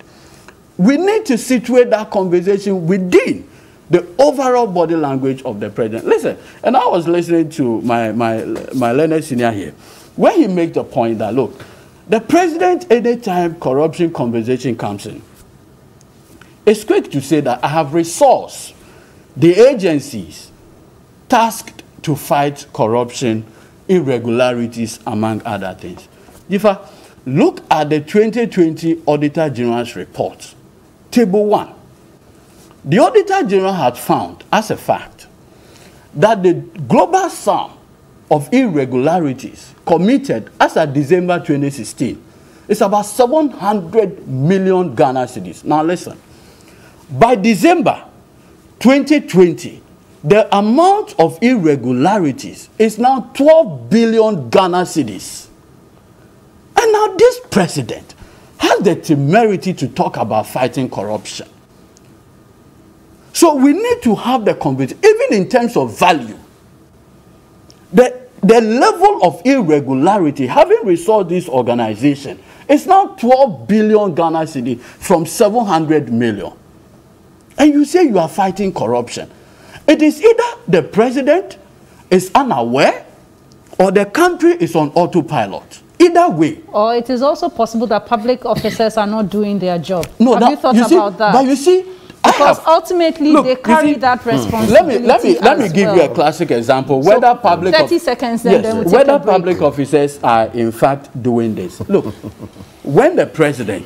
We need to situate that conversation within the overall body language of the president. Listen, and I was listening to my, my, my learned senior here, when he made the point that, look, the president, anytime corruption conversation comes in, it's quick to say that I have resourced the agencies tasked to fight corruption, irregularities, among other things. Dzifa, look at the 2020 Auditor General's report, Table 1. The Auditor General had found, as a fact, that the global sum of irregularities committed as of December 2016 is about 700 million Ghana cedis. Now listen, by December 2020, the amount of irregularities is now 12 billion Ghana cedis. And now this president has the temerity to talk about fighting corruption. So we need to have the conviction, even in terms of value. The, the level of irregularity, having resolved this organization, is now 12 billion Ghana cedi from 700 million. And you say you are fighting corruption. It is either the president is unaware or the country is on autopilot. Either way. Or it is also possible that public officers are not doing their job. No, Have that, you thought you see, about that? But you see, because ultimately Look, they carry see- that Hmm. responsibility. Let me let me let me give well. you a classic example. So, whether public 30 seconds, then- yes, then we'll whether public officers are in fact doing this. Look, when the president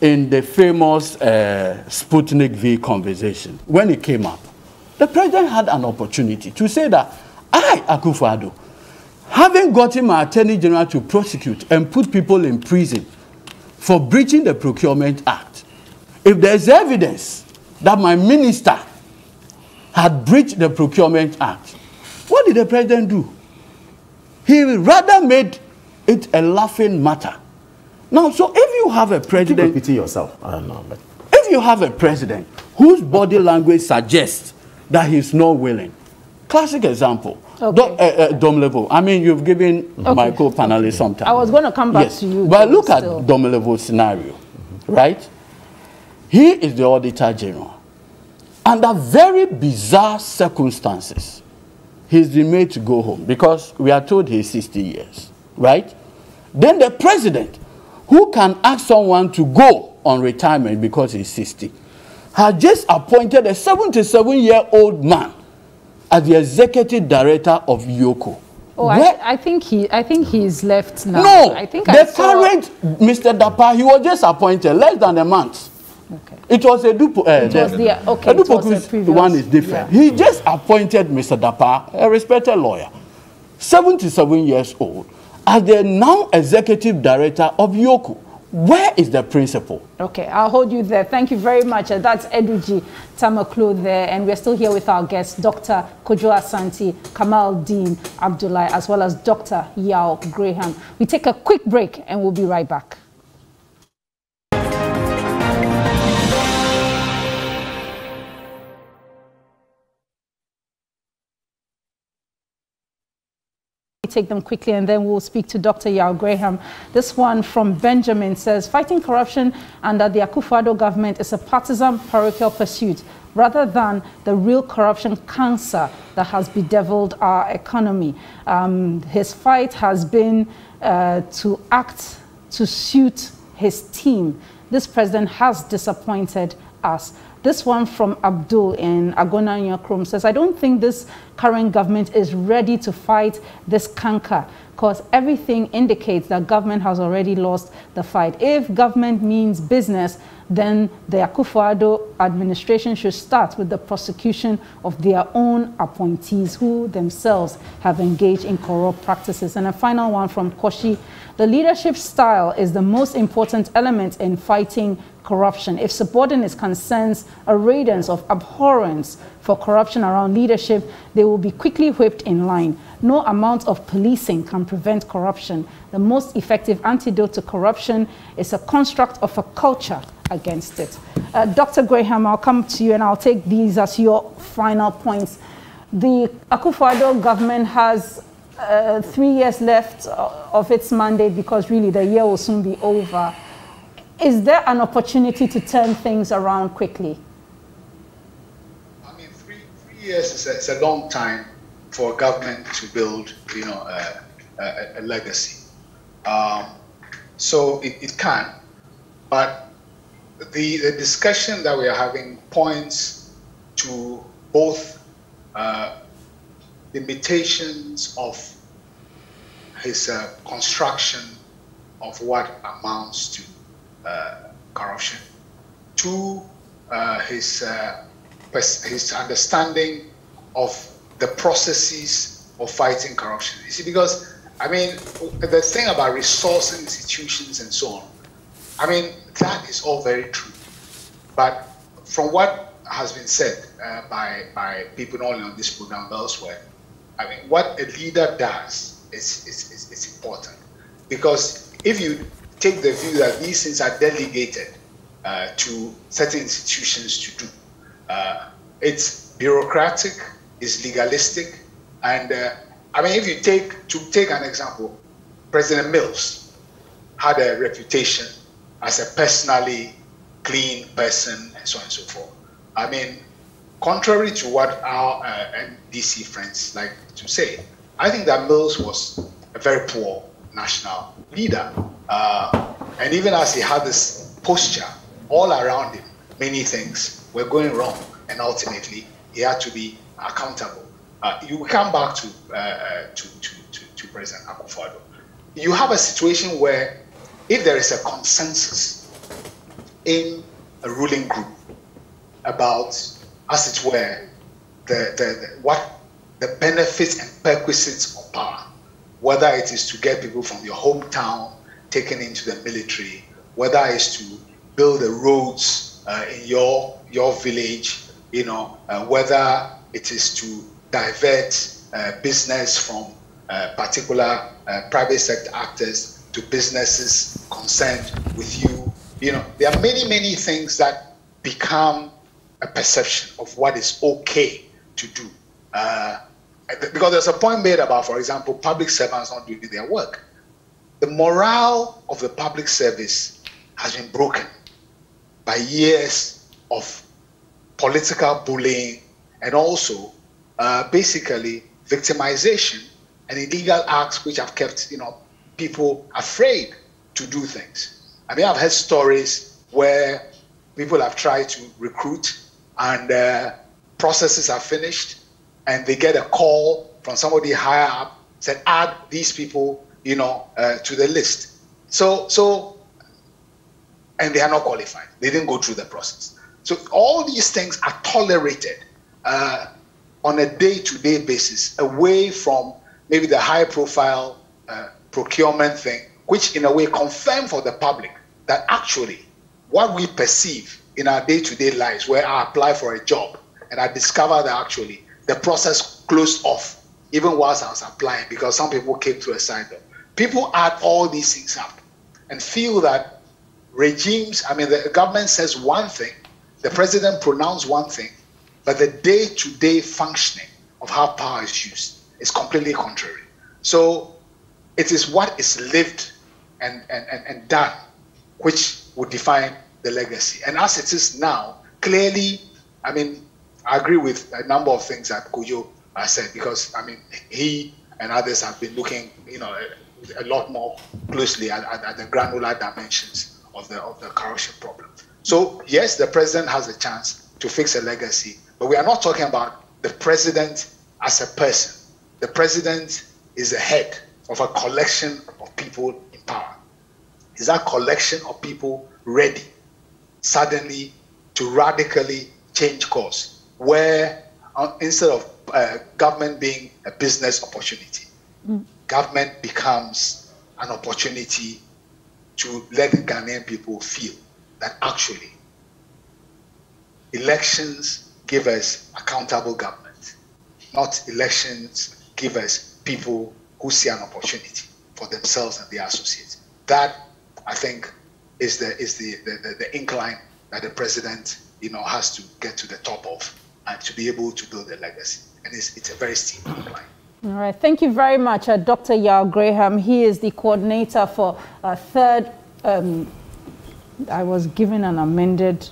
in the famous uh, Sputnik V conversation, when it came up, the president had an opportunity to say that I, Akufo-Addo, having gotten my attorney general to prosecute and put people in prison for breaching the Procurement Act, if there's evidence that my minister had breached the Procurement Act, what did the president do? He rather made it a laughing matter. Now, so if you have a president, repeating yourself. I don't know, but if you have a president whose body language suggests that he's not willing, classic example, Okay. Do, uh. I mean, you've given Okay. my co-panelist some time. I was going to come back yes. to you. But look at still. Domelevo's scenario, right? He is the auditor general. Under very bizarre circumstances, he's been made to go home because we are told he's 60 years, right? Then the president, who can ask someone to go on retirement because he's 60, had just appointed a 77 year old man as the executive director of Yoko. Oh, Where- I, I think he. I think he's left now. no, I think the I saw, current Mr. Dapa, he was just appointed less than a month. Okay. It was a dupo. Uh, It was the- okay, it was Edupoku's the previous- one is different. yeah. He just appointed Mr. Dapa, a respected lawyer, 77 years old, as the now executive director of Yoko. Where is the principal? Okay, I'll hold you there. Thank you very much. That's Edudzi Tamakloe there, and we're still here with our guests, Dr. Kojo Asante, Kamal Dean Abdullah, as well as Dr. Yao Graham. We take a quick break, and we'll be right back. Take them quickly and then we'll speak to Dr. Yao Graham. This one from Benjamin says, fighting corruption under the Akufo-Addo government is a partisan parochial pursuit rather than the real corruption cancer that has bedeviled our economy. Um, his fight has been uh, to act to suit his team. This president has disappointed us. This one from Abdul in Agona Krom says, I don't think this current government is ready to fight this canker because everything indicates that government has already lost the fight. If government means business, then the Akufo-Addo administration should start with the prosecution of their own appointees who themselves have engaged in corrupt practices. And a final one from Koshi. The leadership style is the most important element in fighting corruption. If subordinates can sense a radiance of abhorrence for corruption around leadership, they will be quickly whipped in line. No amount of policing can prevent corruption. The most effective antidote to corruption is a construct of a culture against it. Uh, Dr. Graham, I'll come to you and I'll take these as your final points. The Akufo-Addo government has uh, three years left of its mandate because really the year will soon be over. Is there an opportunity to turn things around quickly? I mean, three, three years is a, is a long time for a government to build, you know, a, a, a legacy. Um, so it, it can, but the, the discussion that we are having points to both uh, limitations of his uh, construction of what amounts to uh, corruption, to uh, his, uh, his understanding of the processes of fighting corruption. You see, because, I mean, the thing about resourcing institutions and so on, I mean, that is all very true. But from what has been said uh, by, by people not only on this program but elsewhere, I mean, what a leader does is, is, is, is important. Because if you take the view that these things are delegated uh, to certain institutions to do, uh, it's bureaucratic, it's legalistic, and uh, I mean, if you take, to take an example, President Mills had a reputation as a personally clean person and so on and so forth. I mean, contrary to what our uh, NDC friends like to say, I think that Mills was a very poor national leader. Uh, and even as he had this posture all around him, many things were going wrong. And ultimately, he had to be accountable. Uh, you come back to, uh, uh to, to, to, to President Akufo-Addo. You have a situation where if there is a consensus in a ruling group about, as it were, the, the, the, what the benefits and perquisites of power, whether it is to get people from your hometown taken into the military, whether it's to build the roads uh, in your your village, you know, uh, whether it is to divert uh, business from uh, particular uh, private sector actors to businesses concerned with you. You know, there are many, many things that become a perception of what is okay to do. Uh, because there's a point made about, for example, public servants not doing their work. The morale of the public service has been broken by years of political bullying and also uh, basically victimization and illegal acts which have kept you know people afraid to do things. I mean, I've heard stories where people have tried to recruit and uh, processes are finished and they get a call from somebody higher up said add these people you know uh, to the list. So so and they are not qualified. They didn't go through the process. So all these things are tolerated uh, on a day-to-day basis away from maybe the high profile uh, procurement thing, which in a way confirm for the public that actually what we perceive in our day-to-day lives, where I apply for a job and I discover that actually the process closed off even whilst I was applying because some people came through a side door. People add all these things up and feel that regimes, I mean, the government says one thing, the president pronounced one thing, but the day-to-day functioning of how power is used is completely contrary. So it is what is lived and, and, and, done which would define the legacy. And as it is now, clearly, I mean, I agree with a number of things that has said because, I mean, he and others have been looking, you know, a, a lot more closely at, at, at, the granular dimensions of the of the corruption problem. So yes, the president has a chance, to fix a legacy. But we are not talking about the president as a person. The president is the head of a collection of people in power. Is that collection of people ready suddenly to radically change course, where uh, instead of uh, government being a business opportunity, mm. government becomes an opportunity to let the Ghanaian people feel that actually elections give us accountable government, not elections give us people who see an opportunity for themselves and their associates. That, I think, is the is the, the, the, the incline that the president you know has to get to the top of and to be able to build a legacy. And it's, it's a very steep incline. All right, thank you very much, uh, Dr. Yao Graham. He is the coordinator for a third. Um, I was given an amended.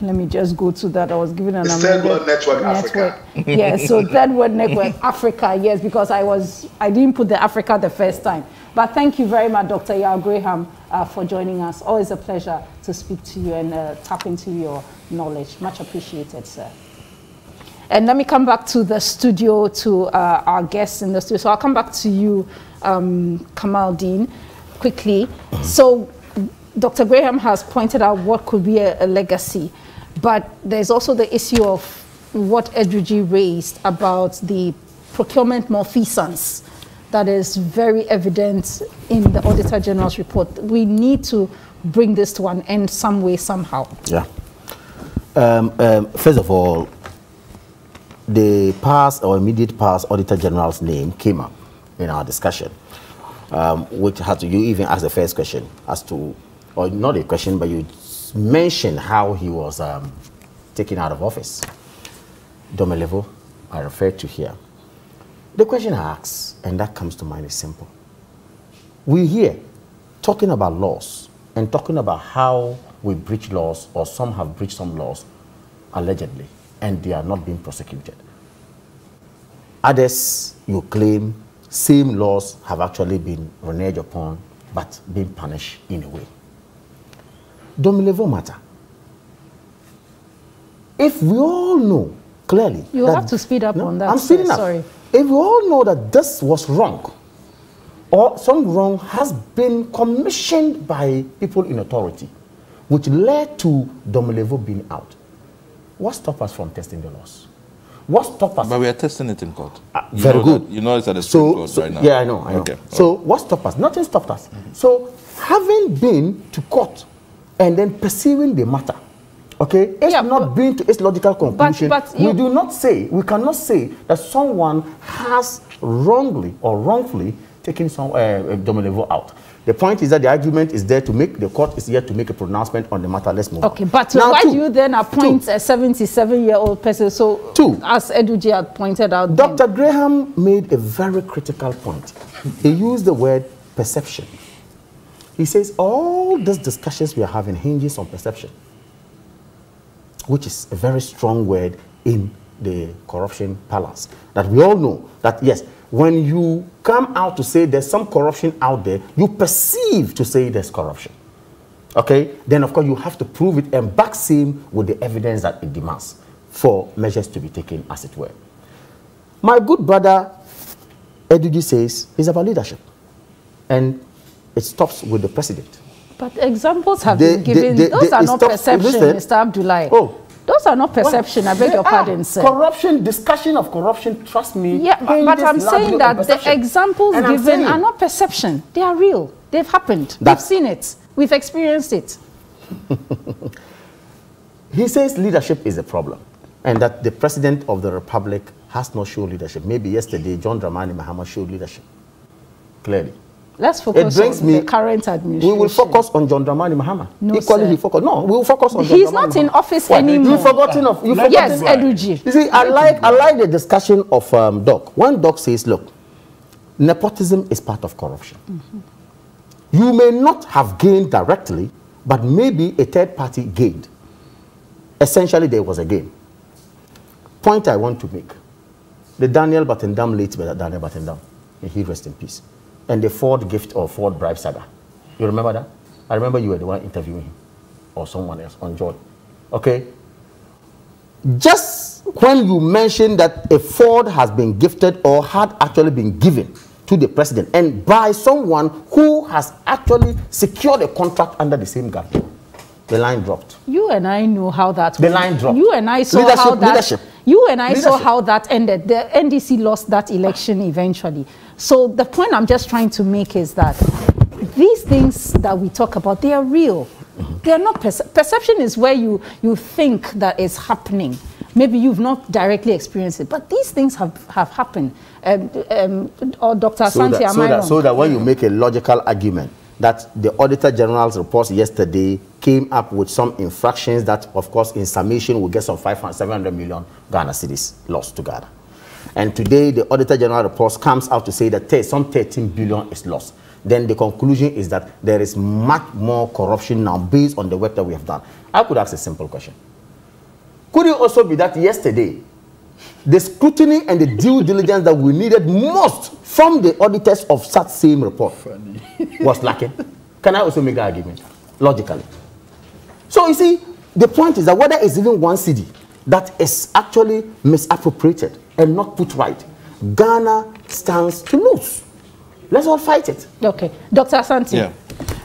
Let me just go to that. I was given an Third World Network, network. Africa. yes, so Third World Network Africa. Yes, because I was I didn't put the Africa the first time. But thank you very much, Dr. Yao Graham, uh, for joining us. Always a pleasure to speak to you and uh, tap into your knowledge. Much appreciated, sir. And let me come back to the studio, to uh, our guests in the studio. So I'll come back to you, um, Kamal-Deen, quickly. So Dr. Graham has pointed out what could be a, a legacy, but there's also the issue of what Edudzi raised about the procurement malfeasance that is very evident in the Auditor General's report. We need to bring this to an end some way, somehow. Yeah. Um, um, first of all, the past or immediate past Auditor General's name came up in our discussion, um, which had to, you even asked the first question as to, or not a question, but you mentioned how he was um, taken out of office. Domelevo, I referred to here. The question I ask, and that comes to mind, is simple. We here talking about laws and talking about how we breach laws or some have breached some laws allegedly and they are not being prosecuted. Others, you claim, same laws have actually been reneged upon but being punished in a way. Domelevo matter. If we all know clearly. You have to speed up no, on that. I'm speeding sir, up. Sorry. If we all know that this was wrong, or some wrong has been commissioned by people in authority, which led to Domelevo being out, what stops us from testing the laws? What stops us? But we are testing it in court. Uh, very good. that- you know it's at the Supreme so, Court so- right now. Yeah, I know. I know. Okay. So what stopped us? Nothing stopped us. So having been to court and then pursuing the matter, okay, it's not been to its logical conclusion. but we do not say, we cannot say that someone has wrongly or wrongfully taken some uh, uh, out. The point is that the argument is there to make, the court is here to make a pronouncement on the matter. Let's move Okay, on. but Now, why two. do you then appoint a 77-year-old person? So, Two. as Edudzi had pointed out, then- Dr. Graham made a very critical point. He used the word perception. He says all these discussions we are having hinges on perception, which is a very strong word in the corruption palace. That we all know that yes, when you come out to say there's some corruption out there, you perceive to say there's corruption. Okay? Then of course you have to prove it and back same with the evidence that it demands for measures to be taken as it were. My good brother Edudzi says it's about leadership. And it stops with the president. But examples have They- been given. they- they- Those are not stops- perception, listen. Mr. Abdulai. Oh. Those are not perception. I beg your pardon, sir. Corruption, discussion of corruption, trust me. Yeah, but, but I'm saying that the examples And given are not perception. They are real. They've happened. That- We've seen it. We've experienced it. He says leadership is a problem and that the president of the republic has not shown leadership. Maybe yesterday John Dramani Mahama showed leadership. Clearly. Let's focus brings on me- the current We will focus on John Dramani Mahama. No, Equally, sir. he focus. No, we will focus on John He's Dramani not in Mahama. office Why? anymore. You've forgotten of. You've Yes. Edudzi. You see, I like I like the discussion of um, Doc. When Doc says, "Look, nepotism is part of corruption. You may not have gained directly, but maybe a third party gained. Essentially, there was a gain. Point I want to make: the Daniel Batidam late but Daniel Batidam, may he rest in peace, and the Ford gift or Ford bribe saga. You remember that? I remember you were the one interviewing him, or someone else on Joy. Okay. just when you mentioned that a Ford has been gifted or had actually been given to the president and by someone who has actually secured a contract under the same government, the line dropped. You and I know how that The went. line dropped. You and I saw Leadership, how that. leadership. You and I saw how that ended. The NDC lost that election eventually. So the point I'm just trying to make is that these things that we talk about, they are real. They are not perce- perception is where you you think that is happening. Maybe you've not directly experienced it, but these things have, have happened. Um, um, or Dr. So Asante, that, so, that, so that when you make a logical argument that the Auditor General's reports yesterday came up with some infractions that, of course, in summation will get some 500, 700 million Ghana cedis lost to Ghana. And today, the Auditor General report comes out to say that some 13 billion is lost. Then the conclusion is that there is much more corruption now based on the work that we have done. I could ask a simple question. Could it also be that yesterday, the scrutiny and the due diligence that we needed most from the auditors of such same report was lacking? Can I also make that argument? Logically. So you see, the point is that whether it's even one cedi that is actually misappropriated and not put right, Ghana stands to lose. Let's all fight it. Okay. Dr. Asante, Yeah.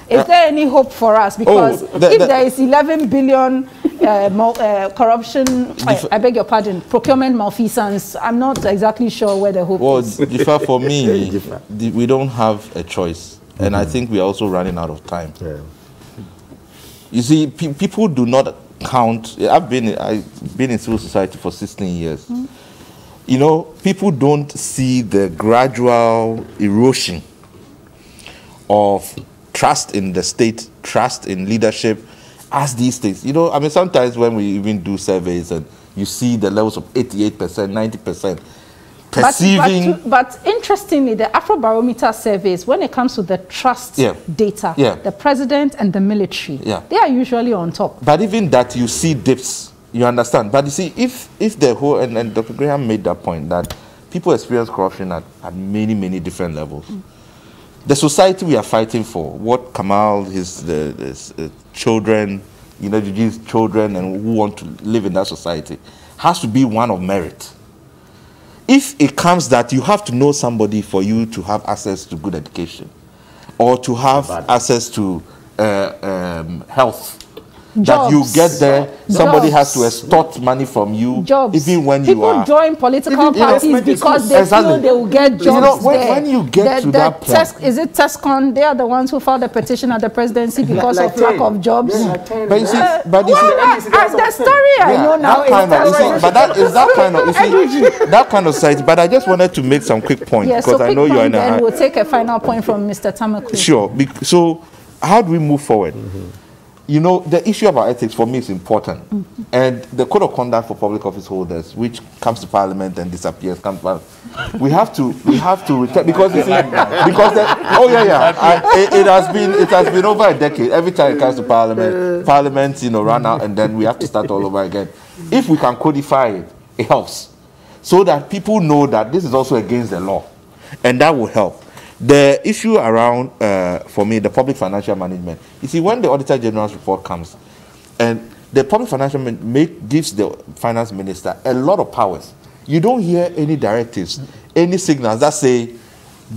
is there any hope for us? Because the- if the- there is 11 billion uh, mal- uh, corruption, I, I beg your pardon, procurement malfeasance, I'm not exactly sure where the hope Well, is. Dzifa, for me, the- we don't have a choice. And I think we are also running out of time. You see, pe- people do not count. I've been, I've been in civil society for 16 years. You know, people don't see the gradual erosion of trust in the state, trust in leadership as these things. You know, I mean, sometimes when we even do surveys and you see the levels of 88%, 90%, But, perceiving. but, but interestingly, the Afrobarometer surveys, when it comes to the trust Yeah. data, Yeah. the president and the military, Yeah. they are usually on top. But even that, you see dips. You understand? But you see, if if the whole and, and Dr. Graham made that point that people experience corruption at, at many many different levels. The society we are fighting for, what Kamal, his the, his, uh, children, you know, his children, and who want to live in that society, has to be one of merit. If it comes that you have to know somebody for you to have access to good education, or to have access to uh, um, health, that you get there, somebody has to extort money from you, Jobs. even when People you are. join political Even parties because they Exactly. feel they will get jobs You know, when- there. when you get the, to the that point- is it Tescon? They are the ones who filed a petition at the presidency because like of lack of jobs. Yeah, like Tain. But you see, Uh, but you well, see, the story I know now that is kind of, you see, that- but that is that kind of, you see, that kind of site. But I just wanted to make some quick points Yes, so because I know you're point, in a then hurry. we'll take a final point from Mr. Tamakloe. Sure. So, how do we move forward? You know, the issue about ethics for me is important. Mm-hmm. And the code of conduct for public office holders, which comes to parliament and disappears, comes back. We have to, we have to return because you see, because the, oh yeah, yeah, I, it, it has been, it has been over a decade. Every time it comes to parliament, parliament, you know, run out, and then we have to start all over again. If we can codify it, it helps, so that people know that this is also against the law, and that will help. The issue around, uh, for me, the public financial management. You see, when the Auditor General's report comes, and the public financial make, gives the finance minister a lot of powers, you don't hear any directives, any signals that say,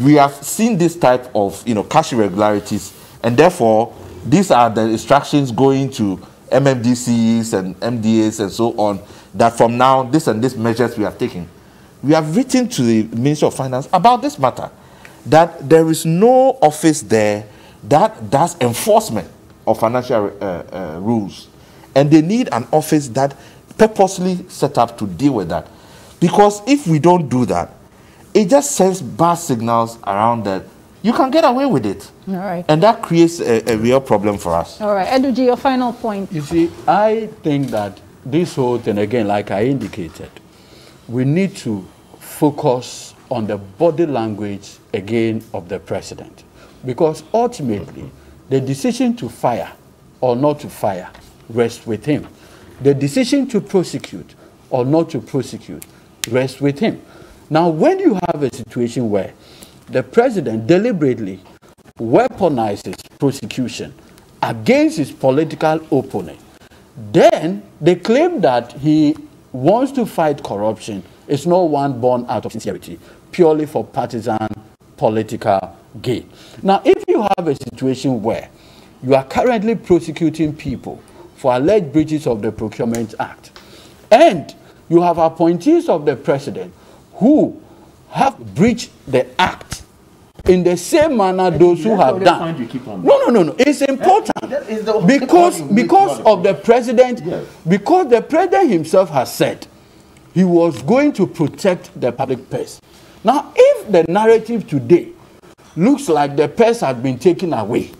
we have seen this type of you know cash irregularities, and therefore these are the instructions going to MMDCs and MDAs and so on. That from now, this and this measures we have taken. We have written to the Minister of Finance about this matter that there is no office there that does enforcement of financial uh, uh, rules. And they need an office that purposely set up to deal with that. Because if we don't do that, it just sends bad signals around that you can get away with it. All right. And that creates a, a real problem for us. All right, Edudzi, your final point. You see, I think that this whole thing, again, like I indicated, we need to focus on the body language again of the president. Because ultimately, the decision to fire or not to fire rests with him. The decision to prosecute or not to prosecute rests with him. Now, when you have a situation where the president deliberately weaponizes prosecution against his political opponent, then they claim that he wants to fight corruption is not one born out of sincerity, purely for partisan political gain. Now, if you have a situation where you are currently prosecuting people for alleged breaches of the Procurement Act, and you have appointees of the president who have breached the act in the same manner those who have done. No, no, no, no. It's important because because of the president, because the president himself has said he was going to protect the public purse. Now, if the narrative today looks like the purse has been taken away,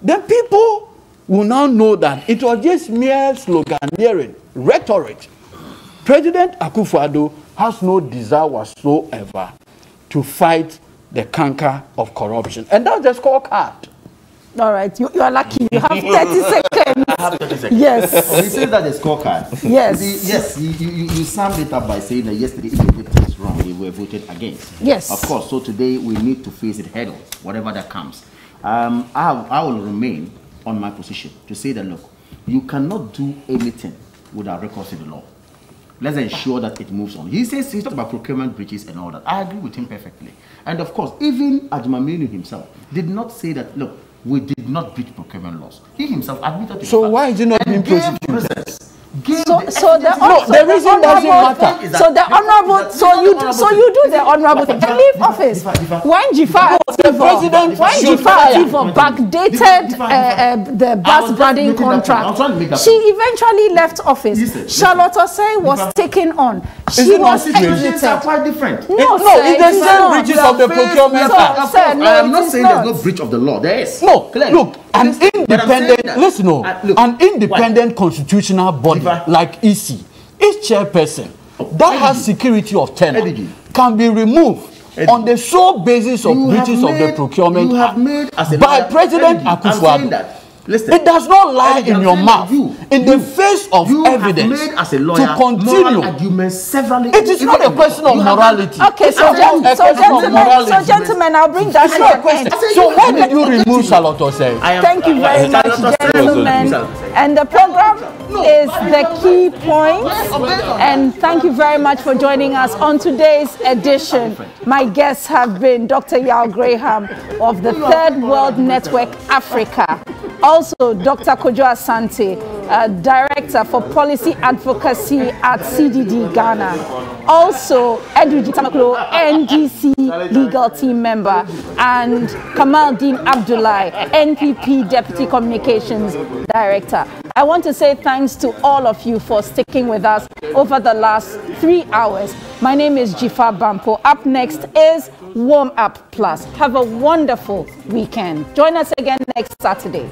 then people will now know that it was just mere sloganeering, rhetoric. President Akufo-Addo has no desire whatsoever to fight the canker of corruption. And that's the scorecard. All right, you, you are lucky. You have 30 seconds. I have 30 seconds. Yes. He says that the scorecard. Yes. See, yes, you, you, you summed it up by saying that yesterday, if the vote is wrong, they were voted against. Yes. Of course, so today we need to face it head on, whatever that comes. Um, I, I will remain on my position to say that, look, you cannot do anything without recourse to the law. Let's ensure that it moves on. He says he's talking about procurement breaches and all that. I agree with him perfectly. And of course, even Agyeman-Manu himself did not say that, look, we did not breach procurement laws. He himself admitted to So why is he not being prosecuted? Reasons. Gave So, the so the, evidence- hon- so the reason doesn't honorable- matter. That- So the honorable, that- so you do, so you do the honorable thing. And leave office. Diva, Diva. When Dzifa the president when should Dzifa fire. Backdated uh, uh, the bus just branding making that point. I was trying to make contract, she eventually left office. Listen, listen. Charlotte Osei was Diva. taken on. She was situation? Are exited. quite different. No, no, it's the same breaches of the procurement So, act. Of sir, course, no, I am not saying there's no breach of the law. There is. No, look, an It is- but I'm saying independent, that- listen, no, Uh, an independent constitutional body Diva. like EC, each chairperson that has security of tenure can be removed Edigi. on the sole basis of breaches of the procurement act by President Akufo-Addo. Listen, It does not lie in your mouth, you- in the you- face of you evidence, have made as a lawyer to continue. arguments severally. It is not a question of morality. Okay, so, gen- so gentlemen, so gentlemen, I'll bring that to a. So why did you remove Charlotte Osei? Thank you very much, Charlotte Osei was gentlemen. And the program is the key point. And thank you very much for joining us on today's edition. My guests have been Dr. Yao Graham of the Third World Network Africa. Also, Dr. Kojo Asante, uh, Director for Policy Advocacy at CDD Ghana. Also, Edudzi Tamakloe, NDC Legal Team Member. And Kamal Dean Abdullahi, NPP Deputy Communications Director. I want to say thanks to all of you for sticking with us over the last three hours. My name is Dzifa Bampoh. Up next is Warm Up Plus. Have a wonderful weekend. Join us again next Saturday.